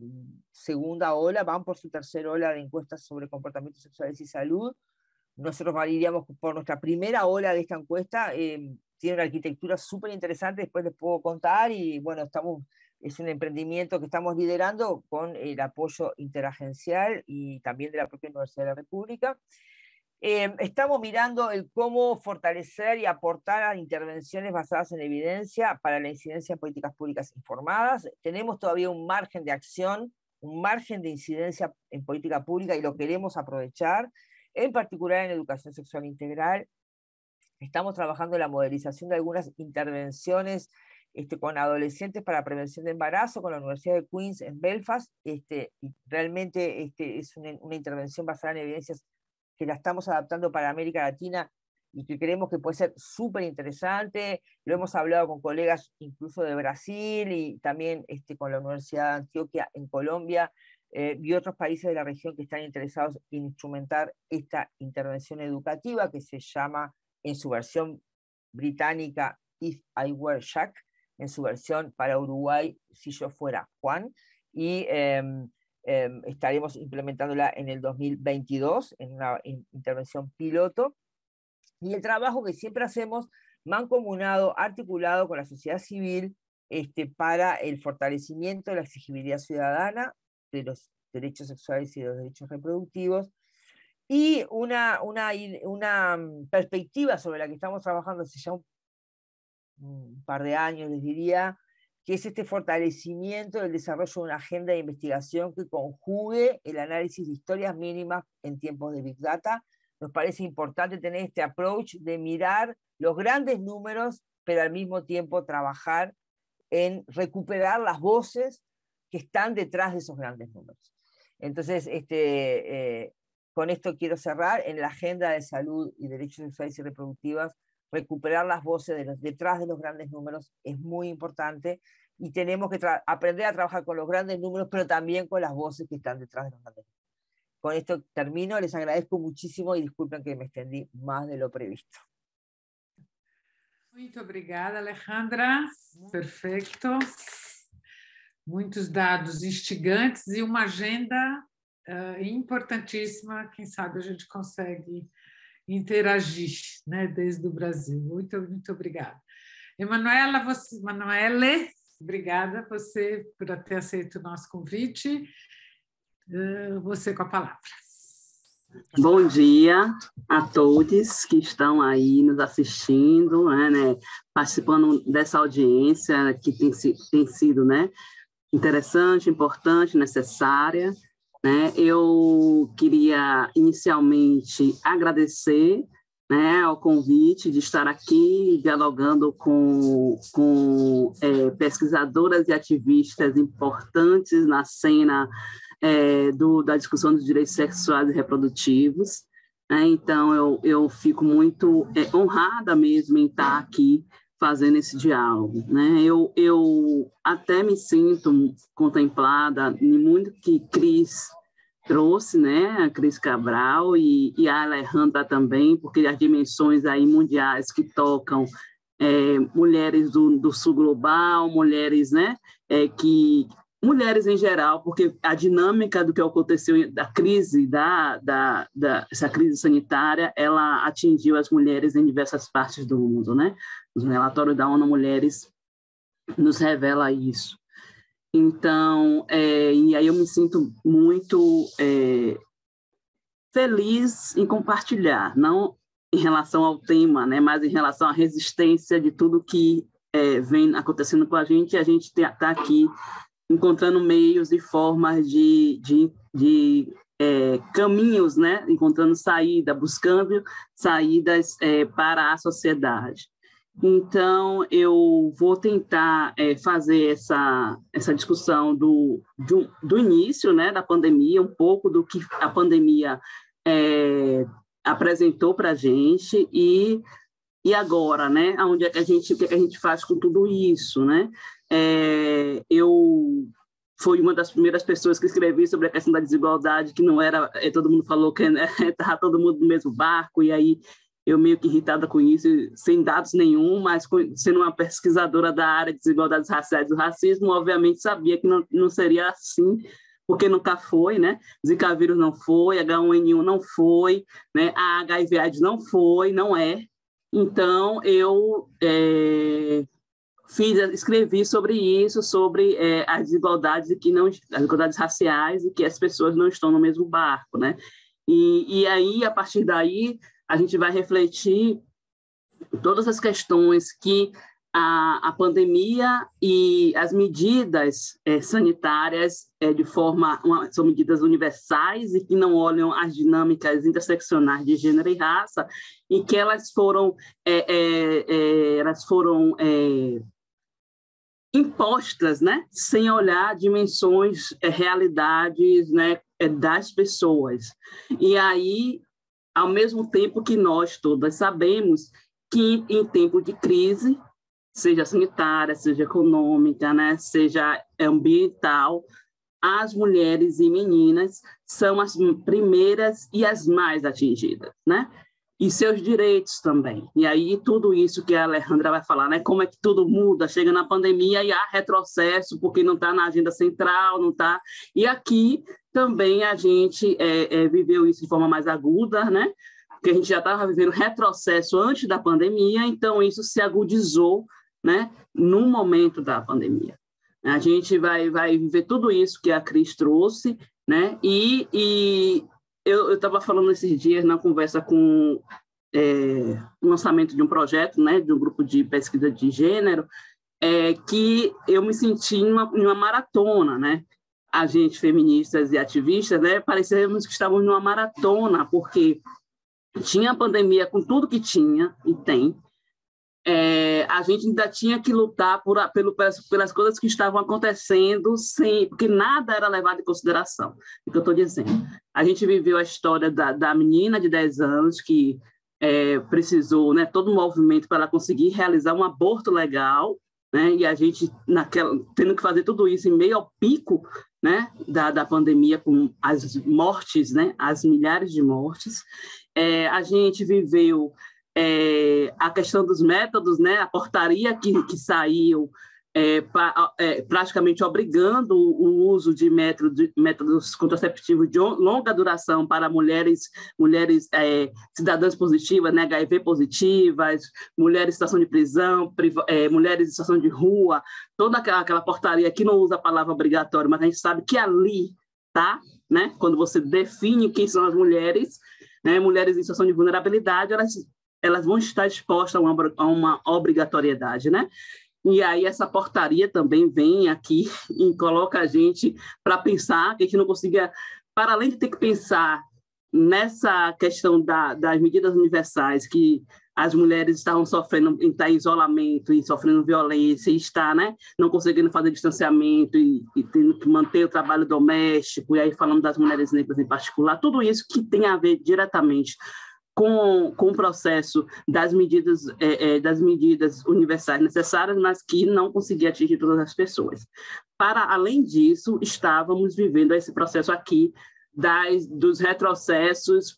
segunda ola, van por su tercera ola de encuestas sobre comportamientos sexuales y salud. Nosotros iríamos por nuestra primera ola de esta encuesta tiene una arquitectura súper interesante, después les puedo contar y bueno, estamos, es un emprendimiento que estamos liderando con el apoyo interagencial y también de la propia Universidad de la República. Em, estamos mirando el cómo fortalecer y aportar a intervenciones basadas en evidencia para la incidencia en políticas públicas informadas. Tenemos todavía un margen de acción, un margen de incidencia en política pública y lo queremos aprovechar, en particular en educación sexual integral Estamos trabajando en la modelización de algunas intervenciones este, con adolescentes para prevención de embarazo con la Universidad de Queens en Belfast. Este, realmente este, es una, intervención basada en evidencias que la estamos adaptando para América Latina y que creemos que puede ser súper interesante. Lo hemos hablado con colegas incluso de Brasil y también este, con la Universidad de Antioquia en Colombia eh, y otros países de la región que están interesados en instrumentar esta intervención educativa que se llama en su versión británica If I Were Jack, en su versión para Uruguay Si yo fuera Juan, y em, em, estaremos implementándola en el 2022 en una intervención piloto. Y el trabajo que siempre hacemos mancomunado, articulado con la sociedad civil este, para el fortalecimiento de la exigibilidad ciudadana de los derechos sexuales y de los derechos reproductivos, y una, una, una mm, perspectiva sobre la que estamos trabajando hace ya un, par de años, les diría, que es este fortalecimiento del desarrollo de una agenda de investigación que conjugue el análisis de historias mínimas en tiempos de Big Data. Nos parece importante tener este approach de mirar los grandes números, pero al mismo tiempo trabajar en recuperar las voces que están detrás de esos grandes números. Entonces, este, eh, con esto quiero cerrar, en la agenda de salud y derechos sexuales y reproductivos, recuperar las voces de los, detrás de los grandes números es muy importante y tenemos que aprender a trabajar con los grandes números, pero también con las voces que están detrás de los grandes números. Con esto termino, les agradezco muchísimo y disculpen que me extendí más de lo previsto. Muito obrigada, Alejandra. Perfeito. Muitos dados instigantes e uma agenda uh, importantíssima. Quem sabe a gente consegue interagir né, desde o Brasil. Muito, muito obrigada. Emanuela, você, Emanuele, obrigada você por ter aceito o nosso convite. Uh, você com a palavra. Bom dia a todos que estão aí nos assistindo, né, né, participando dessa audiência que tem, tem sido né, interessante, importante, necessária. Né? Eu queria inicialmente agradecer né, ao convite de estar aqui dialogando com, com é, pesquisadoras e ativistas importantes na cena é, do, da discussão dos direitos sexuais e reprodutivos. Né? Então, eu, eu fico muito é, honrada mesmo em estar aqui fazendo esse diálogo. Né? Eu, eu até me sinto contemplada em muito que Cris trouxe, né, a Cris Cabral e, e a Alejandra também, porque as dimensões aí mundiais que tocam é, mulheres do, do, sul global, mulheres, né, é, que mulheres em geral, porque a dinâmica do que aconteceu da crise da, da, da essa crise sanitária, ela atingiu as mulheres em diversas partes do mundo, né? O relatório da ONU Mulheres nos revela isso. Então, é, e aí eu me sinto muito é, feliz em compartilhar, não em relação ao tema, né? Mas em relação à resistência de tudo que é, vem acontecendo com a gente, a gente está aqui encontrando meios e formas de, de, de é, caminhos, né? Encontrando saída, buscando saídas é, para a sociedade. Então, eu vou tentar é, fazer essa, essa discussão do, do, do, início né, da pandemia, um pouco do que a pandemia é, apresentou para a gente e, e agora, né? Onde é que a gente, o que, é que a gente faz com tudo isso, né? É, eu fui uma das primeiras pessoas que escrevi sobre a questão da desigualdade, que não era, é, todo mundo falou que estava né, [laughs] todo mundo no mesmo barco, e aí eu meio que irritada com isso, sem dados nenhum, mas sendo uma pesquisadora da área de desigualdades raciais e do racismo, obviamente sabia que não, não seria assim, porque nunca foi, né? Zika vírus não foi, H1N1 não foi, né? A HIV AIDS não foi, não é. Então, eu é, fiz, escrevi sobre isso, sobre é, as desigualdades que não, as desigualdades raciais e que as pessoas não estão no mesmo barco, né? E, e aí, a partir daí, a gente vai refletir todas as questões que a, a pandemia e as medidas é, sanitárias é, de forma uma, são medidas universais e que não olham as dinâmicas interseccionais de gênero e raça e que elas foram é, é, é elas foram é, impostas, né, sem olhar dimensões, realidades, né, das pessoas. E aí ao mesmo tempo que nós todas sabemos que em tempo de crise, seja sanitária, seja econômica, né, seja ambiental, as mulheres e meninas são as primeiras e as mais atingidas, né? E seus direitos também. E aí tudo isso que a Alejandra vai falar, né? Como é que tudo muda, chega na pandemia e há retrocesso porque não está na agenda central, não está. E aqui também a gente é, é, viveu isso de forma mais aguda, né? Porque a gente já estava vivendo retrocesso antes da pandemia, então isso se agudizou, né? No momento da pandemia. A gente vai, vai viver tudo isso que a Cris trouxe, né? E, e eu estava falando esses dias na conversa com é, o lançamento de um projeto, né? De um grupo de pesquisa de gênero, é, que eu me senti em uma, uma maratona, né? agentes feministas e ativistas, né, parecemos que estávamos numa maratona, porque tinha a pandemia com tudo que tinha e tem, é, a gente ainda tinha que lutar por, pelo, pelas, coisas que estavam acontecendo, sem, porque nada era levado em consideração. É o que eu estou dizendo. A gente viveu a história da, da menina de 10 anos que é, precisou, né, todo um movimento para ela conseguir realizar um aborto legal, né, e a gente naquela, tendo que fazer tudo isso em meio ao pico né, da, da pandemia, com as mortes, né, as milhares de mortes. É, a gente viveu é, a questão dos métodos, né, a portaria que, que saiu é, pra, é, praticamente obrigando o uso de, método, de, métodos contraceptivos de longa duração para mulheres, mulheres é, cidadãs positivas, né, HIV positivas, mulheres em situação de prisão, é, mulheres em situação de rua, toda aquela, aquela portaria que não usa a palavra obrigatório, mas a gente sabe que ali tá, né, quando você define quem são as mulheres, né, mulheres em situação de vulnerabilidade, elas elas vão estar expostas a uma, a uma obrigatoriedade, né? E aí essa portaria também vem aqui [laughs] e coloca a gente para pensar que a gente não consiga, para além de ter que pensar nessa questão da, das medidas universais que as mulheres estavam sofrendo estar em isolamento e sofrendo violência e está, né, não conseguindo fazer distanciamento e, e, tendo que manter o trabalho doméstico e aí falando das mulheres negras em particular, tudo isso que tem a ver diretamente com, com o processo das medidas, é, é, das medidas universais necessárias, mas que não conseguia atingir todas as pessoas. Para além disso, estávamos vivendo esse processo aqui das, dos retrocessos,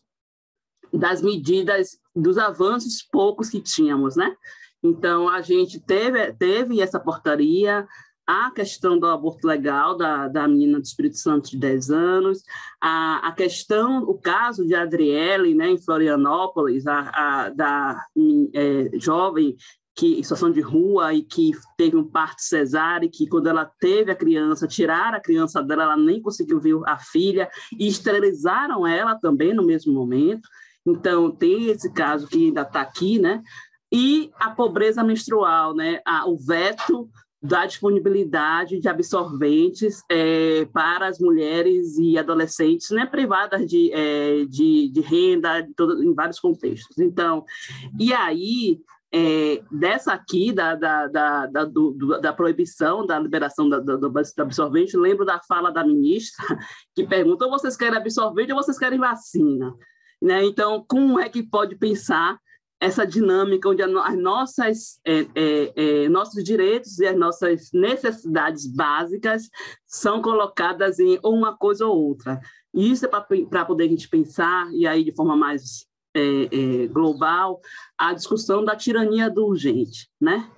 das medidas, dos avanços poucos que tínhamos, né? Então, a gente teve, teve essa portaria, a questão do aborto legal da, da menina do Espírito Santo de 10 anos, a, a questão, o caso de Adriele, né, em Florianópolis, a, a da é, jovem que em situação de rua e que teve um parto cesárea, que quando ela teve a criança, tiraram a criança dela, ela nem conseguiu ver a filha, e esterilizaram ela também no mesmo momento. Então, tem esse caso que ainda está aqui, né? E a pobreza menstrual, né? O veto da disponibilidade de absorventes é, para as mulheres e adolescentes né, privadas de, é, de, de, renda todo, em vários contextos. Então, e aí, é, dessa aqui, da, da, da, da, do, da proibição da liberação do absorvente, lembro da fala da ministra, [laughs] que perguntou: vocês querem absorvente ou vocês querem vacina? Né? Então, como é que pode pensar essa dinâmica onde as nossas, é, é, é, nossos direitos e as nossas necessidades básicas são colocadas em uma coisa ou outra. E isso é para poder a gente pensar, e aí de forma mais é, é, global, a discussão da tirania do urgente, né?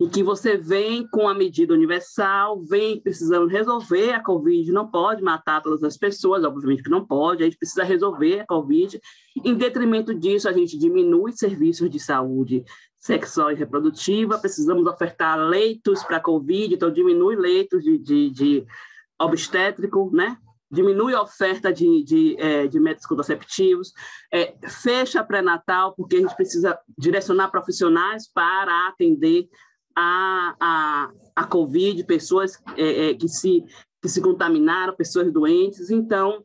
Em que você vem com a medida universal, vem precisando resolver a Covid, não pode matar todas as pessoas, obviamente que não pode, a gente precisa resolver a Covid. Em detrimento disso, a gente diminui serviços de saúde sexual e reprodutiva, precisamos ofertar leitos para a Covid, então diminui leitos de, de, de obstétrico, né? diminui a oferta de, de, é, de métodos contraceptivos, é, fecha pré-natal, porque a gente precisa direcionar profissionais para atender a, a, a Covid, pessoas é, é, que, se, que se contaminaram, pessoas doentes. Então,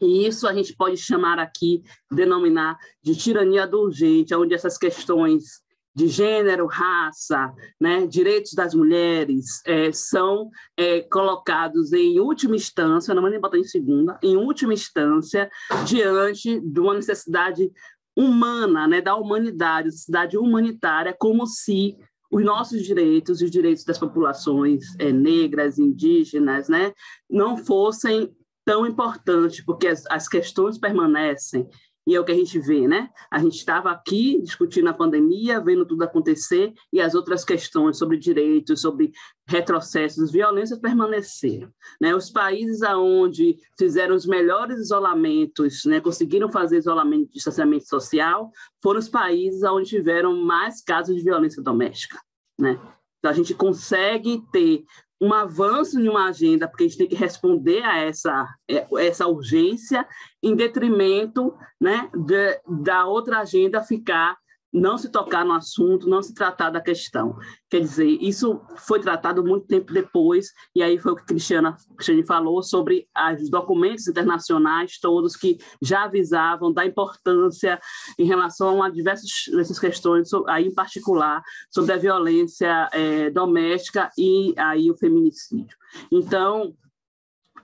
isso a gente pode chamar aqui, denominar de tirania do urgente, onde essas questões de gênero, raça, né, direitos das mulheres é, são é, colocados em última instância, não vou nem botar em segunda, em última instância, diante de uma necessidade humana, né, da humanidade, necessidade humanitária, como se os nossos direitos, os direitos das populações é, negras, indígenas, né, não fossem tão importantes, porque as, as questões permanecem, e é o que a gente vê, né? A gente estava aqui discutindo a pandemia, vendo tudo acontecer, e as outras questões sobre direitos, sobre retrocessos, violências permaneceram. Né? Os países aonde fizeram os melhores isolamentos, né, conseguiram fazer isolamento distanciamento social, foram os países onde tiveram mais casos de violência doméstica. Né? Então, a gente consegue ter um avanço em uma agenda, porque a gente tem que responder a essa, é, essa urgência, em detrimento né, de, da outra agenda ficar não se tocar no assunto, não se tratar da questão. Quer dizer, isso foi tratado muito tempo depois, e aí foi o que a Cristiana, Cristiane falou sobre os documentos internacionais todos que já avisavam da importância em relação a diversas dessas questões, aí em particular sobre a violência é, doméstica e aí o feminicídio. Então,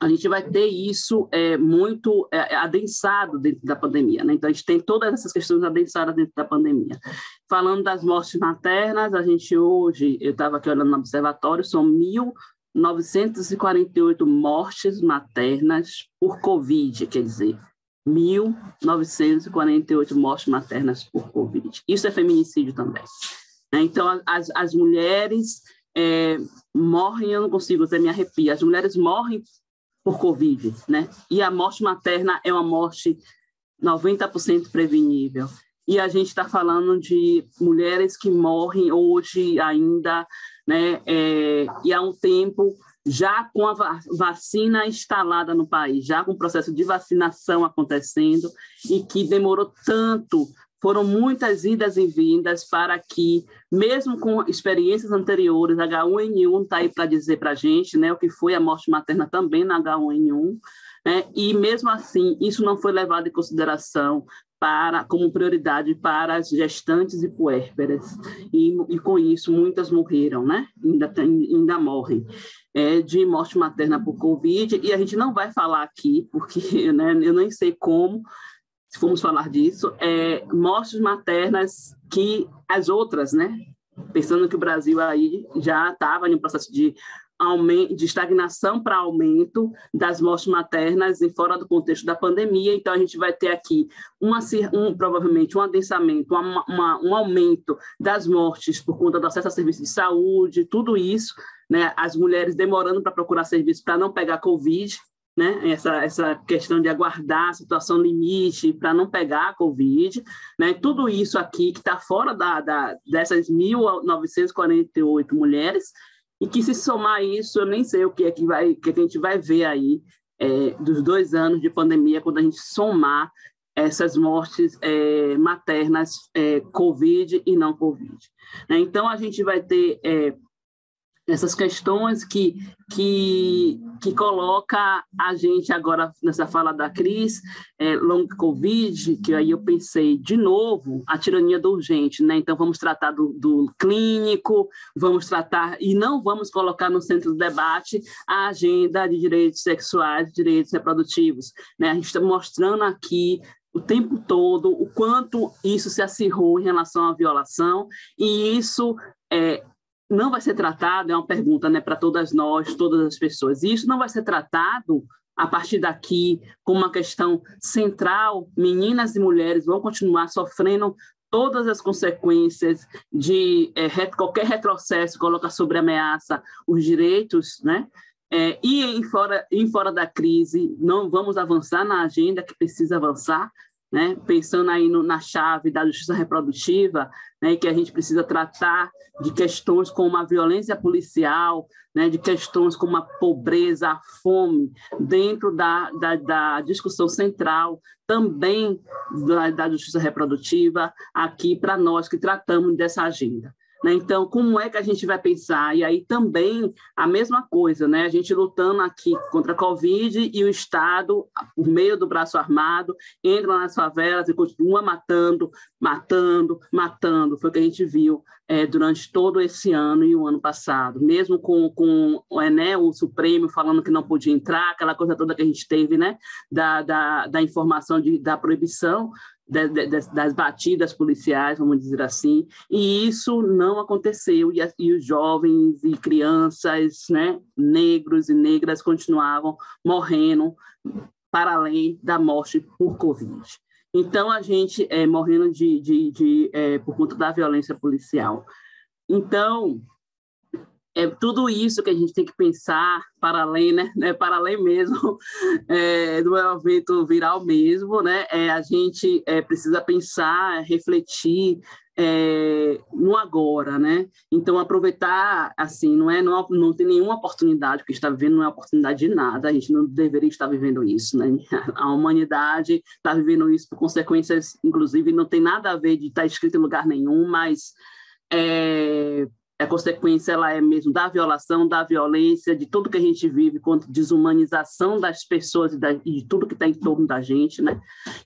a gente vai ter isso é, muito é, adensado dentro da pandemia. Né? Então, a gente tem todas essas questões adensadas dentro da pandemia. Falando das mortes maternas, a gente hoje, eu estava aqui olhando no observatório, são 1.948 mortes maternas por Covid, quer dizer, 1.948 mortes maternas por Covid. Isso é feminicídio também. Né? Então, as, as mulheres é, morrem, eu não consigo até me arrepiar, as mulheres morrem por Covid, né? E a morte materna é uma morte 90% prevenível. E a gente está falando de mulheres que morrem hoje ainda, né? É, e há um tempo já com a vacina instalada no país, já com o processo de vacinação acontecendo e que demorou tanto foram muitas idas e vindas para que, mesmo com experiências anteriores, H1N1 está aí para dizer para a gente né, o que foi a morte materna também na H1N1, né, e mesmo assim, isso não foi levado em consideração para, como prioridade para as gestantes e puérperas, e, e com isso muitas morreram, né? ainda, ainda morrem. É, de morte materna por Covid, e a gente não vai falar aqui, porque [laughs] né, eu nem sei como, se formos falar disso, é mortes maternas que as outras, né? Pensando que o Brasil aí já estava em um processo de de estagnação para aumento das mortes maternas e fora do contexto da pandemia. Então, a gente vai ter aqui uma, um, provavelmente um adensamento, uma, uma, um aumento das mortes por conta do acesso a serviços de saúde, tudo isso, né? as mulheres demorando para procurar serviço para não pegar Covid, né, essa, essa questão de aguardar a situação limite para não pegar a Covid, né, tudo isso aqui que está fora da, da, dessas 1.948 mulheres, e que se somar isso, eu nem sei o que é que, vai, que a gente vai ver aí é, dos dois anos de pandemia, quando a gente somar essas mortes é, maternas é, COVID e não COVID. Né? Então, a gente vai ter é, essas questões que, que, que coloca a gente agora nessa fala da Cris, é, long covid, que aí eu pensei de novo a tirania do urgente, né? Então vamos tratar do, do clínico, vamos tratar e não vamos colocar no centro do debate a agenda de direitos sexuais, direitos reprodutivos, né? A gente está mostrando aqui o tempo todo o quanto isso se acirrou em relação à violação e isso é, não vai ser tratado, é uma pergunta né, para todas nós, todas as pessoas, isso não vai ser tratado a partir daqui como uma questão central. Meninas e mulheres vão continuar sofrendo todas as consequências de é, qualquer retrocesso coloca sobre ameaça os direitos, né? É, e em fora, em fora da crise, não vamos avançar na agenda que precisa avançar, né? pensando aí no, na chave da justiça reprodutiva, né? que a gente precisa tratar de questões como a violência policial, né? de questões como a pobreza, a fome, dentro da, da, da discussão central também da, da justiça reprodutiva, aqui para nós que tratamos dessa agenda. Né? Então, como é que a gente vai pensar? E aí também a mesma coisa, né? a gente lutando aqui contra a Covid e o Estado, por meio do braço armado, entra nas favelas e continua matando, matando, matando. Foi o que a gente viu é, durante todo esse ano e o ano passado. Mesmo com, com é, né, o Supremo falando que não podia entrar, aquela coisa toda que a gente teve né, da, da, da informação de, da proibição, das batidas policiais, vamos dizer assim, e isso não aconteceu, e, os jovens e crianças, né, negros e negras continuavam morrendo para além da morte por Covid. Então, a gente é, morrendo de, de, de é, por conta da violência policial. Então, é tudo isso que a gente tem que pensar para além, né, né para além mesmo [laughs] é, do evento viral mesmo, né, é, a gente é, precisa pensar, refletir é, no agora, né, então aproveitar, assim, não é, não, não tem nenhuma oportunidade, que está vivendo não é oportunidade de nada, a gente não deveria estar vivendo isso, né, [laughs] a humanidade está vivendo isso por consequências, inclusive, não tem nada a ver de estar escrito em lugar nenhum, mas é, a consequência ela é mesmo da violação, da violência, de tudo que a gente vive, quanto desumanização das pessoas e, da, e de tudo que está em torno da gente, né?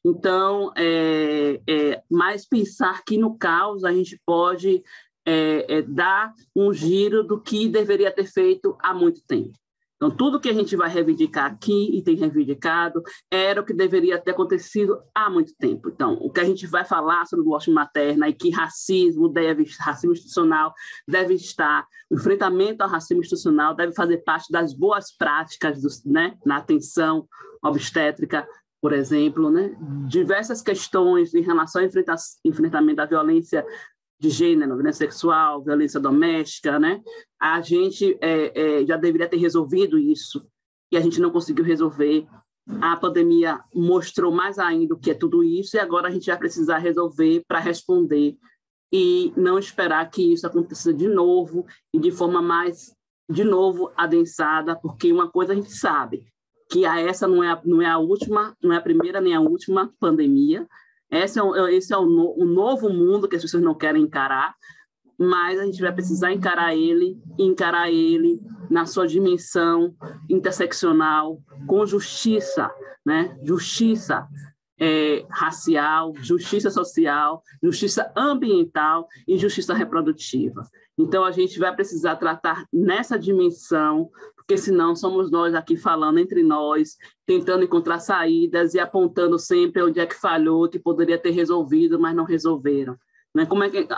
Então, é, é, mais pensar que no caos a gente pode é, é, dar um giro do que deveria ter feito há muito tempo. Então, tudo que a gente vai reivindicar aqui e tem reivindicado era o que deveria ter acontecido há muito tempo. Então, o que a gente vai falar sobre o morte materna e que racismo deve, racismo institucional deve estar, o enfrentamento ao racismo institucional deve fazer parte das boas práticas né, na atenção obstétrica, por exemplo, né? diversas questões em relação ao enfrentamento da violência de gênero, violência sexual, violência doméstica, né? A gente é, é, já deveria ter resolvido isso e a gente não conseguiu resolver. A pandemia mostrou mais ainda o que é tudo isso e agora a gente vai precisar resolver para responder e não esperar que isso aconteça de novo e de forma mais, de novo, adensada, porque uma coisa a gente sabe, que a essa não é a, não é a última, não é a primeira nem a última pandemia, esse é, o, esse é o, no, novo mundo que as pessoas não querem encarar, mas a gente vai precisar encarar ele, encarar ele na sua dimensão interseccional, com justiça, né? Justiça é, racial, justiça social, justiça ambiental e justiça reprodutiva. Então, a gente vai precisar tratar nessa dimensão porque senão somos nós aqui falando entre nós, tentando encontrar saídas e apontando sempre onde é que falhou, que poderia ter resolvido, mas não resolveram. Né? Como, é que,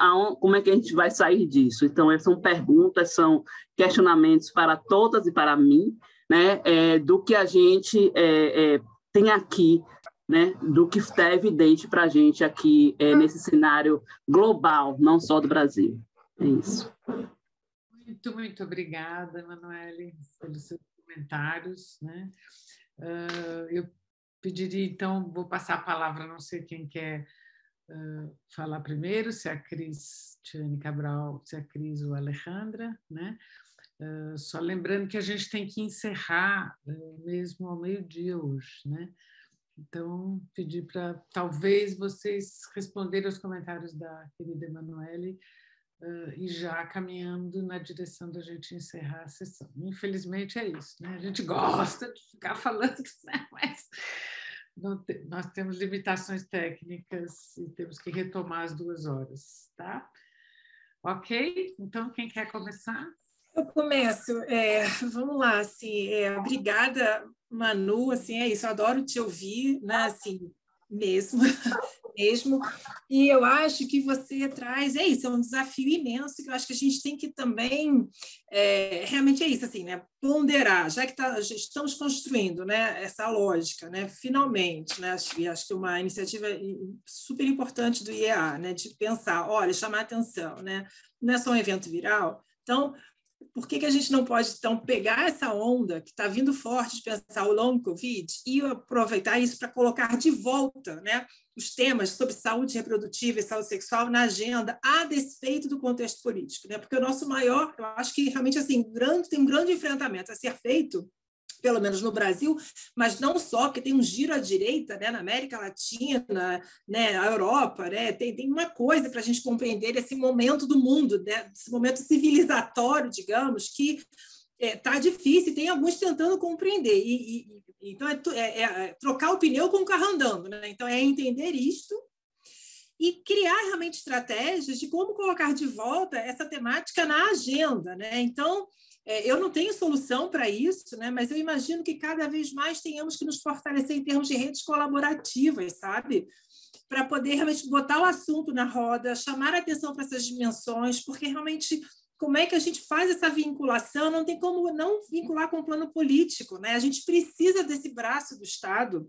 como é que a gente vai sair disso? Então, essas são perguntas, são questionamentos para todas e para mim, né? É, do que a gente é, é, tem aqui, né? do que está evidente para a gente aqui é, nesse cenário global, não só do Brasil. É isso. Muito, muito obrigada, Emanuele, pelos seus comentários. Né? Uh, eu pediria, então, vou passar a palavra, não sei quem quer uh, falar primeiro, se é a Cris Tiane Cabral, se é a Cris ou a Alejandra, né? Uh, só lembrando que a gente tem que encerrar mesmo ao meio-dia hoje, né? Então, pedir para talvez vocês responderem aos comentários da querida Emanuele uh, e já caminhando na direção da gente encerrar a sessão. Infelizmente é isso, né? A gente [laughs] gosta de ficar falando, né? mas te, nós temos limitações técnicas e temos que retomar as duas horas, tá? Ok? Então, quem quer começar? Eu começo. É, vamos lá, assim, é, obrigada, Manu, assim, é isso, adoro te ouvir, né, assim, mesmo, [laughs] mesmo, e eu acho que você traz, é isso, é um desafio imenso, que eu acho que a gente tem que também, é, realmente é isso, assim, né, ponderar, já que tá, estamos construindo, né, essa lógica, né, finalmente, né, acho, acho que uma iniciativa super importante do IEA, né, de pensar, olha, chamar atenção, né, não é só um evento viral, então, por que, que a gente não pode, então, pegar essa onda que está vindo forte de pensar o long Covid e aproveitar isso para colocar de volta né, os temas sobre saúde reprodutiva e saúde sexual na agenda, a despeito do contexto político? Né? Porque o nosso maior, eu acho que realmente assim, grande, tem um grande enfrentamento a ser feito pelo menos no Brasil, mas não só, porque tem um giro à direita né, na América Latina, né, a Europa, né, tem, tem uma coisa para a gente compreender esse momento do mundo, né, esse momento civilizatório, digamos, que está é, difícil, e tem alguns tentando compreender. E, e então, é, é, é, trocar o pneu com o carro andando. Né? Então, é entender isto e criar realmente estratégias de como colocar de volta essa temática na agenda. Né? Então, é, eu não tenho solução para isso, né? mas eu imagino que cada vez mais tenhamos que nos fortalecer em termos de redes colaborativas, sabe? Para poder realmente botar o assunto na roda, chamar a atenção para essas dimensões, porque realmente como é que a gente faz essa vinculação? Não tem como não vincular com o plano político, né? A gente precisa desse braço do Estado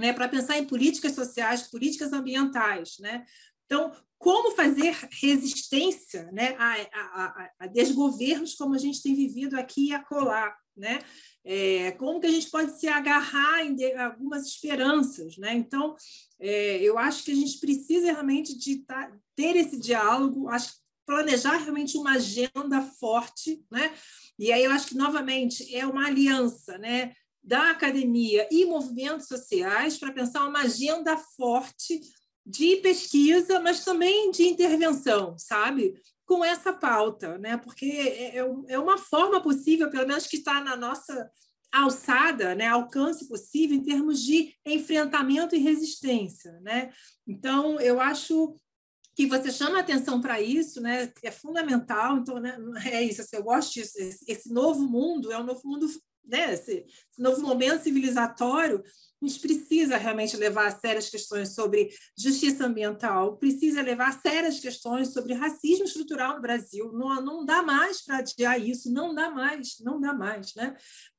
né, para pensar em políticas sociais, políticas ambientais. Né? Então, como fazer resistência né, a, a, a, desgovernos como a gente tem vivido aqui e acolá, né? É, como que a gente pode se agarrar em algumas esperanças, né? Então, é, eu acho que a gente precisa realmente de tá, ter esse diálogo, acho planejar realmente uma agenda forte, né? E aí eu acho que novamente é uma aliança, né? Da academia e movimentos sociais para pensar uma agenda forte de pesquisa, mas também de intervenção, sabe? Com essa pauta, né? Porque é, é, é uma forma possível, pelo menos que está na nossa alçada, né, alcance possível em termos de enfrentamento e resistência, né? Então, eu acho que você chama atenção para isso, né, é fundamental. Então, né, é isso. Assim, eu gosto disso. Esse novo mundo é um novo mundo, né, esse, novo momento civilizatório a gente precisa realmente levar a questões sobre justiça ambiental, precisa levar a questões sobre racismo estrutural no Brasil. Não, não dá mais para adiar isso, não dá mais, não dá mais. Né?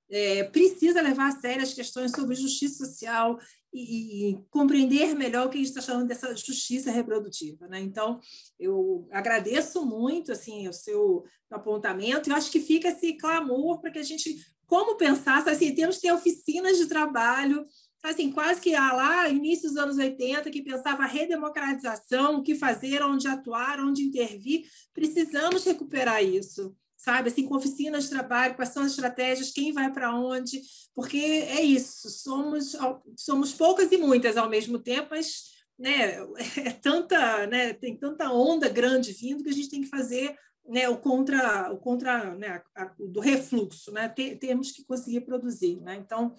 É, precisa levar a questões sobre justiça social e, e, compreender melhor o que a gente está chamando dessa justiça reprodutiva. Né? Então, eu agradeço muito assim, o seu apontamento e acho que fica esse clamor para que a gente, como pensar, assim, temos que ter oficinas de trabalho assim, quase que ah, lá, início dos anos 80, que pensava a redemocratização, o que fazer, onde atuar, onde intervir, precisamos recuperar isso, sabe? Assim, com oficinas de trabalho, quais são as estratégias, quem vai para onde, porque é isso, somos, somos poucas e muitas ao mesmo tempo, mas né, [laughs] é tanta, né, tem tanta onda grande vindo que a gente tem que fazer né, o contra, o contra né, a, a, do refluxo, né, temos que conseguir produzir. Né? Então,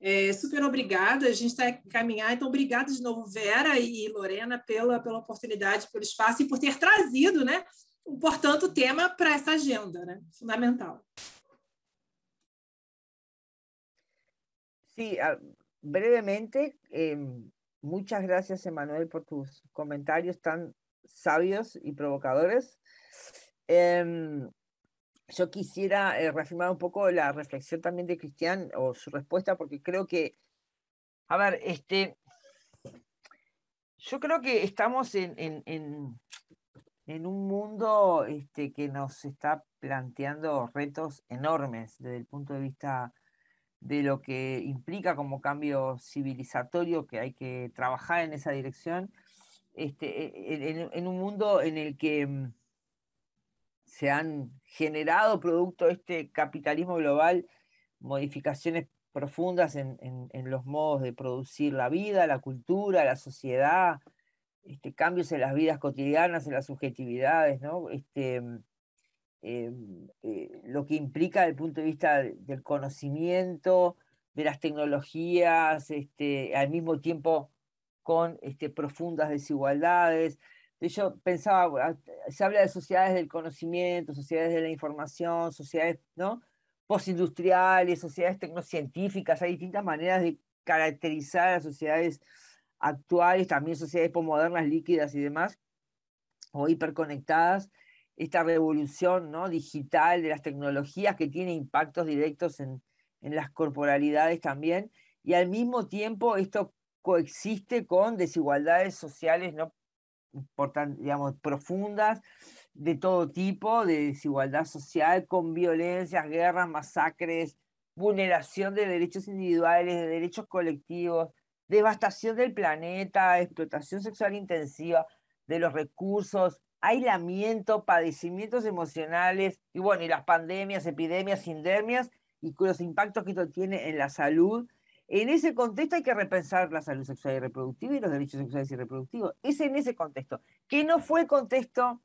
é, super obrigada, a gente está caminhar, então obrigada de novo, Vera e Lorena, pela, pela oportunidade, pelo espaço e por ter trazido, né, portanto, o tema para essa agenda, né, fundamental. Sí, brevemente, eh, gracias, Emanuel, por tus comentarios tan sabios y provocadores. Eh, yo quisiera eh, reafirmar un poco la reflexión también de Cristian o su respuesta, porque creo que, a ver, este, yo creo que estamos en, en, en, un mundo este, que nos está planteando retos enormes desde el punto de vista de lo que implica como cambio civilizatorio, que hay que trabajar en esa dirección, este, e, en, en un mundo en el que mm, se han generado producto de este capitalismo global modificaciones profundas en, los modos de producir la vida, la cultura, la sociedad, este, cambios en las vidas cotidianas, en las subjetividades, ¿no? Este, em, eh, lo que implica desde el punto de vista del conocimiento, de las tecnologías, este, al mismo tiempo con este, profundas desigualdades. Yo pensaba, ah, se habla de sociedades del conocimiento, sociedades de la información, sociedades ¿no? postindustriales, sociedades tecnocientíficas, hay distintas maneras de caracterizar a las sociedades actuales, también sociedades posmodernas líquidas y demás, o hiperconectadas, esta revolución ¿no? digital de las tecnologías que tiene impactos directos en, en las corporalidades también, y al mismo tiempo esto coexiste con desigualdades sociales no digamos, profundas de todo tipo, de desigualdad social, con violencias, guerras, masacres, vulneración de derechos individuales, de derechos colectivos, devastación del planeta, explotación sexual intensiva de los recursos, aislamiento, padecimientos emocionales, y bueno, y las pandemias, epidemias, sindemias, y los impactos que esto tiene en la salud. En ese contexto hay que repensar la salud sexual y reproductiva y los derechos sexuales y reproductivos. Es en ese contexto, que no fue el contexto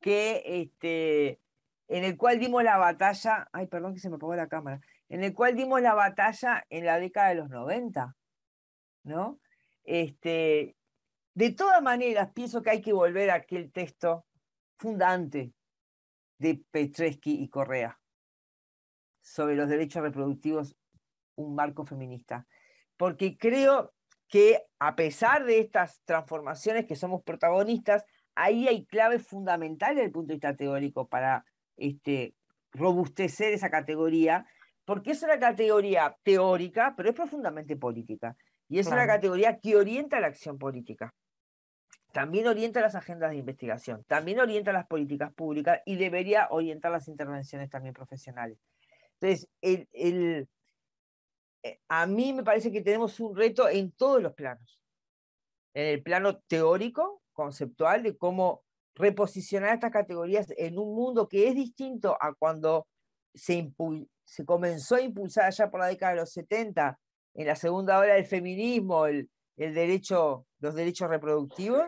que, este, en el cual dimos la batalla, ay, perdón que se me ponga la cámara, en el cual dimos la batalla en la década de los 90, ¿no? Este, de todas maneras, pienso que hay que volver a aquel texto fundante de Petreschi y Correa sobre los derechos reproductivos, un marco feminista. Porque creo que a pesar de estas transformaciones que somos protagonistas, ahí hay claves fundamentales desde el punto de vista teórico para este, robustecer esa categoría, porque es una categoría teórica, pero es profundamente política. Y es una categoría que orienta la acción política. También orienta las agendas de investigación, también orienta las políticas públicas y debería orientar las intervenciones también profesionales. Entonces, el, a mí me parece que tenemos un reto en todos los planos. En el plano teórico, conceptual, de cómo reposicionar estas categorías en un mundo que es distinto a cuando se, comenzó a impulsar allá por la década de los 70, en la segunda ola del feminismo, el derecho, los derechos reproductivos,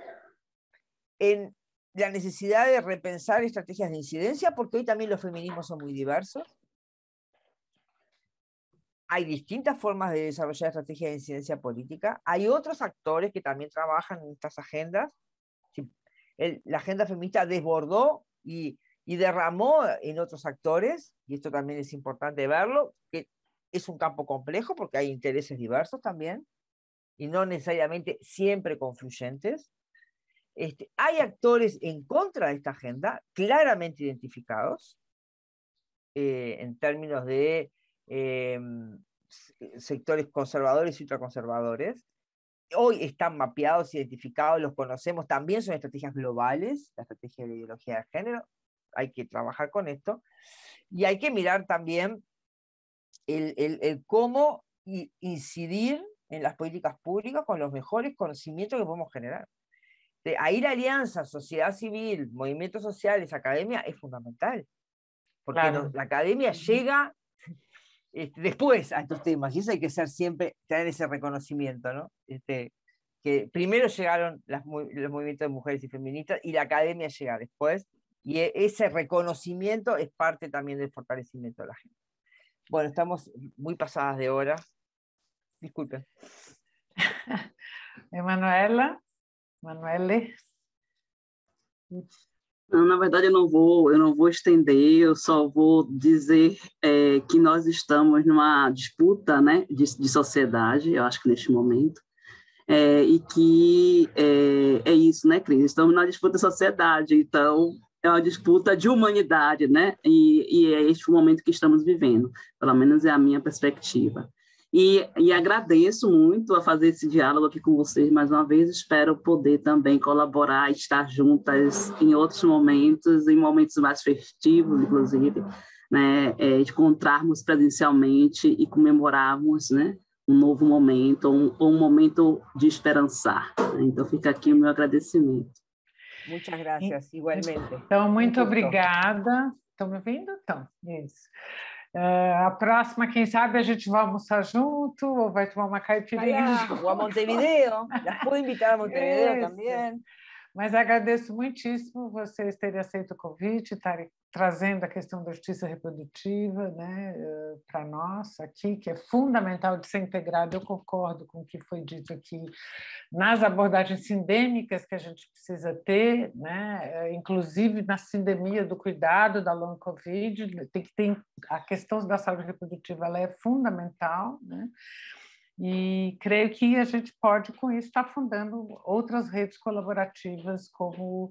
en la necesidad de repensar estrategias de incidencia, porque hoy también los feminismos son muy diversos, hay distintas formas de desarrollar estrategias de incidencia política. Hay otros actores que también trabajan en estas agendas. la agenda feminista desbordó y, derramó en otros actores, y esto también es importante verlo, que es un campo complejo porque hay intereses diversos también, y no necesariamente siempre confluyentes. Este, hay actores en contra de esta agenda, claramente identificados, eh, en términos de Em, sectores conservadores y ultraconservadores. Hoy están mapeados, identificados, los conocemos, también son estrategias globales, la estrategia de ideología de género, hay que trabajar con esto, y hay que mirar también el, el cómo incidir en las políticas públicas con los mejores conocimientos que podemos generar. Ahí la alianza, sociedad civil, movimientos sociales, academia es fundamental, porque la academia llega este, después a estos temas, y eso hay que ser siempre, tener ese reconocimiento, ¿no? Este, que primero llegaron los movimientos de mujeres y feministas y la academia llega después, y e, ese reconocimiento es parte también del fortalecimiento de la gente. Bueno, estamos muy pasadas de hora. Disculpen. [laughs] Emanuela, Emanuele. Na verdade, eu não vou, eu não vou estender, eu só vou dizer é, que nós estamos numa disputa, né, de, de sociedade, eu acho que neste momento, é, e que é, é, isso, né, Cris? Estamos na disputa de sociedade, então é uma disputa de humanidade, né? E, e é este o momento que estamos vivendo, pelo menos é a minha perspectiva. E, e, agradeço muito a fazer esse diálogo aqui com vocês mais uma vez. Espero poder também colaborar, estar juntas em outros momentos, em momentos mais festivos, inclusive, né, é, encontrarmos presencialmente e comemorarmos né, um novo momento, um, um momento de esperançar. Então, fica aqui o meu agradecimento. Muitas graças, igualmente. Então, muito, muito obrigada. Estão me ouvindo? Então, isso. Uh, a próxima, quem sabe, a gente vai almoçar junto ou vai tomar uma caipirinha. [laughs] ou a Montevideo. Las puedo invitar a Montevideo também. Mas agradeço muitíssimo vocês terem aceito o convite, estarem trazendo a questão da justiça reprodutiva né, eh, para nós aqui, que é fundamental de ser integrado. Eu concordo com o que foi dito aqui nas abordagens sindêmicas que a gente precisa ter, né, eh, inclusive na sindemia do cuidado da long covid, tem que ter a questão da saúde reprodutiva, ela é fundamental, né? E creio que a gente pode, com isso, estar fundando outras redes colaborativas, como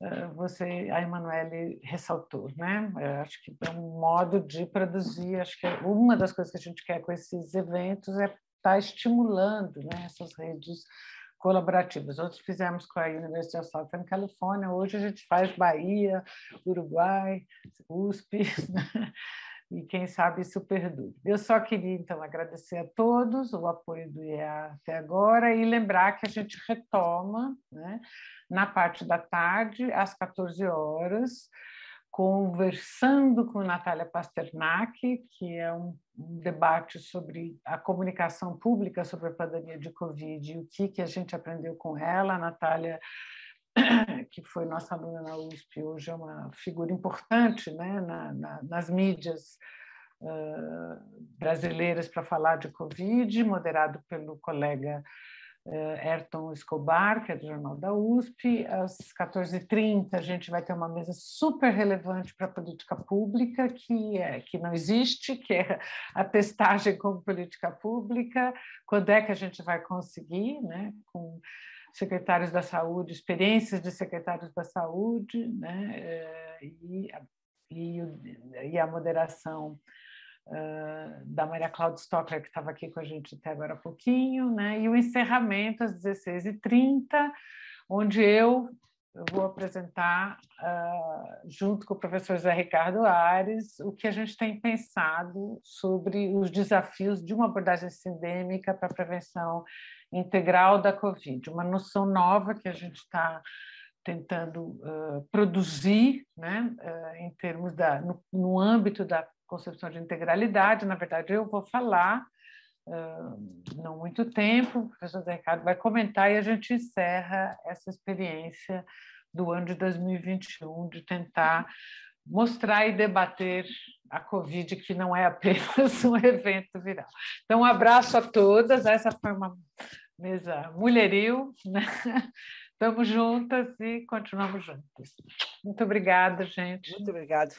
uh, você, a Emanuele, ressaltou. Né? Eu acho que é um modo de produzir. Acho que uma das coisas que a gente quer com esses eventos é estar estimulando né, essas redes colaborativas. Outros fizemos com a University of Southern California, hoje a gente faz Bahia, Uruguai, USP, [laughs] né? E quem sabe isso perdure. Eu só queria, então, agradecer a todos o apoio do IEA até agora e lembrar que a gente retoma né, na parte da tarde, às 14 horas, conversando com Natália Pasternak, que é um, um, debate sobre a comunicação pública sobre a pandemia de Covid e o que, que a gente aprendeu com ela. A Natália [coughs] que foi nossa aluna na USP, hoje é uma figura importante né, na, na, nas mídias uh, brasileiras para falar de Covid, moderado pelo colega uh, Ayrton Escobar, que é do Jornal da USP. Às 14h30, a gente vai ter uma mesa super relevante para a política pública, que, é, que não existe, que é a testagem como política pública. Quando é que a gente vai conseguir, né, com secretários da saúde, experiências de secretários da saúde, né? Eh, e, e, e a moderação uh, da Maria Cláudia Stocker, que estava aqui com a gente até agora há pouquinho, né? e o encerramento às 16h30, onde eu eu vou apresentar, uh, junto com o professor Zé Ricardo Ares, o que a gente tem pensado sobre os desafios de uma abordagem sindêmica para a prevenção integral da Covid, uma noção nova que a gente está tentando uh, produzir, né, uh, em termos da, no, no, âmbito da concepção de integralidade. Na verdade, eu vou falar, uh, não muito tempo, o professor Zé Ricardo vai comentar e a gente encerra essa experiência do ano de 2021 de tentar mostrar e debater a Covid, que não é apenas [laughs] um evento viral. Então, um abraço a todas. Essa foi uma mesa mulheril, né? Estamos juntas e continuamos juntas. Muito obrigada, gente. Muito obrigado.